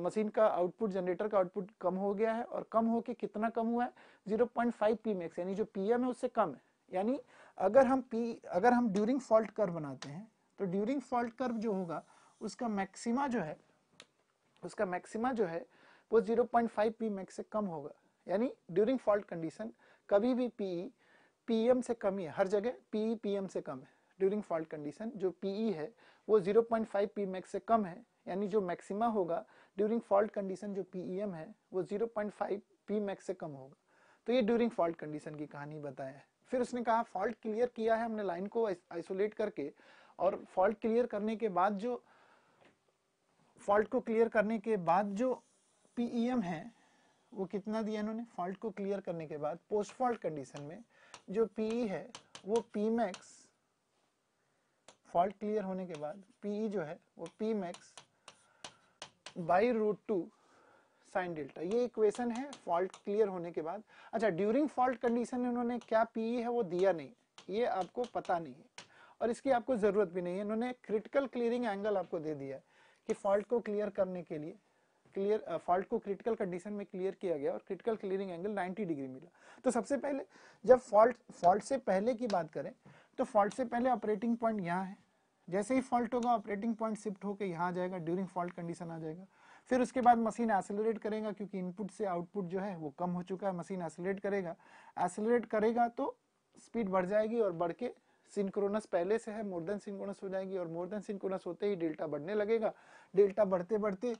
N: मशीन का आउटपुट जनरेटर का आउटपुट कम हो गया है और कम होके कितना कम हुआ है? 0.5 पी मैक्स यानी जो पीएम है उससे कम है। यानी अगर हम पी अगर हम ड्यूरिंग फॉल्ट कर्व बनाते हैं तो ड्यूरिंग फॉल्ट कर्व जो होगा, उसका मैक्सिमा जो है उसका मैक्सिमा जो है, वो 0.5 पी मैक्स से कम होगा। यानी ड्यूरिंग फॉल्ट कंडीशन कभी भी पी पीएम से कम ही है। हर जगह पी पीएम से कम है। ड्यूरिंग फॉल्ट कंडीशन जो पीई है, वो 0.5 पी मैक्स से कम है। यानी जो मैक्सिमा होगा ड्यूरिंग फॉल्ट कंडीशन जो पीईएम है, वो 0.5 पी मैक्स से कम होगा। तो ये ड्यूरिंग फॉल्ट कंडीशन की कहानी बताया है। फिर उसने कहा फॉल्ट क्लियर किया है हमने लाइन को आइसोलेट करके और फॉल्ट क्लियर करने के बाद जो फॉल्ट को क्लियर करने के बाद जो पीईएम है, वो कितना दिया इन्होंने? फॉल्ट को क्लियर करने के बाद पोस्ट फॉल्ट कंडीशन में जो पीई है, वो पी मैक्स फॉल्ट क्लियर होने के बाद पीई जो है, वो P max by root two sine delta ये इक्वेशन है फॉल्ट क्लियर होने के बाद। अच्छा ड्यूरिंग फॉल्ट कंडीशन में उन्होंने क्या पीई है, वो दिया नहीं। ये आपको पता नहीं है। और इसकी आपको ज़रूरत भी नहीं है। इन्होंने क्रिटिकल क्लियरिंग एंगल आपको दे दिया है। कि फॉल्ट को क्लियर करने के लिए क्लियर फॉल्ट को क्रिटिकल कंडीशन में क्लियर किया गया और क्रिटिकल क्लियरिंग एंगल 90 डिग्री मिला। तो सबसे पहले, जब फॉल्ट फॉल्ट से पहले की बात करें तो फॉल्ट से पहले ऑपरेटिंग पॉइंट यहाँ है। जैसे ही फॉल्ट होगा ऑपरेटिंग पॉइंट शिफ्ट होकर यहाँ आ जाएगा ड्यूरिंग फॉल्ट कंडीशन आ जाएगा। फिर उसके बाद मशीन एसिलरेट करेगा, क्योंकि इनपुट से आउटपुट जो है, वो कम हो चुका है मशीन एसिलरेट करेगा। एसिलरेट करेगा तो स्पीड बढ़ जाएगी और बढ़ के सिंक्रोनस पहले से है मोर देन सिंक्रोनस हो जाएगी और मोर देन सिंक्रोनस होते ही डेल्टा बढ़ने लगेगा। डेल्टा बढ़ते बढ़ते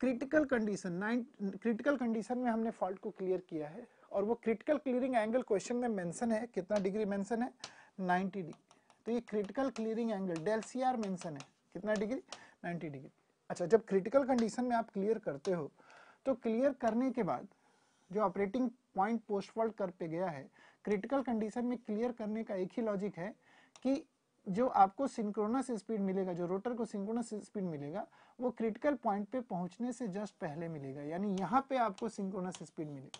N: critical condition nine critical condition में हमने फॉल्ट को क्लियर किया है और वो क्रिटिकल क्लियरिंग एंगल क्वेश्चन में मेंशन है। कितना डिग्री मेंशन है? 90 डिग्री तो ये critical clearing angle del C R mention है। कितना डिग्री 90 डिग्री अच्छा जब क्रिटिकल कंडीशन में आप क्लियर करते हो तो क्लियर करने के बाद जो ऑपरेटिंग पॉइंट पोस्ट फॉल्ट कर पे गया है क्रिटिकल कंडीशन में क्लियर करने का एक ही लॉजिक है कि जो आपको सिंक्रोनस स्पीड मिलेगा, जो रोटर को सिंक्रोनस स्पीड मिलेगा, वो क्रिटिकल पॉइंट पे पहुँचने से जस्ट पहले मिलेगा। यानी यहाँ पे आपको सिंक्रोनस स्पीड मिलेगा।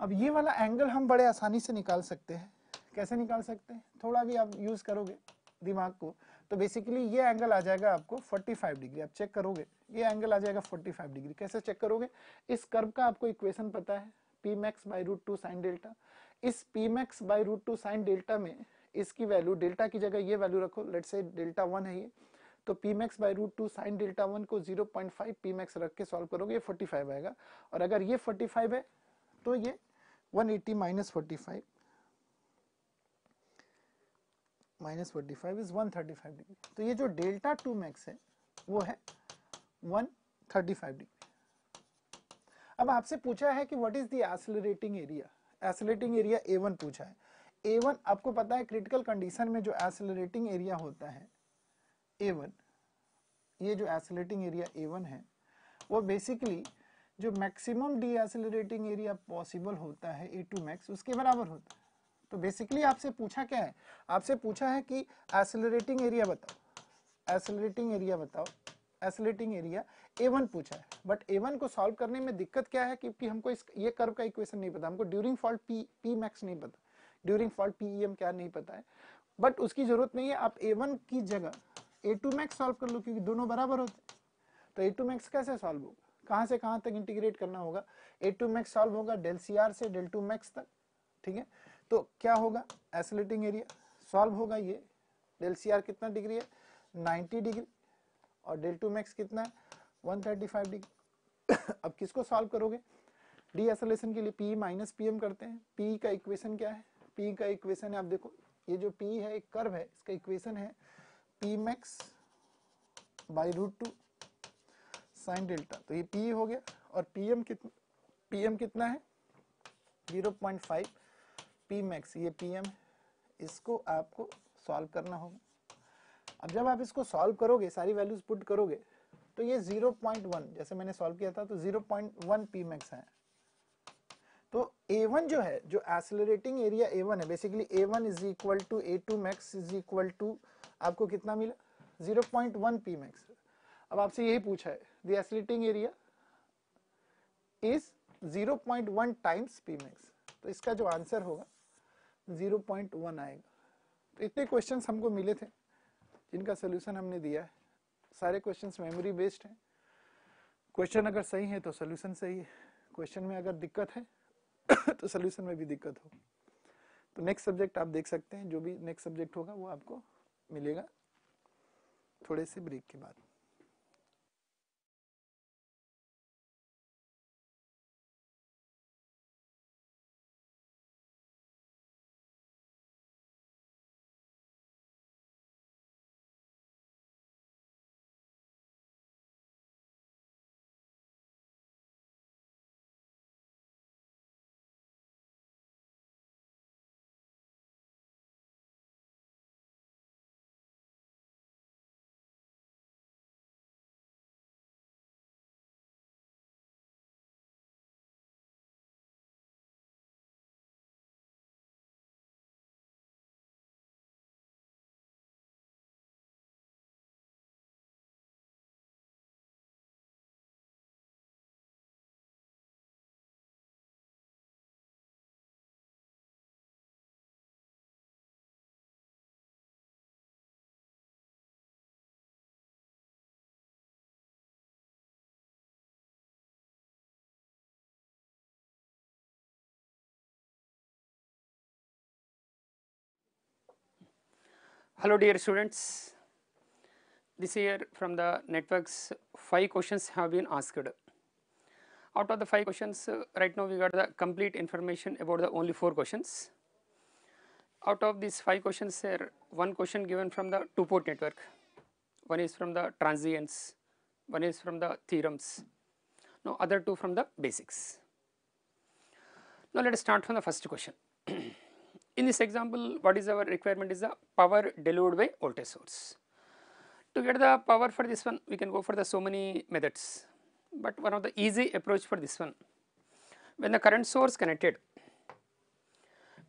N: अब ये वाला एंगल हम बड़े आसानी से निकाल सकते हैं। कैसे निकाल सकते हैं? थोड़ा भी आप यूज़ करोगे दिमाग को तो बेसिकली ये एंगल आ जाएगा आपको 45 डिग्री आप चेक करोगे, ये एंगल आ जाएगा 45 डिग्री कैसे चेक करोगे? इस कर्व का आपको इक्वेशन पता है। P max by root two sine delta इस P max by root two sine delta में इसकी वैल्यू डेल्टा की जगह ये वैल्यू रखो लेट से डेल्टा वन है ये। तो P max by root two sine delta one को 0.5 पी मैक्स रख के सॉल्व करोगे, ये 45 आएगा। और अगर ये 45 है तो ये 180 eighty minus forty five minus forty five is one thirty five degree तो ये जो डेल्टा टू मैक्स है, वो है वन थर्टी फाइव डिग्री अब आपसे पूछा है कि what is the accelerating area accelerating area A one पूछा है। ए वन आपको पता है क्रिटिकल कंडीशन में जो एक्सेलरेटिंग एरिया होता है ए वन ये जो एक्सेलरेटिंग एरिया ए वन है, वो बेसिकली जो maximum decelerating area possible होता है ए टू मैक्स उसके बराबर होता है। तो बेसिकली आपसे पूछा क्या है? आपसे पूछा है कि एक्सेलरेटिंग एरिया बताओ। एक्सेलरेटिंग एरिया बताओ। एक्सेलरेटिंग एरिया ए1 पूछा है। बट ए1 को सॉल्व करने में दिक्कत क्या है? क्योंकि हमको इस, ये कर्व का इक्वेशन नहीं पता। हमको during fault P P max नहीं पता। ड्यूरिंग फॉल्ट पी एम क्या नहीं पता है। बट उसकी ज़रूरत नहीं है। आप ए1 की जगह ए टू मैक्स सॉल्व कर लो, क्योंकि दोनों बराबर होते तो ए टू मैक्स कैसे सॉल्व होगा? कहाँ से कहाँ तक इंटीग्रेट करना होगा? ए टू मैक्स सॉल्व होगा डेल सी आर से डेल टू मैक्स तक। ठीक है? तो क्या होगा? एसिलेटिंग एरिया सॉल्व होगा ये। डेल सी आर कितना डिग्री है? 90 डिग्री। और डेल टू मैक्स कितना है? 135 डिग्री। अब किसको सॉल्व करोगे? डी एसोलेशन के लिए पी माइनस पीएम करते हैं। पी का इक्वेशन क्या है? पी का इक्वेशन है, आप देखो, ये जो पी है, एक कर्व है, इसका इक्वेशन है P max by root two sine delta तो ये पी हो गया, और पीएम कितना पीएम कितना है? 0.5 पी मैक्स ये पीएम इसको आपको सॉल्व करना होगा। अब जब आप इसको सॉल्व करोगे, सारी वैल्यूज़ पुट करोगे तो ये 0.1 जैसे मैंने सॉल्व किया था तो 0.1 पी मैक्स है। तो A1 जो है, जो एक्सेलरेटिंग एरिया A1 है basically A1 is equal to A2 max is equal to आपको कितना मिला? 0.1 पी मैक्स अब आपसे यही पूछा है the area is 0.1 times max तो इसका जो आंसर होगा 0.1 आएगा। तो इतने क्वेश्चंस हमको मिले थे। जिनका सोल्यूशन हमने दिया है, सारे क्वेश्चंस मेमोरी बेस्ड हैं। क्वेश्चन अगर सही है तो सोल्यूशन सही है। क्वेश्चन में अगर दिक्कत है तो सोल्यूशन में भी दिक्कत हो। तो नेक्स्ट सब्जेक्ट आप देख सकते हैं, जो भी नेक्स्ट सब्जेक्ट होगा, वो आपको मिलेगा। थोड़े से ब्रेक के बाद।
P: Hello dear students, this year from the networks 5 questions have been asked. Out of the 5 questions uh, right now we got the complete information about the only 4 questions. Out of these 5 questions here one question given from the 2 port network, one is from the transients, one is from the theorems, now other 2 from the basics. Now let us start from the first question. In this example, what is our requirement is the power delivered by voltage source. To get the power for this one, we can go for the so many methods, but one of the easy approach for this one, when the current source connected,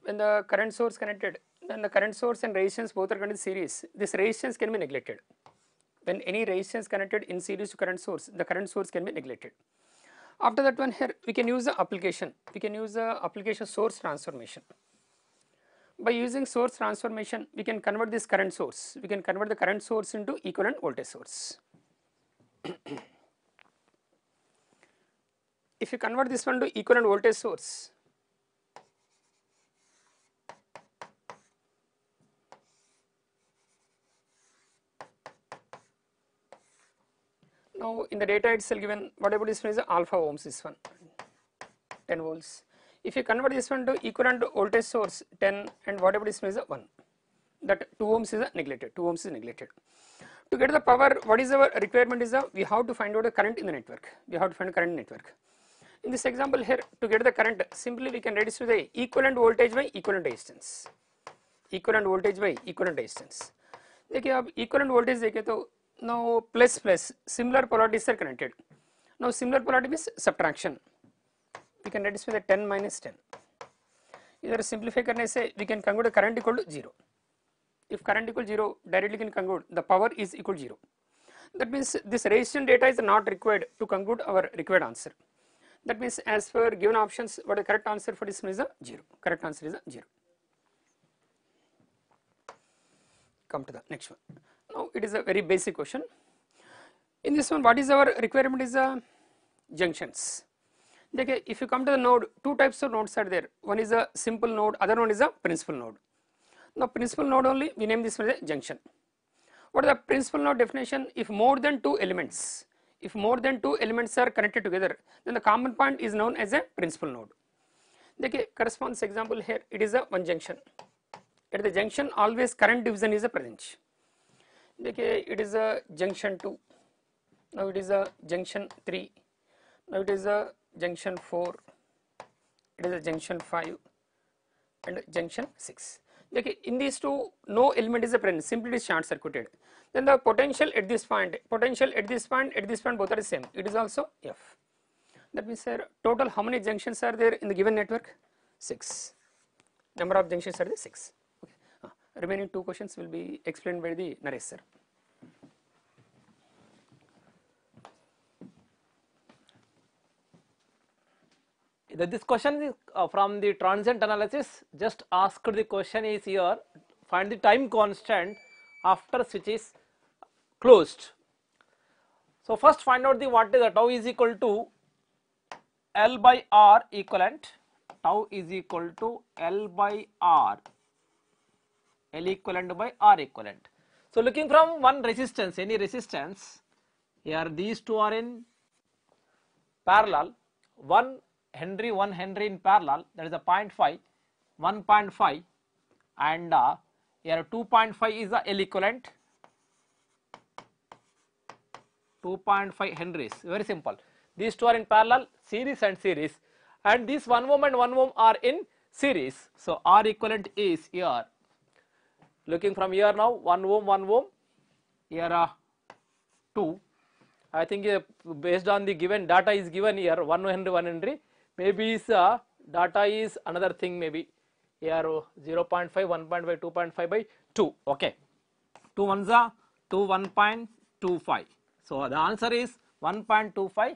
P: when the current source connected, then the current source and resistance both are connected series, this resistance can be neglected. When any resistance connected in series to current source, the current source can be neglected. After that one here, we can use the application, we can use the application source transformation by using source transformation we can convert this current source. We can convert the current source into equivalent voltage source. If you convert this one to equivalent voltage source now in the data itself given whatever this one is alpha ohms this one. 10 volts if you convert this one to equivalent voltage source 10 and whatever this is 1 that 2 ohms is neglected 2 ohms is neglected to get the power what is our requirement is that we have to find out the current in the network we have to find the current network in this example here to get the current simply we can reduce to the equivalent voltage by equivalent resistance equivalent voltage by equivalent resistance देखिए आप equivalent voltage देखें तो now plus plus similar polarities are connected now similar polarity means subtraction we can reduce with the 10 minus 10 इधर simplify करने से we can conclude the current equal to 0 if current equal 0 directly can conclude the power is equal to 0 that means this resistance data is not required to conclude our required answer that means as per given options what the correct answer for this one is a 0 correct answer is a 0 come to the next one now it is a very basic question in this one what is our requirement is a junctions Okay, if you come to the node, two types of nodes are there. One is a simple node, other one is a principal node. Now, principal node only, we name this as a junction. What is the principal node definition? If more than two elements, if more than two elements are connected together, then the common point is known as a principal node. Okay, corresponds example here, it is a one junction. At the junction, always current division is a present. Okay, it is a junction 2, now it is a junction 3, now it is a junction 4 it is a junction 5 and junction 6 okay in these two no element is a present simply it is short circuited. Then the potential at this point potential at this point at this point both are the same. It is also f. That means sir total how many junctions are there in the given network? 6 number of junctions are there 6 okay. Uh, remaining two questions will be explained by the Naresh sir
C: this question is uh, from the transient analysis just asked the question is here find the time constant after switch is closed. So first find out the what is the tau is equal to l by r equivalent tau is equal to l by r l equivalent by r equivalent. So looking from one resistance any resistance here these two are in parallel 1 Henry 1 Henry in parallel that is a 0.5 1.5 and uh, here 2.5 is the L equivalent. 2.5 Henrys very simple. These two are in parallel series and series and these 1 ohm and 1 ohm are in series. So R equivalent is here. Looking from here now 1 ohm 1 ohm here uh, 2 I think uh, based on the given data is given here 1 Henry 1 Henry maybe is uh, data is another thing maybe. Here uh, 0.5 1.5 2.5 by 2 okay. 2 ones are 2 1.25 so the answer is 1.25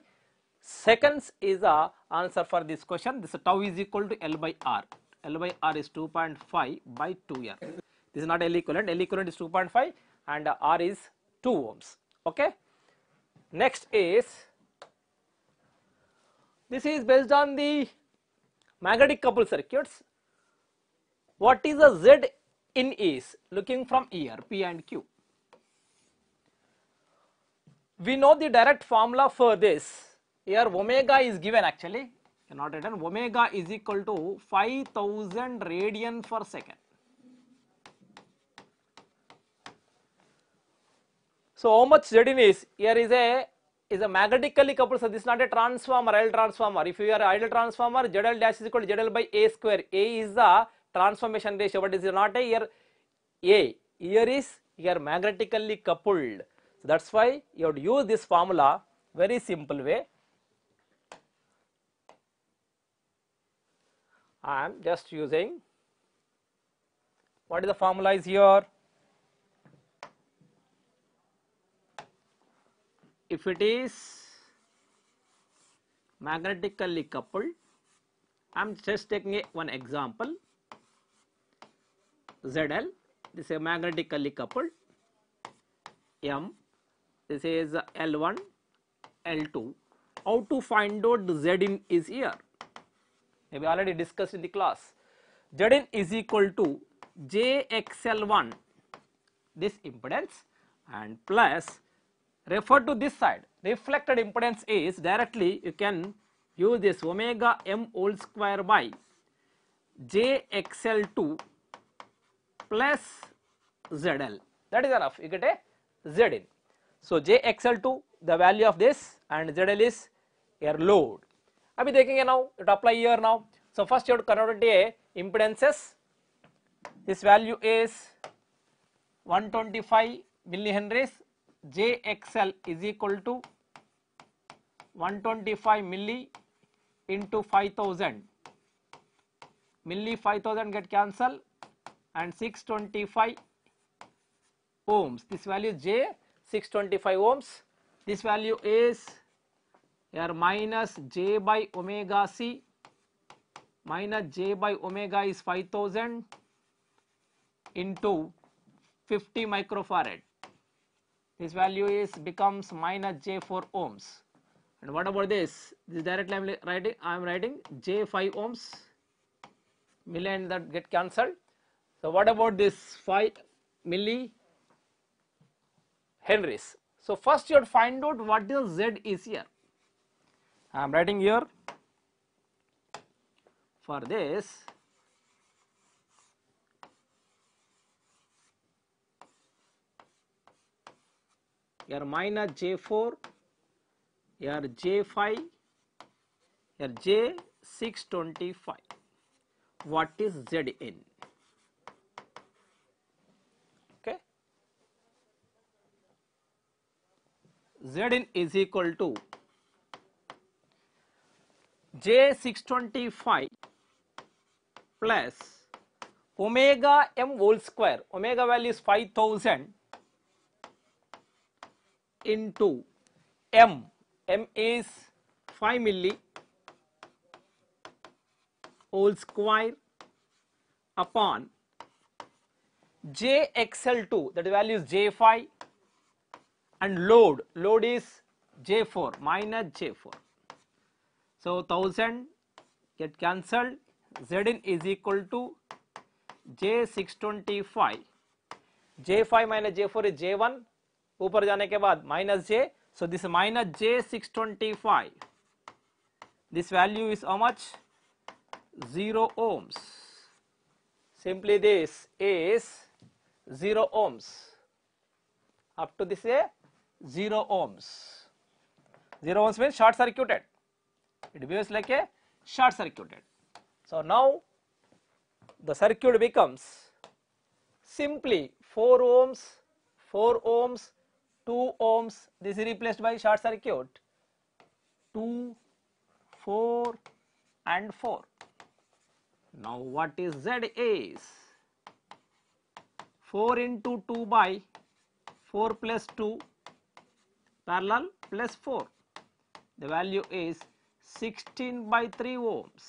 C: seconds is the answer for this question. This tau is equal to L by R. L by R is 2.5 by 2 here. This is not L equivalent. L equivalent is 2.5 and R is 2 ohms. Okay? Next is this is based on the magnetic couple circuits what is the Z in is looking from here P and Q. We know the direct formula for this. Here omega is given actually, cannot written omega is equal to 5000 radian per second. So how much Zin is? Here is a is a magnetically coupled. So this is not a transformer, ideal transformer. If you are ideal transformer, ZL dash is equal to ZL by A square. A is the transformation ratio, but it is not a here A. Here is here magnetically coupled. So that's why you have to use this formula very simple way. I am just using what is the formula is here if it is magnetically coupled I am just taking a, one example. ZL this is a magnetically coupled. M this is L1 L2 how to find out the Z is here? We already discussed in the class? Z in is equal to JXL1 this impedance and plus refer to this side reflected impedance is directly you can use this omega m whole square by jxl2 plus zl that is enough you get a z in so jxl2 the value of this and zl is your load अभी देखेंगे now it apply here now so first you have to convert it a impedances this value is 125 millihenries JXL is equal to 125 milli into 5000 milli 5000 get cancel and 625 ohms. This value is J 625 ohms. This value is here minus J by omega C. Minus J by omega is 5000 into 50 microfarad this value is becomes minus j4 ohms. And what about this? This directly I am writing I am writing j5 ohms. Milli and that get cancelled. So what about this 5 milli henries so first you have to find out what the z is here. I am writing here. For this here minus j4 here j5 here j625 what is zn okay. Z in is equal to j625 plus omega m whole square. Omega value is 5000 into m. M is 5 milli whole square upon jxl2 that value is j5 and load. Load is j4 minus j4 so 1000 get cancelled. Zn is equal to j625 j5 minus j4 is j1 ऊपर जाने के बाद minus J so this minus J six twenty five this value is a much zero ohms simply this is zero ohms up to this zero ohms zero ohms mean short circuited it बीस लेके short circuited so now the circuit becomes simply four ohms four ohms 2 ohms this is replaced by short circuit. 2 4 and 4 now what is z is? 4 into 2 by 4 plus 2 parallel plus 4 the value is 16 by 3 ohms.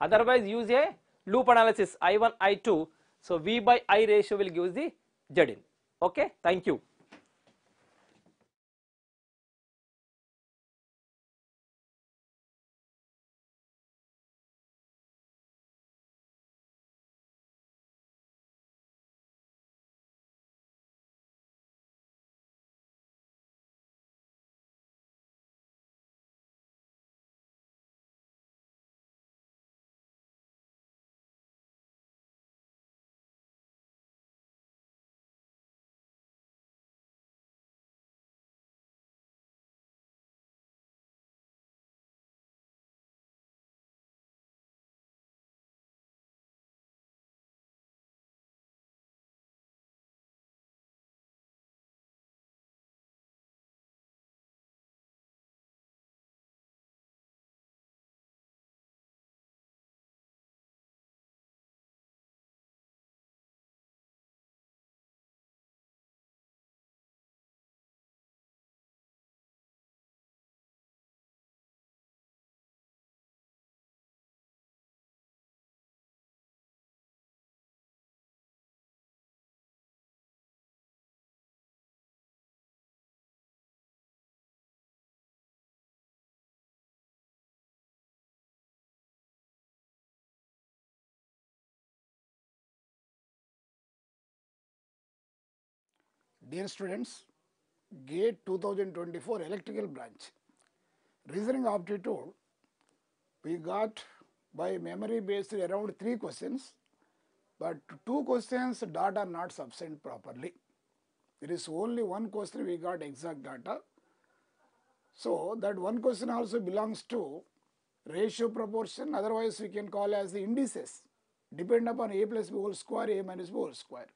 C: Otherwise use a loop analysis i1 i2 so v by i ratio will give the z in. Okay? Thank you
Q: Dear students, GATE 2024 electrical branch Reasoning aptitude, we got by memory based around three questions, but two questions data are not sufficient properly. There is only one question we got exact data. So that one question also belongs to ratio proportion, otherwise we can call as the indices, depend upon a plus b whole square, a minus b whole square.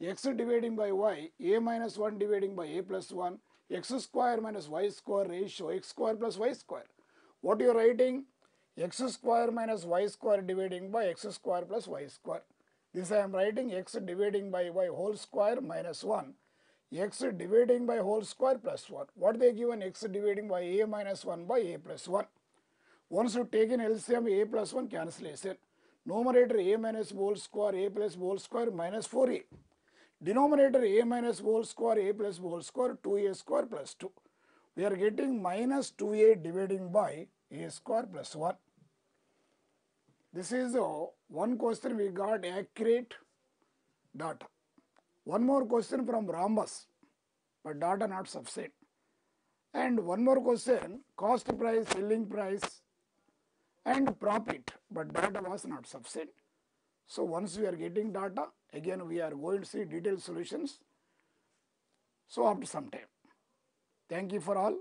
Q: X dividing by y, a minus 1 dividing by a plus 1, x square minus y square ratio, x square plus y square. What you are writing? x square minus y square dividing by x square plus y square. This I am writing x dividing by y whole square minus 1, x dividing by whole square plus 1. What they given x dividing by a minus 1 by a plus 1. Once you take in LCM a plus 1 cancellation. Numerator a minus whole square a plus whole square minus 4a. Denominator a minus whole square a plus whole square 2a square plus 2. We are getting minus 2a dividing by a square plus 1. This is uh, one question we got accurate data. One more question from Rhombus, but data not sufficient. And one more question, cost price, selling price, and profit, but data was not sufficient. So once we are getting data, again we are going to see detailed solutions. So after some time. Thank you for all.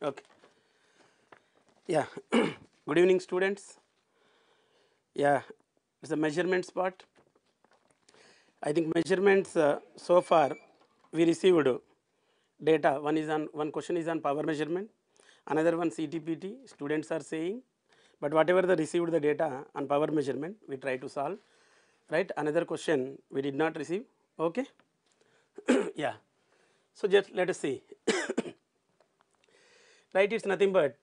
R: Okay. Yeah. Good evening, students. Yeah, it's the measurements part. I think measurements uh, so far we received data one is on one question is on power measurement another one ctpt students are saying but whatever the received the data on power measurement we try to solve right another question we did not receive okay yeah so just let us see right it's nothing but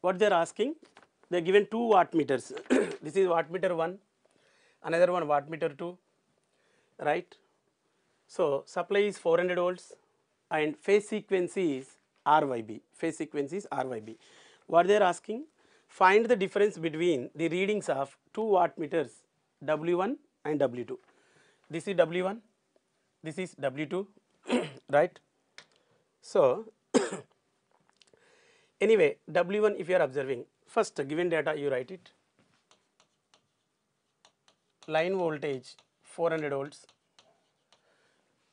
R: what they are asking they are given two watt meters this is watt meter 1 another one watt meter 2 right so supply is 400 volts and phase sequence is RYB, phase sequence is RYB. What they are asking? Find the difference between the readings of two watt meters W1 and W2. This is W1, this is W2, right? So, anyway, W1 if you are observing, first given data you write it, line voltage 400 volts,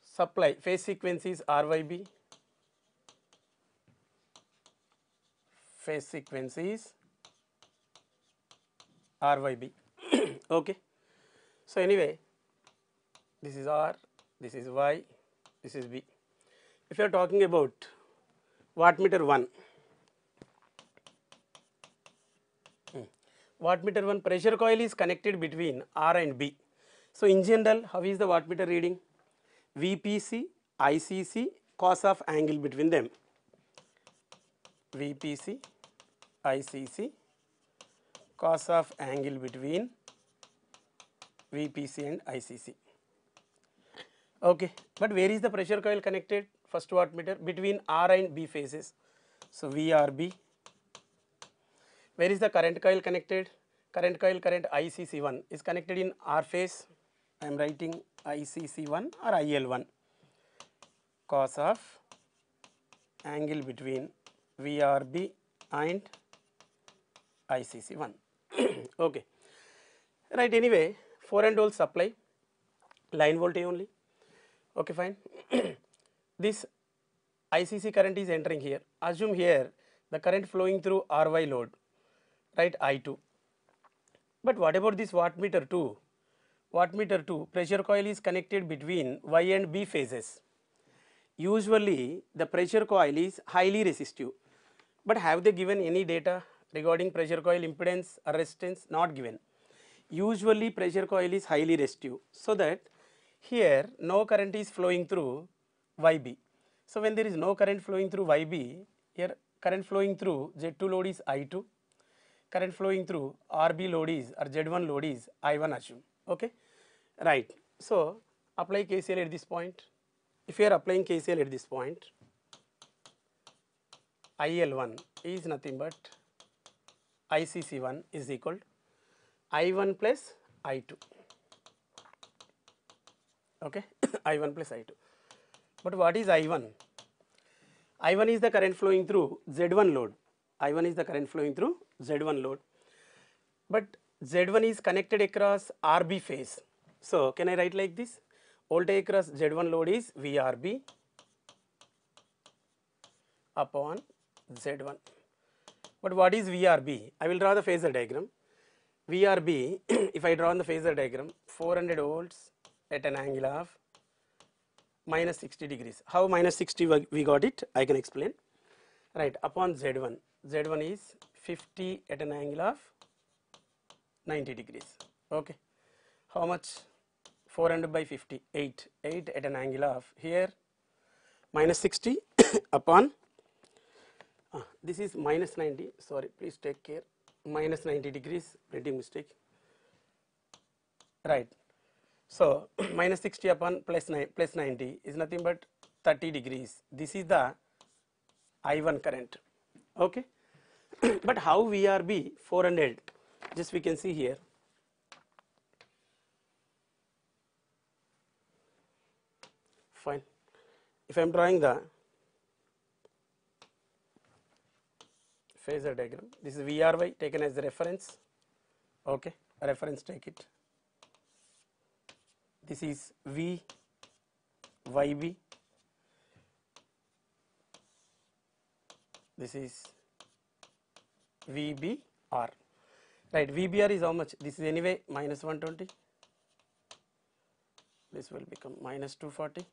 R: supply phase sequence is RYB, phase sequence is RYB. okay. So, anyway, this is R, this is Y, this is B. If you are talking about watt meter 1, hmm, watt meter 1 pressure coil is connected between R and B. So, in general, how is the watt meter reading? VPC, ICC, cos of angle between them. VPC, ICC, cos of angle between VPC and ICC. Okay, but where is the pressure coil connected? First wattmeter between R and B phases. So VRB. Where is the current coil connected? Current coil current ICC1 is connected in R phase. I am writing ICC1 or IL1 cos of angle between VRB and ICC1. okay. Right anyway 400 volt supply line voltage only okay fine this ICC current is entering here. Assume here the current flowing through RY load right I2 but what about this wattmeter 2 wattmeter 2 pressure coil is connected between Y and B phases. Usually the pressure coil is highly resistive. But have they given any data regarding pressure coil impedance or resistance? Not given. Usually pressure coil is highly resistive. So that here no current is flowing through YB. So, when there is no current flowing through YB here current flowing through Z2 load is I2 current flowing through RB load is or Z1 load is I1 assume. Okay? Right. So, apply KCL at this point. If you are applying KCL at this point IL1 is nothing but ICC1 is equal I1 plus I2 okay? I1 plus I2 but what is I1 I1 is the current flowing through Z1 load. I1 is the current flowing through Z1 load. But Z1 is connected across RB phase. So can I write like this? Voltage across Z1 load is VRB upon Z1 but what is VRB I will draw the phasor diagram. VRB if I draw on the phasor diagram 400 volts at an angle of minus 60 degrees. How minus 60 we- got it? I can explain. Right upon Z1, Z1 is 50 at an angle of 90 degrees. Okay. How much? 400 by 50, 8, 8 at an angle of here minus 60 upon uh, this is minus 90 sorry please take care minus 90 degrees printing mistake right so minus 60 upon plus 9 plus 90 is nothing but 30 degrees this is the i1 current okay but how vrb 400 just we can see here fine if i am drawing the phasor diagram. This is VRY taken as the reference. Okay, reference take it. This is V YB. This is VBR. Right, VBR is how much? This is anyway minus 120. This will become minus 240.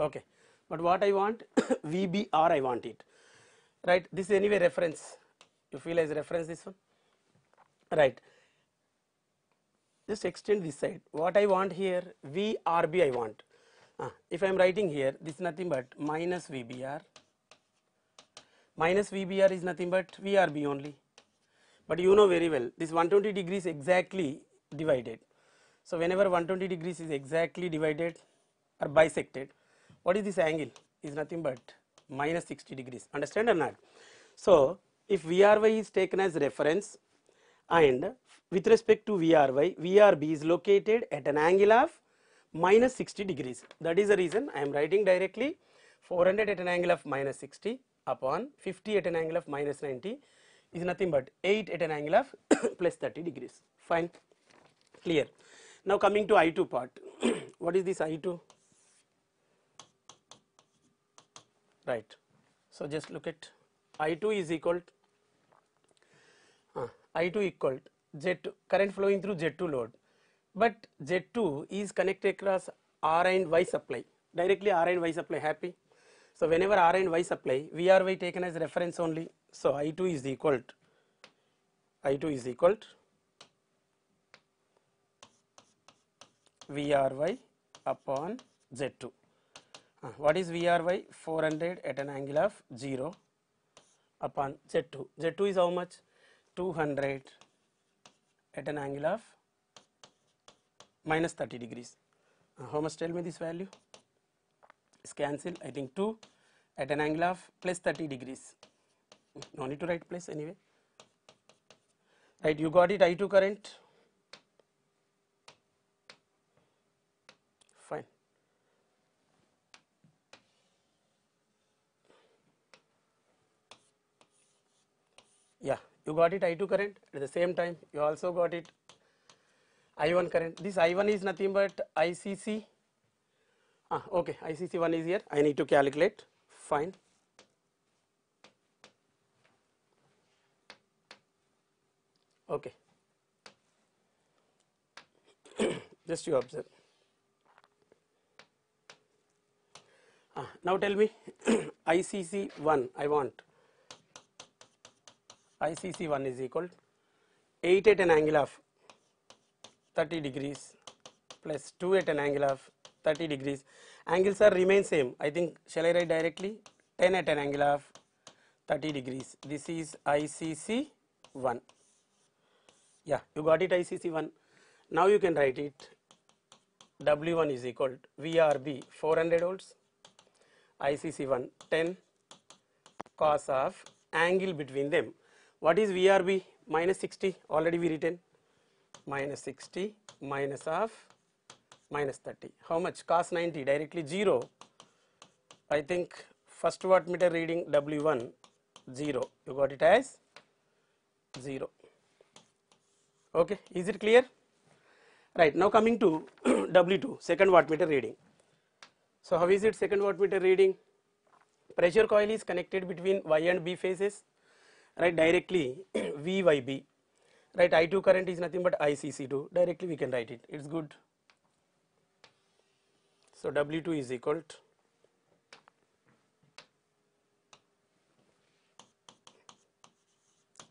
R: okay but what I want VBR I want it right this is anyway reference you feel as reference this one right just extend this side. What I want here VRB I want. Uh, if I am writing here this is nothing but minus VBR minus VBR is nothing but VRB only. But you know very well this 120 degrees exactly divided. So whenever 120 degrees is exactly divided or bisected what is this angle? Is nothing but minus 60 degrees. Understand or not? So if VRY is taken as reference and with respect to VRY, VRB is located at an angle of minus 60 degrees. That is the reason I am writing directly 400 at an angle of minus 60 upon 50 at an angle of minus 90 is nothing but 8 at an angle of plus 30 degrees. Fine, clear. Now coming to I2 part, what is this I2? Right, so just look at I2 is equal to uh, I2 equal Z2 current flowing through Z2 load. But Z2 is connected across R and Y supply. Directly R and Y supply happy? So whenever R and Y supply VRY taken as reference only. So I2 is equal to I2 is equal to VRY upon Z2 uh, what is VRY 400 at an angle of 0 upon Z2 Z2 is how much? 200 at an angle of minus 30 degrees. Uh, how much tell me this value? It's cancel I think 2 at an angle of plus 30 degrees. No need to write plus anyway. Right, you got it I2 current. Fine. Yeah, you got it I2 current at the same time you also got it I1 current. This I1 is nothing but ICC ah, okay ICC 1 is here. I need to calculate. Fine. Okay. Just you observe. Ah, now tell me ICC 1 I want ICC 1 is equal 8 at an angle of 30 degrees plus 2 at an angle of 30 degrees. Angles are remain same. I think shall I write directly 10 at an angle of 30 degrees. This is ICC 1. Yeah, you got it ICC 1. Now you can write it W1 is equal to VRB 400 volts, ICC 1 10 cos of angle between them what is VRB? Minus 60 already we written minus 60 minus of minus 30. How much? Cos 90 directly 0. I think first wattmeter reading W1 0. You got it as 0. Okay, is it clear? Right, now coming to W2 second wattmeter reading. So how is it second wattmeter reading? Pressure coil is connected between Y and B phases right directly VYB right I2 current is nothing but ICC2 directly we can write it. It's good. So W2 is equal to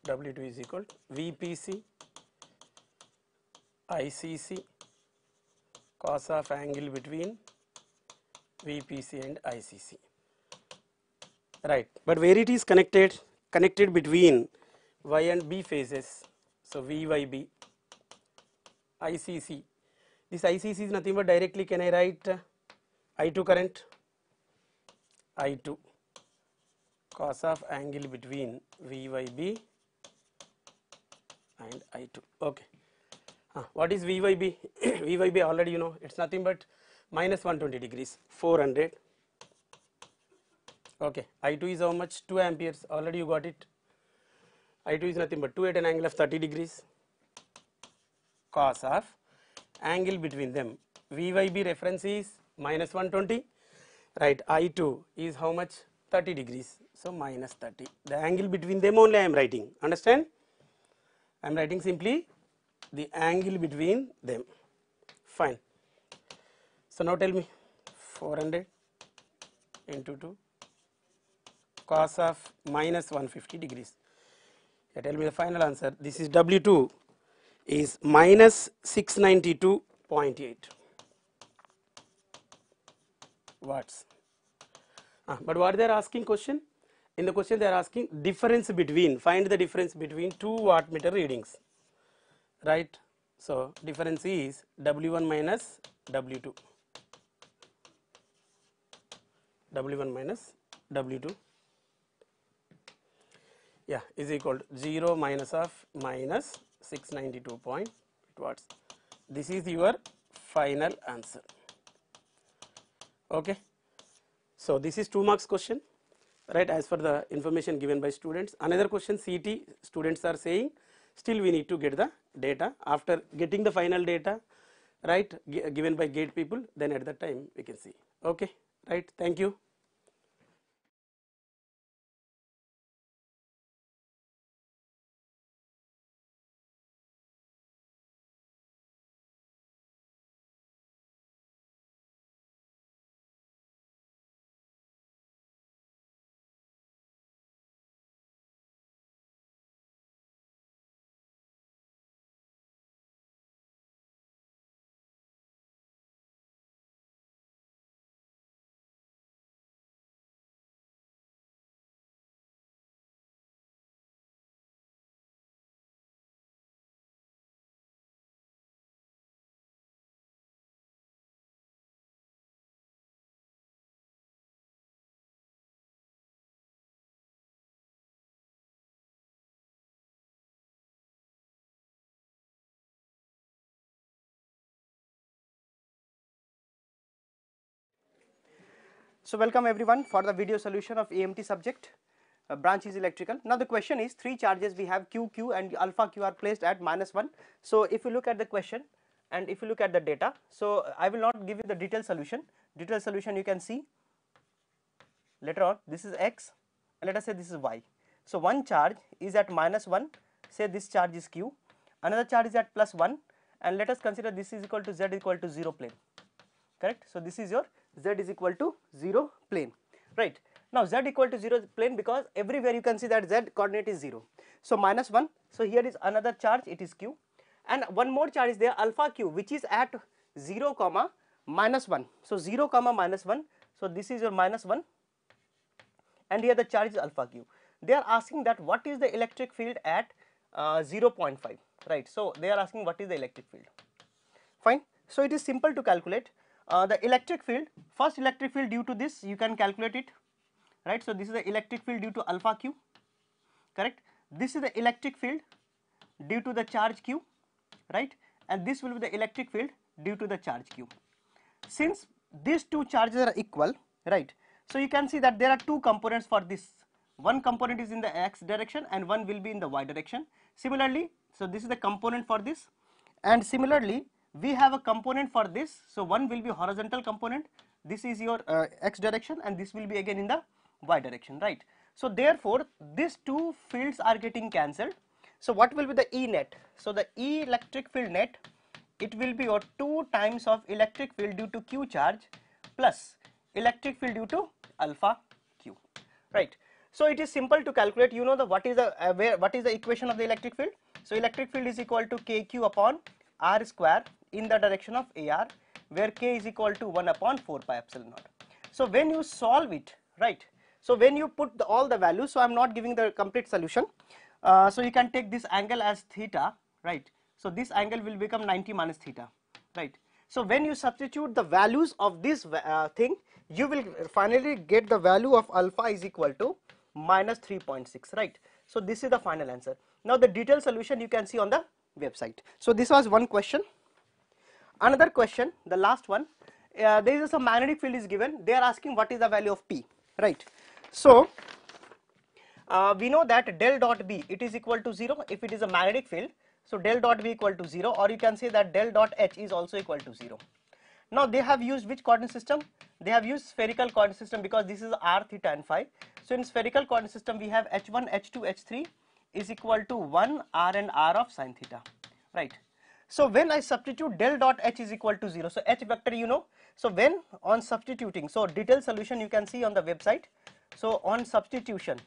R: W2 is equal to VPC ICC cos of angle between VPC and ICC right but where it is connected connected between Y and B phases. So, VYB, ICC. This ICC is nothing but directly can I write uh, I2 current, I2 cos of angle between VYB and I2. Okay. Uh, what is VYB? VYB already you know it's nothing but minus 120 degrees 400 okay. I2 is how much? 2 amperes. Already you got it. I2 is nothing but 2 at an angle of 30 degrees. Cos of angle between them. Vyb reference is minus 120 right. I2 is how much? 30 degrees. So minus 30 the angle between them only i am writing. Understand? I am writing simply the angle between them. Fine. So now tell me. 400 into 2 cos of minus 150 degrees. Tell me the final answer. This is W2 is minus 692.8 watts. Ah, but what they are asking question? In the question they are asking difference between, find the difference between two wattmeter readings, right? So, difference is W1 minus W2, W1 minus W2 yeah is equal to 0 minus of minus 692.8 watts. This is your final answer. Okay. So, this is 2 marks question right as per the information given by students. Another question CT students are saying still we need to get the data after getting the final data right given by gate people then at that time we can see. Okay right thank you.
O: So welcome everyone for the video solution of EMT subject. Uh, branch is electrical. Now the question is three charges we have Q, Q and alpha Q are placed at minus 1. So if you look at the question and if you look at the data, so I will not give you the detailed solution. Detailed solution you can see later on this is X and let us say this is Y. So one charge is at minus 1 say this charge is Q, another charge is at plus 1 and let us consider this is equal to Z equal to 0 plane correct. So this is your Z is equal to 0 plane right. Now Z equal to 0 plane because everywhere you can see that Z coordinate is 0. So minus 1 so here is another charge it is Q and one more charge is there alpha Q which is at 0 comma minus 1. So 0 comma minus 1 so this is your minus 1 and here the charge is alpha q. They are asking that what is the electric field at uh, 0.5 right. So they are asking what is the electric field fine. So it is simple to calculate uh, the electric field first electric field due to this you can calculate it right. So this is the electric field due to alpha q correct. This is the electric field due to the charge q right and this will be the electric field due to the charge q. Since these two charges are equal right so you can see that there are two components for this. One component is in the x direction and one will be in the y direction. Similarly, so this is the component for this and similarly we have a component for this. So one will be horizontal component. This is your uh, x direction and this will be again in the y direction, right? So therefore these two fields are getting cancelled. So what will be the E net? So the E electric field net it will be your 2 times of electric field due to q charge plus electric field due to alpha q right so it is simple to calculate you know the what is the uh, where what is the equation of the electric field so electric field is equal to kq upon r square in the direction of ar where k is equal to 1 upon 4 pi epsilon naught. So when you solve it right so when you put the, all the values so i'm not giving the complete solution. Uh, so you can take this angle as theta right. So this angle will become 90 minus theta right. So when you substitute the values of this uh, thing you will finally get the value of alpha is equal to minus 3.6 right. So this is the final answer. Now the detailed solution you can see on the website. So this was one question. Another question the last one uh, there is a magnetic field is given. They are asking what is the value of p right? So uh, we know that del dot b it is equal to 0 if it is a magnetic field. So del dot b equal to 0 or you can say that del dot h is also equal to 0 now they have used which coordinate system? They have used spherical coordinate system because this is r theta and phi. So in spherical coordinate system we have h1 h2 h3 is equal to 1 r and r of sine theta right So when I substitute del dot h is equal to 0, so h vector you know, so when on substituting, so detailed solution you can see on the website. So on substitution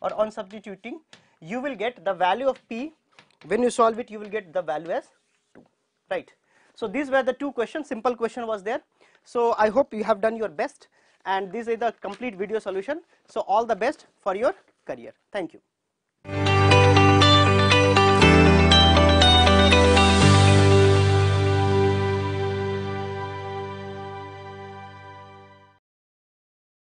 O: or on substituting, you will get the value of p, when you solve it you will get the value as 2, right. So these were the two questions, simple question was there. So I hope you have done your best and this is the complete video solution. So all the best for your career. Thank you.